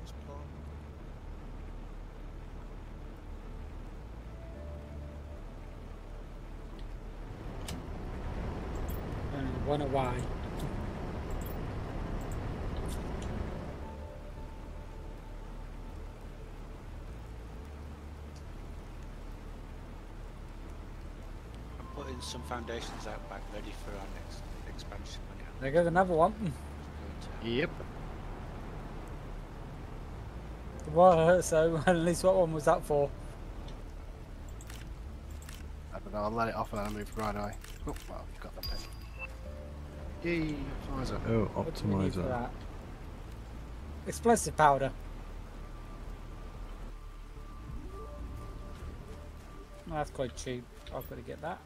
It's. Only one away. Some foundations out back ready for our next expansion when it There goes another one. Yep. Well, so at least what one was that for? I don't know, I'll let it off and then I move right away. Oh, well, you've got that pen. Yay, optimizer. Oh, What do we need for optimizer. that? Explosive powder. That's quite cheap. I've got to get that.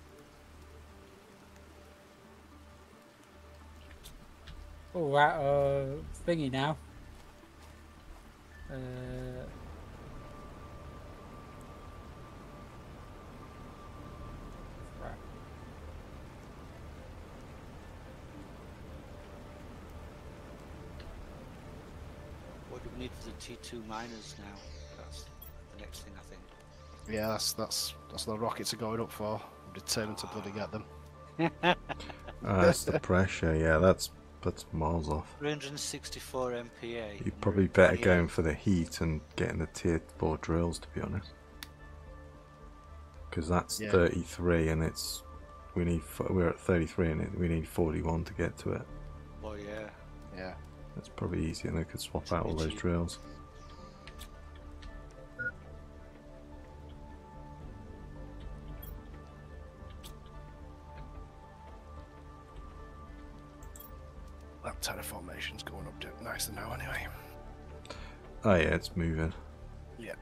Oh, right, uh, thingy now. Uh, right. What do we need for the T2 miners now? That's the next thing I think. Yeah, that's that's that's the rockets are going up for. I'm determined to bloody get them. Ah, that's the pressure. Yeah, that's that's miles off. 364 MPa. You're probably better 28. going for the heat and getting the tier four drills, to be honest. Because that's Yeah. 33, and it's we need we're at 33, and it, we need 41 to get to it. Oh yeah. Yeah. That's probably easy, and they could swap out all those cheap. drills. Nicer now anyway. Oh yeah, it's moving. Yeah.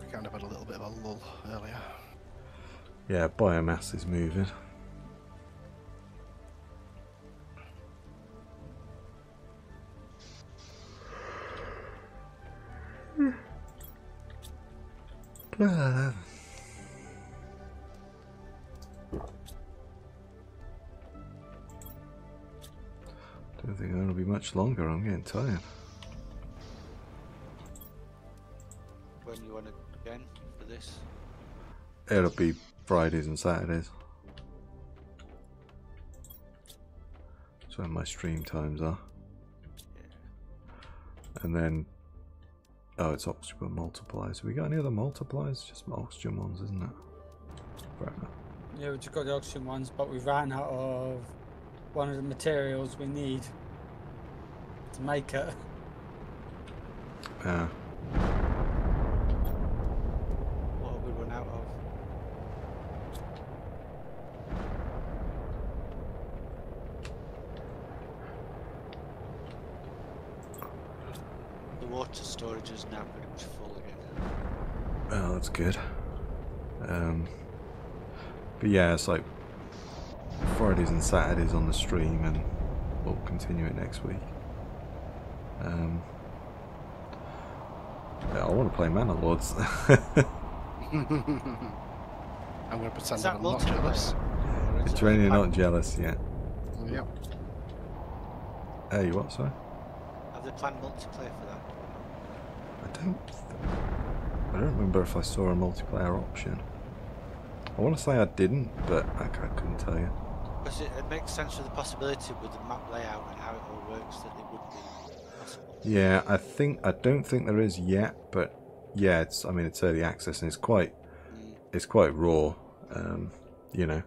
we kind of had a little bit of a lull earlier. Yeah, biomass is moving. Much longer. I'm getting tired. When you want to again for this? It'll be Fridays and Saturdays. That's when my stream times are. And then, oh, it's oxygen multipliers. Have we got any other multipliers? Just oxygen ones, isn't it? Fair enough. Yeah, we just got the oxygen ones, but we ran out of one of the materials we need to make it. Yeah. What have we run out of? The water storage is now pretty much full again. Oh, that's good. Um, but yeah, it's like Fridays and Saturdays on the stream, and we'll continue it next week. Um, yeah, I want to play Manor Lords. I'm going to pretend Is that that I'm not jealous. It's it really not jealous yet. Yep. Hey, what? Sorry, Have they planned multiplayer for that? I don't. I don't remember if I saw a multiplayer option. I want to say I didn't, but I couldn't tell you. Because it, it makes sense for the possibility with the map layout and how it all works that it would be possible. Yeah, I think I don't think there is yet, but yeah, it's. I mean, it's early access and it's quite. It's quite raw. Um, you know,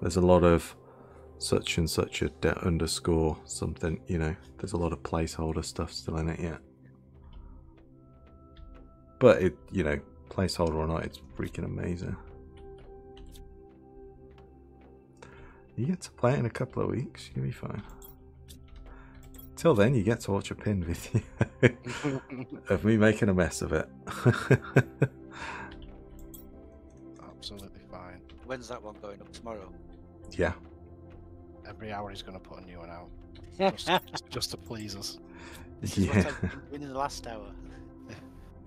there's a lot of such and such a de- underscore something. You know, there's a lot of placeholder stuff still in it yet. But it, you know, placeholder or not, it's freaking amazing. You get to play it in a couple of weeks. You'll be fine. Till then, you get to watch a pin video of me making a mess of it. Absolutely fine. When's that one going up tomorrow? yeah, Every hour he's going to put a new one out. Just, just to please us. This yeah. been in the last hour.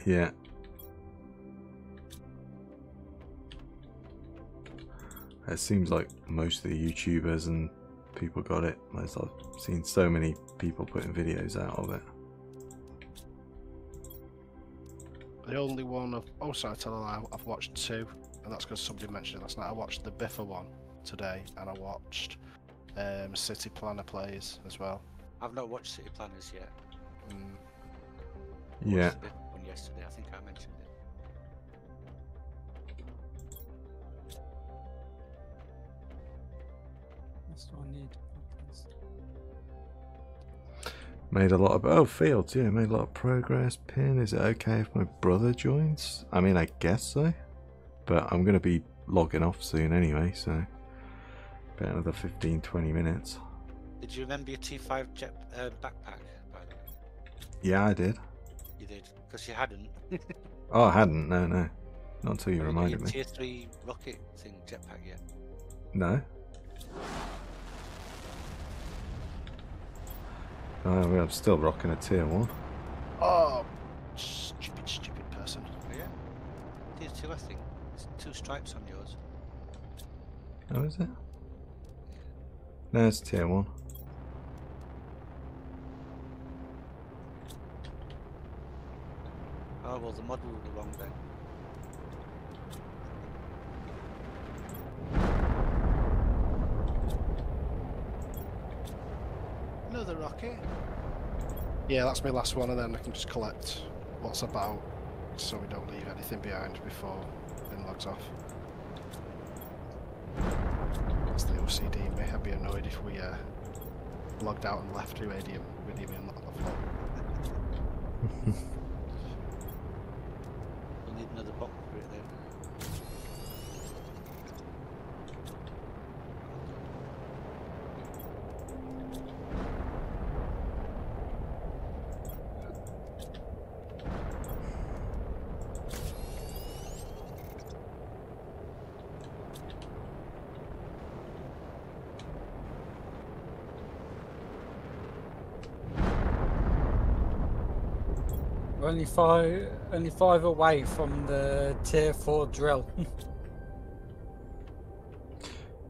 Yeah. It seems like most of the YouTubers and people got it. As I've seen so many people putting videos out of it. The only one I've oh sorry, I tell a lie, I've watched two, and that's because somebody mentioned it last night. I watched the Biffa one today, and I watched um, City Planner Plays as well. I've not watched City Planners yet. Mm. Yeah. Watched the one yesterday. I think I mentioned it. That's what I need. Made a lot of oh fields, yeah, made a lot of progress. Pin, is it okay if my brother joins? I mean I guess so. But I'm gonna be logging off soon anyway, so about another 15 20 minutes. Did you remember your T5 jet uh, backpack? By the way, Yeah, I did. you did because you hadn't. Oh I hadn't, no no. Not until you Have reminded your me. Tier three rocket thing jetpack yet? No. Oh, well, I'm still rocking a tier one. Oh, stupid, stupid person. Oh yeah. Tier two, I think. It's two stripes on yours. Oh, is it? No, it's tier one. Oh well, the model will be wrong then. Another rocket. Yeah, that's my last one, and then I can just collect what's about, so we don't leave anything behind before it logs off. That's the OCD may. I'd be annoyed if we uh, logged out and left Iridium with him on the floor. We'll need another box for it then. We're only five, only five away from the tier four drill.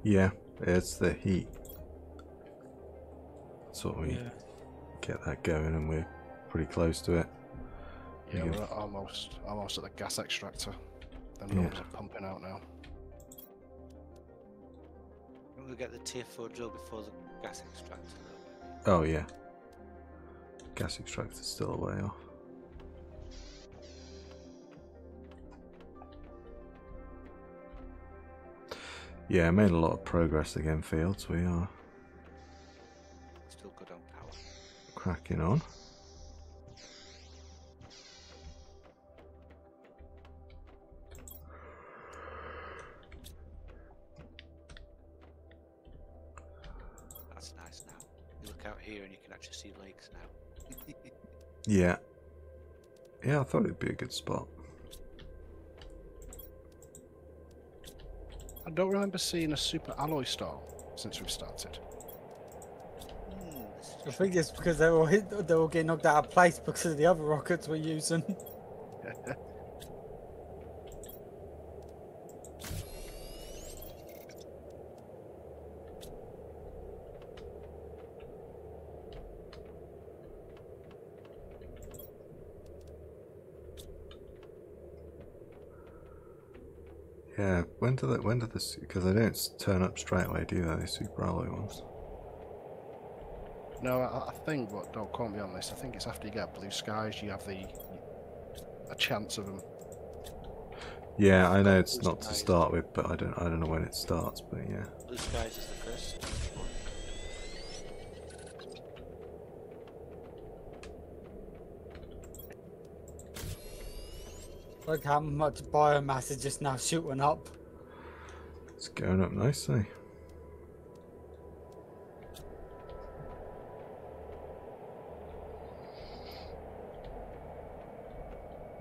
Yeah, it's the heat. So we get that going, and we're pretty close to it. Yeah, Yeah. we're almost almost at the gas extractor. The Yeah. are pumping out now. I'm gonna get the tier four drill before the gas extractor. Oh yeah. Gas extractor's still a way off. Yeah, made a lot of progress again, Fields. We are Still good on power. cracking on. That's nice now. You look out here and you can actually see lakes now. Yeah. Yeah, I thought it'd be a good spot. I don't remember seeing a super alloy star since we've started. Hmm, I think it's because they're all hit, they're all getting knocked out of place because of the other rockets we're using. Yeah, when do they, when do this, because they don't turn up straight away, do they, the super alloy ones? No, I, I think, what, don't quote me on this. I think it's after you get blue skies, you have the a chance of them. Yeah, I know it's not to start with, but I don't I don't know when it starts, but yeah. Blue skies is the first. one. Look how much biomass is just now shooting up. It's going up nicely.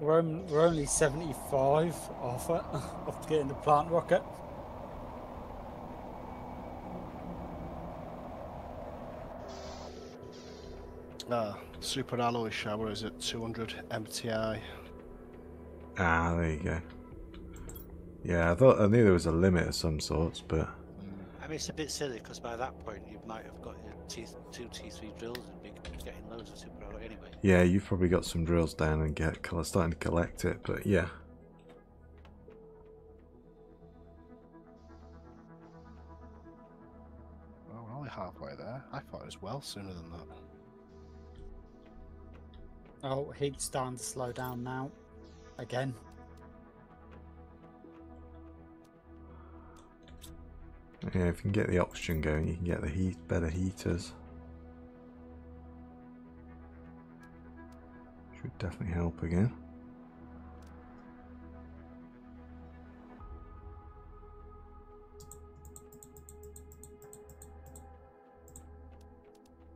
We're, on- we're only 75 off it, off getting the plant rocket. Uh, super alloy shower is at 200 MTI. Ah, there you go. Yeah, I thought I knew there was a limit of some sorts, but I mean, it's a bit silly because by that point you might have got your T- two T3 drills and be getting loads of super alloy anyway. yeah, you've probably got some drills down and get starting to collect it. But yeah, Well, we're only halfway there. I thought it was well sooner than that. Oh, he's starting to slow down now. Again. Yeah. If you can get the oxygen going, you can get the heat better heaters. Should definitely help again.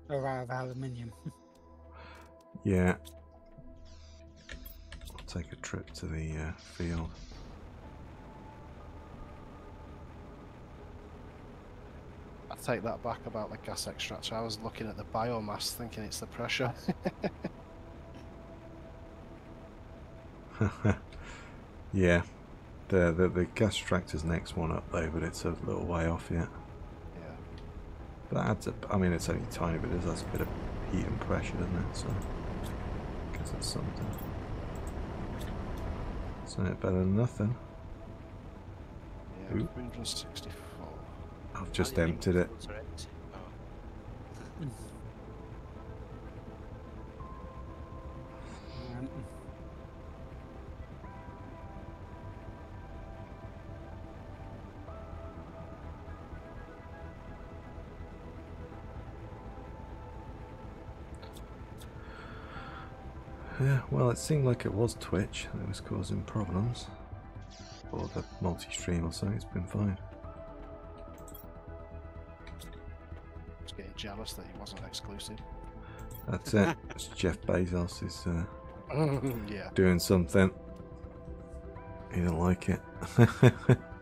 Or out of aluminium. Yeah. I'll take a trip to the uh, field. take that back about the gas extractor. I was looking at the biomass thinking it's the pressure. yeah. The, the, the gas extractor's next one up though, but it's a little way off yet. Yeah. But that adds up. I mean, it's only tiny, but it has a bit of heat and pressure, doesn't it? So, I guess that's something. So, better than nothing. Yeah, I've just emptied it. Yeah, well, it seemed like it was Twitch that was causing problems. Or the multi stream or something, it's been fine. Jealous that he wasn't exclusive. That's it. It's Jeff Bezos is uh, yeah. doing something. He don't like it.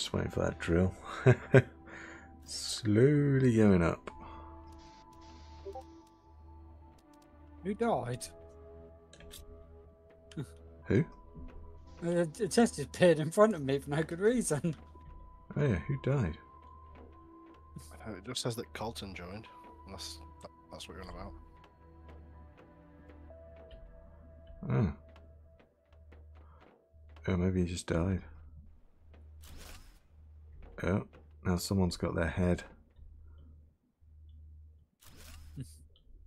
just waiting for that drill. Slowly going up. who died? Who? Uh, the test just appeared in front of me for no good reason. Oh yeah, who died? Uh, It just says that Colton joined. Unless that, that's what you're on about. Oh. Oh, maybe he just died. Oh, now someone's got their head.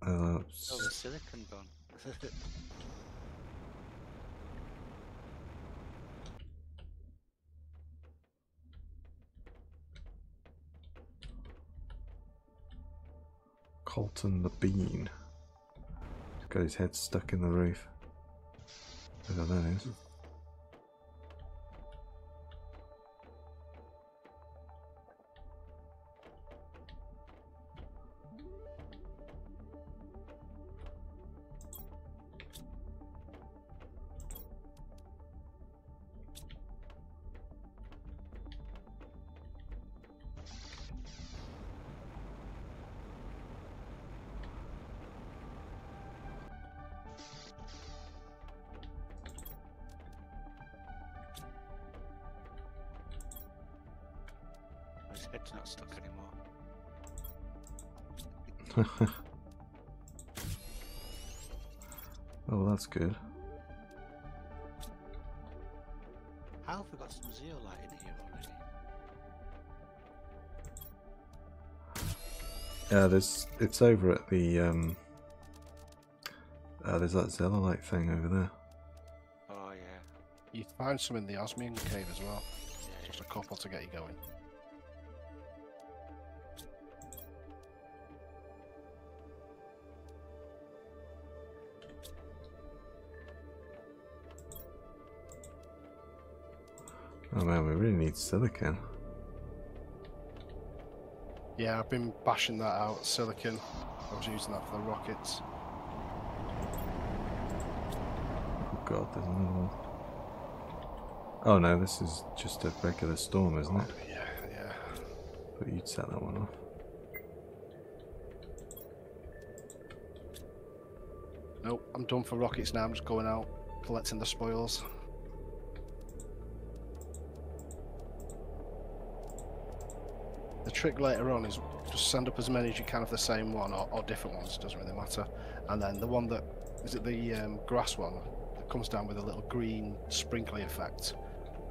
Uh, Oh, the silicon gone. Colton the Bean. He's got his head stuck in the roof. Who that is. it's over at the um uh, there's that zeolite thing over there. Oh yeah. You found some in the Osmium cave as well. Yeah. Just a couple to get you going. Oh man, we really need silicon. Yeah, I've been bashing that out. Silicon. I was using that for the rockets. Oh god, there's another one. Oh no, this is just a regular storm, isn't it? Yeah, yeah. But you'd set that one off. Nope, I'm done for rockets now. I'm just going out, collecting the spoils. Trick later on is just send up as many as you can of the same one or, or different ones, doesn't really matter. And then the one that is it the um, grass one that comes down with a little green sprinkly effect.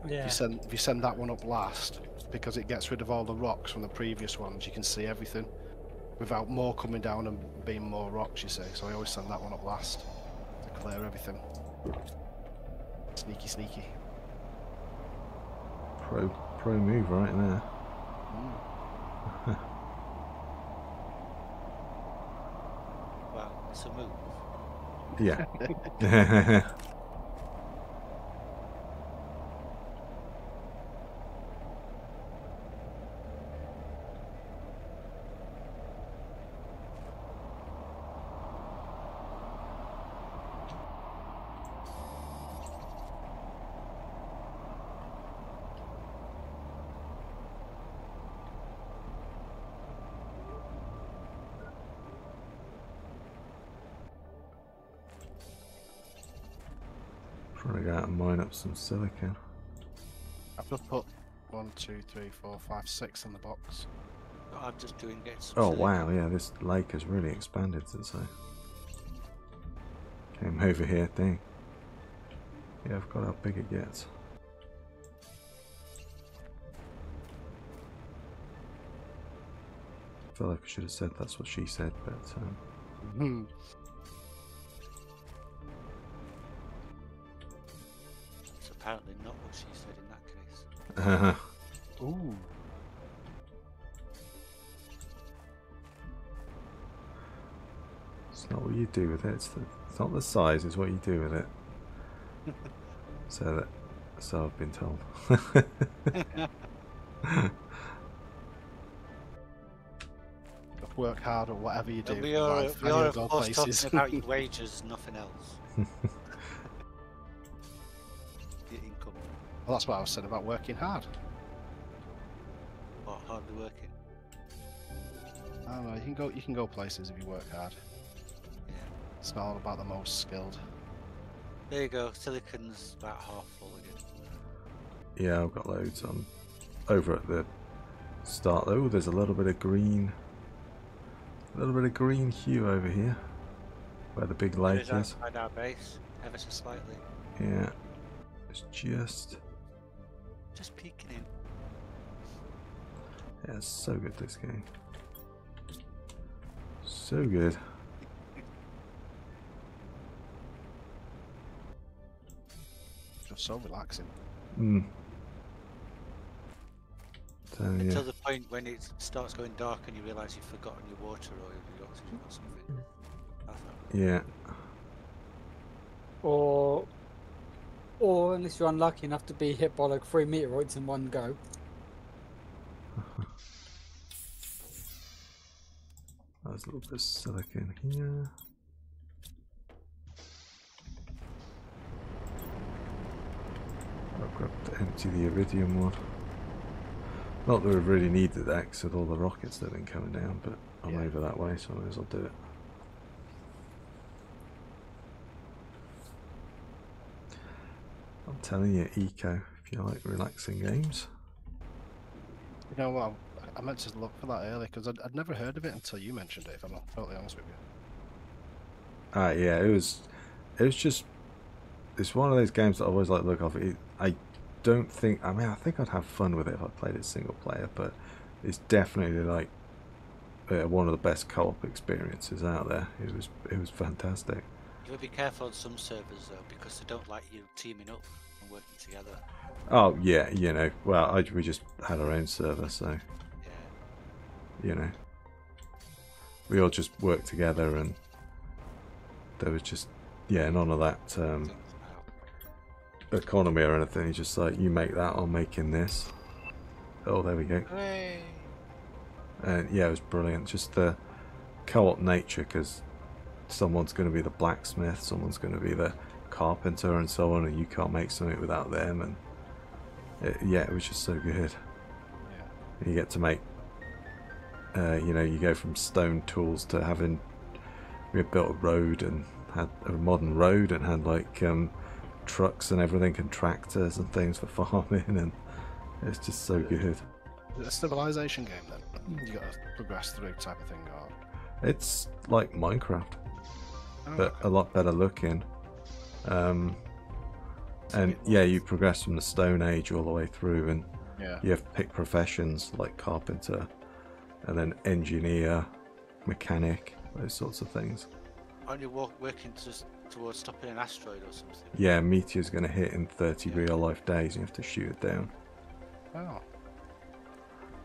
If Yeah. you send if you send that one up last, because it gets rid of all the rocks from the previous ones, you can see everything without more coming down and being more rocks. You see, so I always send that one up last to clear everything. Sneaky, sneaky. Pro pro move right there. Wow, it's a move. Yeah. some silicon. I've just put one, two, three, four, five, six in the box. I'm just doing getting some. Oh silicon. wow, yeah, this lake has really expanded since I came over here. Dang. Yeah, I've got how big it gets. I feel like I should have said that's what she said, but um, Ooh. it's not what you do with it. It's, the, it's not the size; it's what you do with it. so that, so I've been told. Work hard or whatever you do. We are, we are of course places. talking about your wages, nothing else. Well, that's what I was saying about working hard. or hardly working. I don't know. You can go. You can go places if you work hard. Yeah. It's not all about the most skilled. There you go. Silicon's about half full again. Yeah, I've got loads on. Over at the start though, there's a little bit of green. A little bit of green hue over here. Where the big It lake is is. outside our base, ever so slightly. Yeah. It's just. Just peeking in. Yeah, it's so good this game. So good. Just so relaxing. Mm. So, yeah. Until the point when it starts going dark and you realise you've forgotten your water or your oxygen or something. Yeah. Or, or unless you're unlucky enough to be hit by like three meteoroids in one go. There's a little bit of silicon here. I've got to empty the iridium one. Not that we really needed that 'cause with all the rockets that have been coming down, but I'm Yeah. over that way, so I may as well do it. Telling you, Eco, if you like relaxing games. You know what? I meant to look for that earlier because I'd, I'd never heard of it until you mentioned it. If I'm not totally honest with you. Ah, yeah, it was. It was just. It's one of those games that I always like to look off. It, I don't think. I mean, I think I'd have fun with it if I played it single player, but it's definitely like uh, one of the best co-op experiences out there. It was. It was fantastic. You would be careful on some servers though, because they don't like you teaming up and working together. Oh yeah, you know. Well, I, we just had our own server, so Yeah. you know, we all just worked together, and there was just yeah, none of that. Um, economy or anything. He's just like, you make that, I'm making this. Oh, there we go. Hooray! And yeah, it was brilliant. Just the co-op nature, because someone's going to be the blacksmith, someone's going to be the carpenter, and so on, and you can't make something without them. And it, yeah, it was just so good. Yeah. You get to make, uh, you know, you go from stone tools to having we had built a road and had a modern road and had like um, trucks and everything and tractors and things for farming and it's just so good. Is it a civilization game then? You got to progress through type of thing, or It's like Minecraft, oh, but okay. a lot better looking. Um, and yeah, you progress from the Stone Age all the way through, and yeah, you have to pick professions like carpenter, and then engineer, mechanic, those sorts of things. Aren't you walk, working to, towards stopping an asteroid or something? Yeah, a meteor's going to hit in 30 real life days, and you have to shoot it down. oh,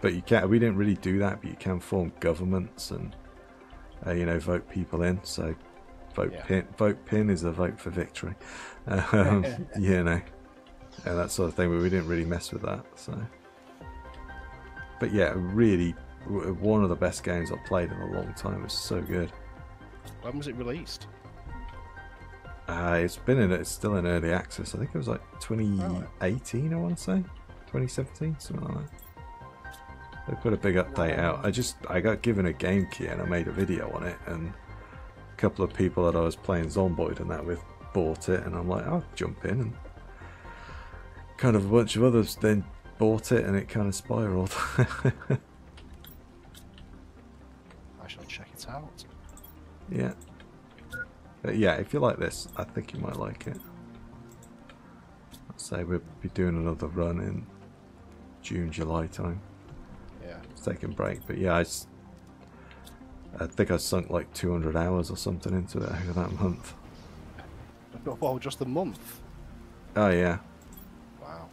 But you can't. We didn't really do that, but you can form governments and uh, you know vote people in. So vote Yeah. pin. Vote pin is a vote for victory. Um, you know, and that sort of thing. But we didn't really mess with that. So, but yeah, really one of the best games I've played in a long time. It was so good. when was it released? Uh, it's been in. It's still in early access. I think it was like 2018. I want to say 2017, something like that. They put a big update out. I just I got given a game key and I made a video on it, and couple of people that I was playing Zomboid and that with bought it, and I'm like, I'll jump in, and kind of a bunch of others then bought it, and it kind of spiraled. I shall check it out. yeah, but yeah, if you like this, I think you might like it. I'd say we'll be doing another run in June, July time. Yeah, taking break. But yeah, I, I think I sunk like 200 hours or something into it over that month. well, just a month. Oh yeah, Wow.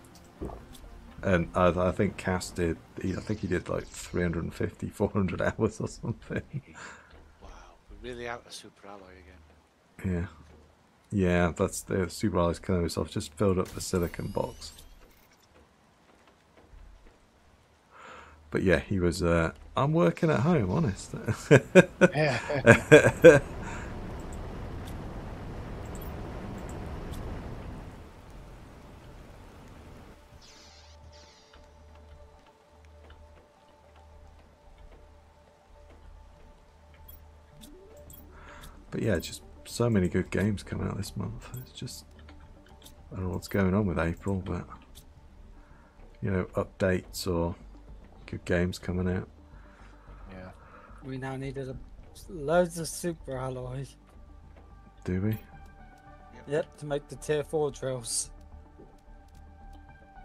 and I, I think Cass did. He, I think he did like 350, 400 hours or something. Wow, we're really out of Super Alloy again. Yeah, yeah. That's the Super Alice killing himself. Just filled up the silicon box. But yeah, he was. Uh, I'm working at home, honest. Yeah. But yeah, just so many good games coming out this month. It's just I don't know what's going on with April, but you know, updates or good games coming out. yeah. We now needed a, loads of super alloys. Do we? Yep, to make the tier four drills.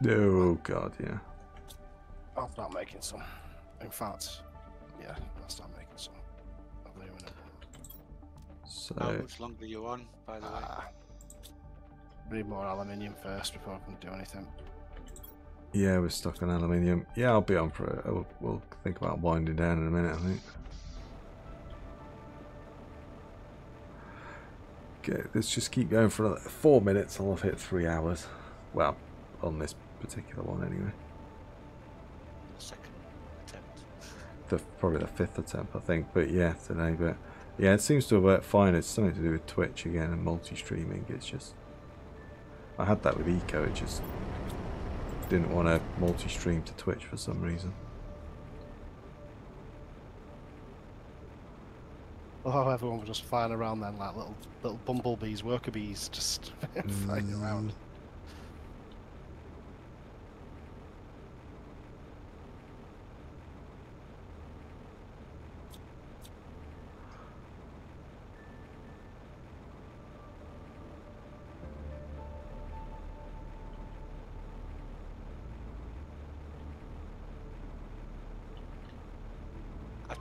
Oh god, yeah. I'll start making some. In fact, yeah, I'll start making some. Aluminum. How So much longer are you on, by the way? Ah. Need more aluminium first before I can do anything. Yeah, we're stuck on aluminium. Yeah, I'll be on for it. We'll, we'll think about winding down in a minute. I think. Okay, let's just keep going for another four minutes, and I'll have hit three hours. Well, on this particular one anyway. Second attempt. the probably the fifth attempt, I think. But yeah, today. But yeah, it seems to have worked fine. It's something to do with Twitch again and multi-streaming. It's just I had that with Eco. It just didn't want to multi-stream to Twitch for some reason. Well, how everyone was just flying around then, like little little bumblebees, worker bees, just flying around. Mm.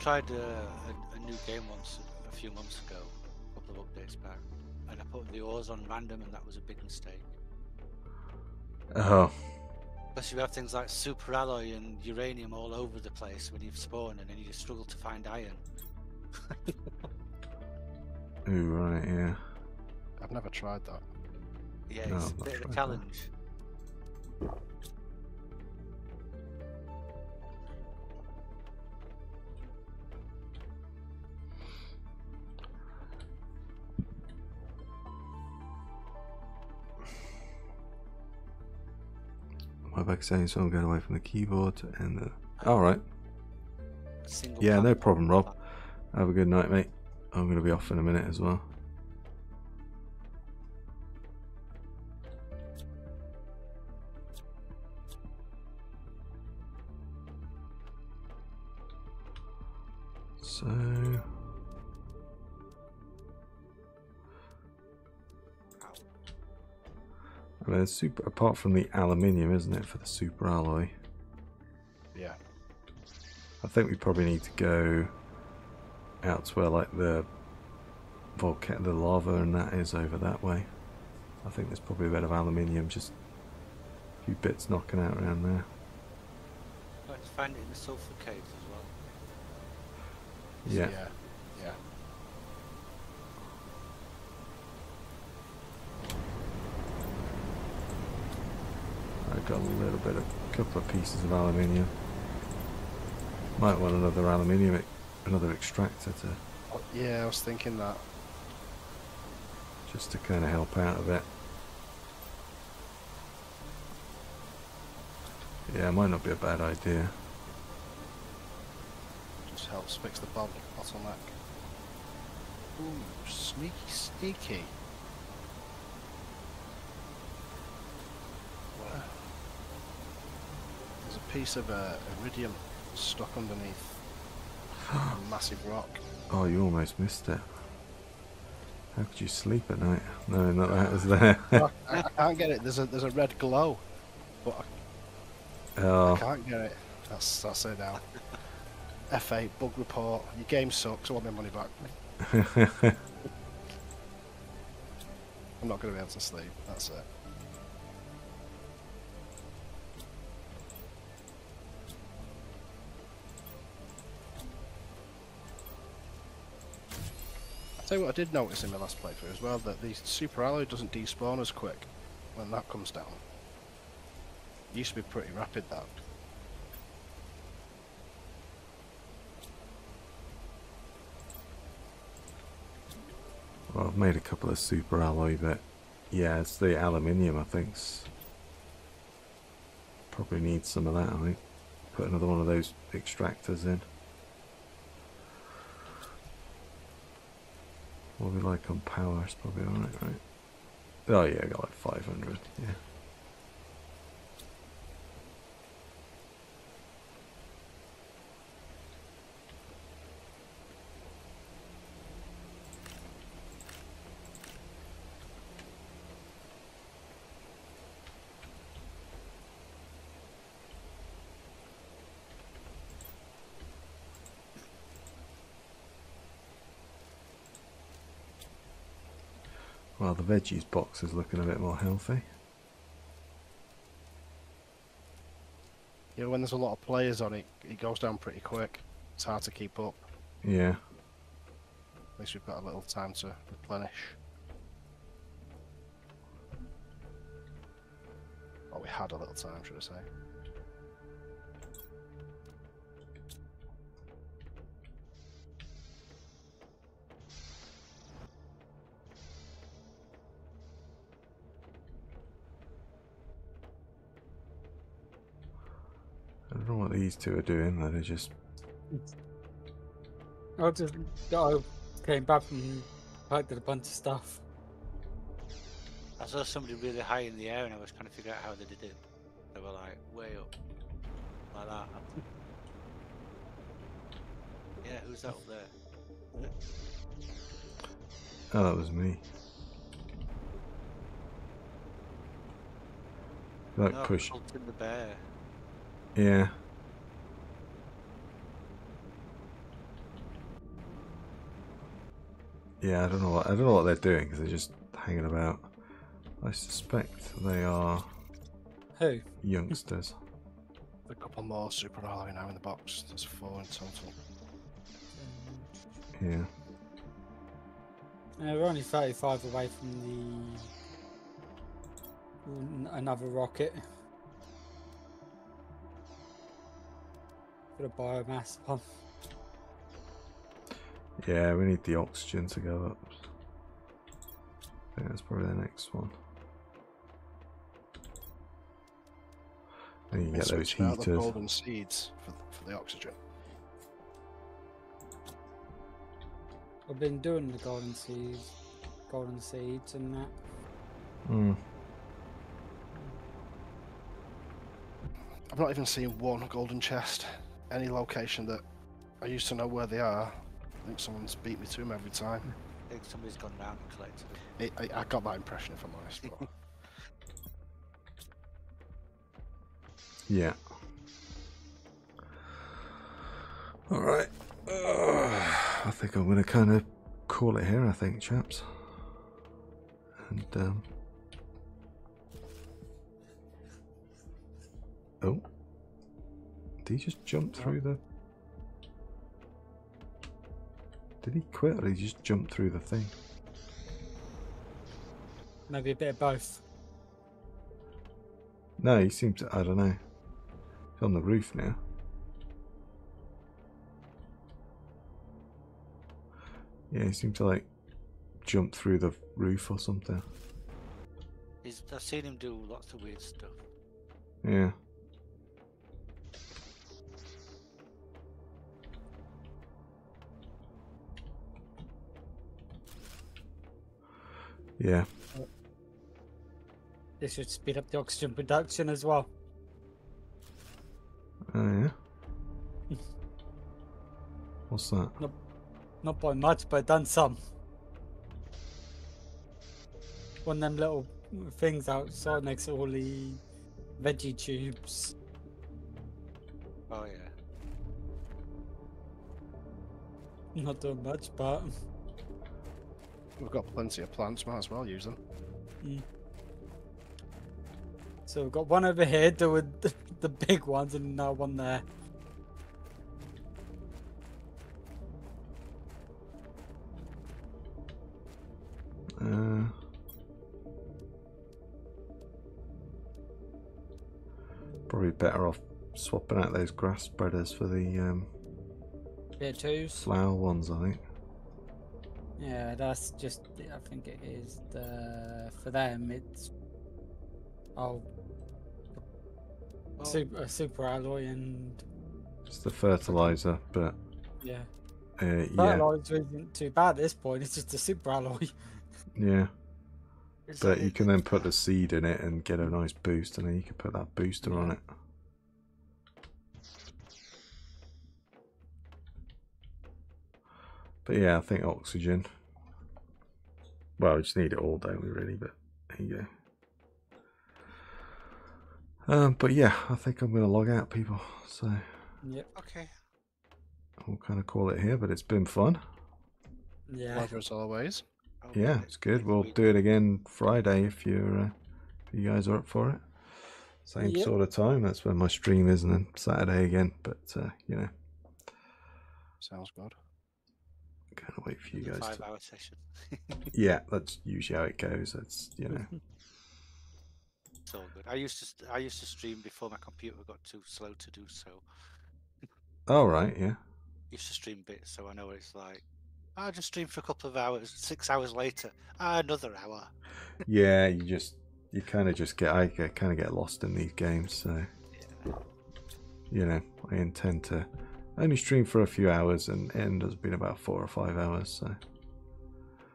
Tried uh, a, a new game once a few months ago, a couple of updates back, and I put the ores on random, and that was a big mistake. Oh, Plus, you have things like super alloy and uranium all over the place when you spawn, and then you struggle to find iron. ooh, right, yeah. I've never tried that. Yeah, No, it's a bit of a tried that. challenge. Saying so I'm going away from the keyboard and the. Alright. Yeah, no problem, Rob. Have a good night, mate. I'm going to be off in a minute as well. I it's super. Apart from the aluminium, isn't it, for the super alloy? Yeah. I think we probably need to go out to where like the volcano, the lava and that is over that way. I think there's probably a bit of aluminium, just a few bits knocking out around there. Let's find it in the sulfur caves as well. Yeah. Yeah. Yeah. I got a little bit of, couple of pieces of aluminium. Might want another aluminium, another extractor to Yeah, I was thinking that. just to kind of help out a bit. Yeah, it might not be a bad idea. Just helps fix the bottle bottleneck. Ooh, sneaky, sneaky. Wow. There's a piece of uh, iridium stuck underneath a massive rock. Oh, you almost missed it. How could you sleep at night knowing that that was there? I, I can't get it. There's a there's a red glow, but I, I oh, can't get it. That's that's it now. F8 bug report. Your game sucks. I want my money back. I'm not going to be able to sleep. That's it. Tell you what I did notice in my last playthrough as well, that the super alloy doesn't despawn as quick when that comes down. It used to be pretty rapid that. well, I've made a couple of super alloy, but yeah, it's the aluminium. I think. probably need some of that. I think put another one of those extractors in. What we like on power is probably alright, right? Oh yeah, I got like 500. Yeah. The veggies box is looking a bit more healthy. Yeah, when there's a lot of players on it, it goes down pretty quick. It's hard to keep up. Yeah. At least we've got a little time to replenish. Or we had a little time, should I say. These two are doing. They're just I just I came back and packed a bunch of stuff. I saw somebody really high in the air and I was trying to figure out how they did it. They were like way up. Like that. Yeah, who's that up there? Oh, that was me. That no, push. Sultan the bear. Yeah. Yeah, I don't know what I don't know what they're doing because they're just hanging about. I suspect they are Who? youngsters. A couple more super alloy now in the box. There's four in total. Yeah. Uh, we're only 35 away from the Another rocket. For the biomass one. Yeah, we need the oxygen to go up. I think that's probably the next one. And you get those Switching out the heaters. golden seeds for, for the oxygen. I've been doing the golden seeds, golden seeds, and that. Mm. I've not even seen one golden chest. Any location that I used to know where they are. I think someone's beat me to him every time. I think somebody's gone down and collected them. It, I, I got that impression, if I'm honest. But Yeah. All right. I think I'm gonna kind of call it here. I think, chaps. And um. Oh. Did he just jump through the? Did he quit or did he just jump through the thing? Maybe a bit of both. No, he seems to. I don't know. He's on the roof now. Yeah, he seemed to like jump through the roof or something. He's, I've seen him do lots of weird stuff. Yeah. Yeah. This should speed up the oxygen production as well. Oh yeah. What's that? Not not by much, but done some. One of them little things outside next to all the veggie tubes. Oh yeah. Not doing much, but we've got plenty of plants. Might as well use them. so we've got one over here doing the, the big ones, and now one there. Uh, probably better off swapping out those grass spreaders for the um, Bit twos. flower ones. I think. Yeah, that's just. I think it is the for them. It's oh, Oh, super super alloy and It's the fertilizer, but yeah. uh, yeah, Fertilizer isn't too bad at this point. It's just a super alloy. yeah. it's But like- you can then put the seed in it and get a nice boost, and then you can put that booster on it. But yeah, I think oxygen. Well, we just need it all, don't we, really? But there you go. Um, but yeah, I think I'm going to log out, people. So Yep. Okay. we'll kind of call it here, but it's been fun. Yeah. Pleasure as always. Oh, Yeah, it's good. We'll do it again Friday if you're uh, if you guys are up for it. Same Yep. sort of time. That's when my stream is, and then Saturday again. But uh, you know, Sounds good. Gonna wait for you guys. To... Five-hour session. Yeah, that's usually how it goes. That's you know. It's all good. I used to I used to stream before my computer got too slow to do so. All right. Yeah. Used to stream bits, so I know what it's like. I just stream for a couple of hours. Six hours later, ah, another hour. Yeah. You just you kind of just get I get, kind of get lost in these games. So you know, I intend to only stream for a few hours, and end has been about four or five hours. So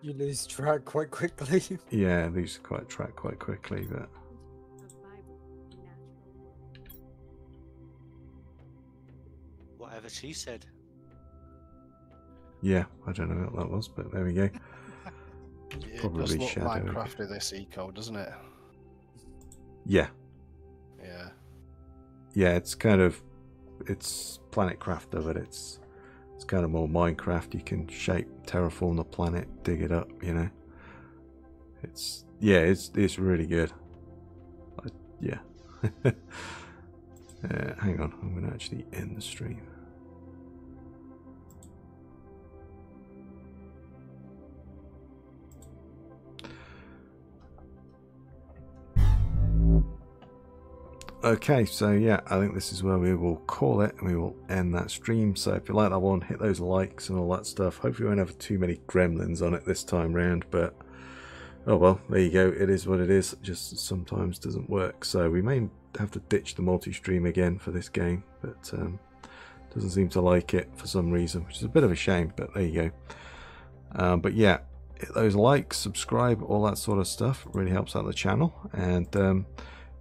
You lose track quite quickly. yeah, these quite track quite quickly, but. Whatever she said. Yeah, I don't know what that was, but there we go. It Probably does look shadow again. Minecrafty this eco, doesn't it? Yeah, Yeah. yeah, it's kind of it's Planet Crafter, but it's it's kind of more Minecraft. You can shape, terraform the planet, dig it up. You know, it's yeah, it's it's really good. I, yeah. uh, hang on, I'm going to actually end the stream. Okay, so yeah, I think this is where we will call it and we will end that stream. So if you like that one, hit those likes and all that stuff. Hopefully, we won't have too many gremlins on it this time round, but oh well, there you go. It is what it is. Just sometimes doesn't work. So we may have to ditch the multi stream again for this game, but um, doesn't seem to like it for some reason, which is a bit of a shame, but there you go. Um, but yeah, hit those likes, subscribe, all that sort of stuff. It really helps out the channel. And um,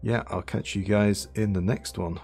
yeah, I'll catch you guys in the next one.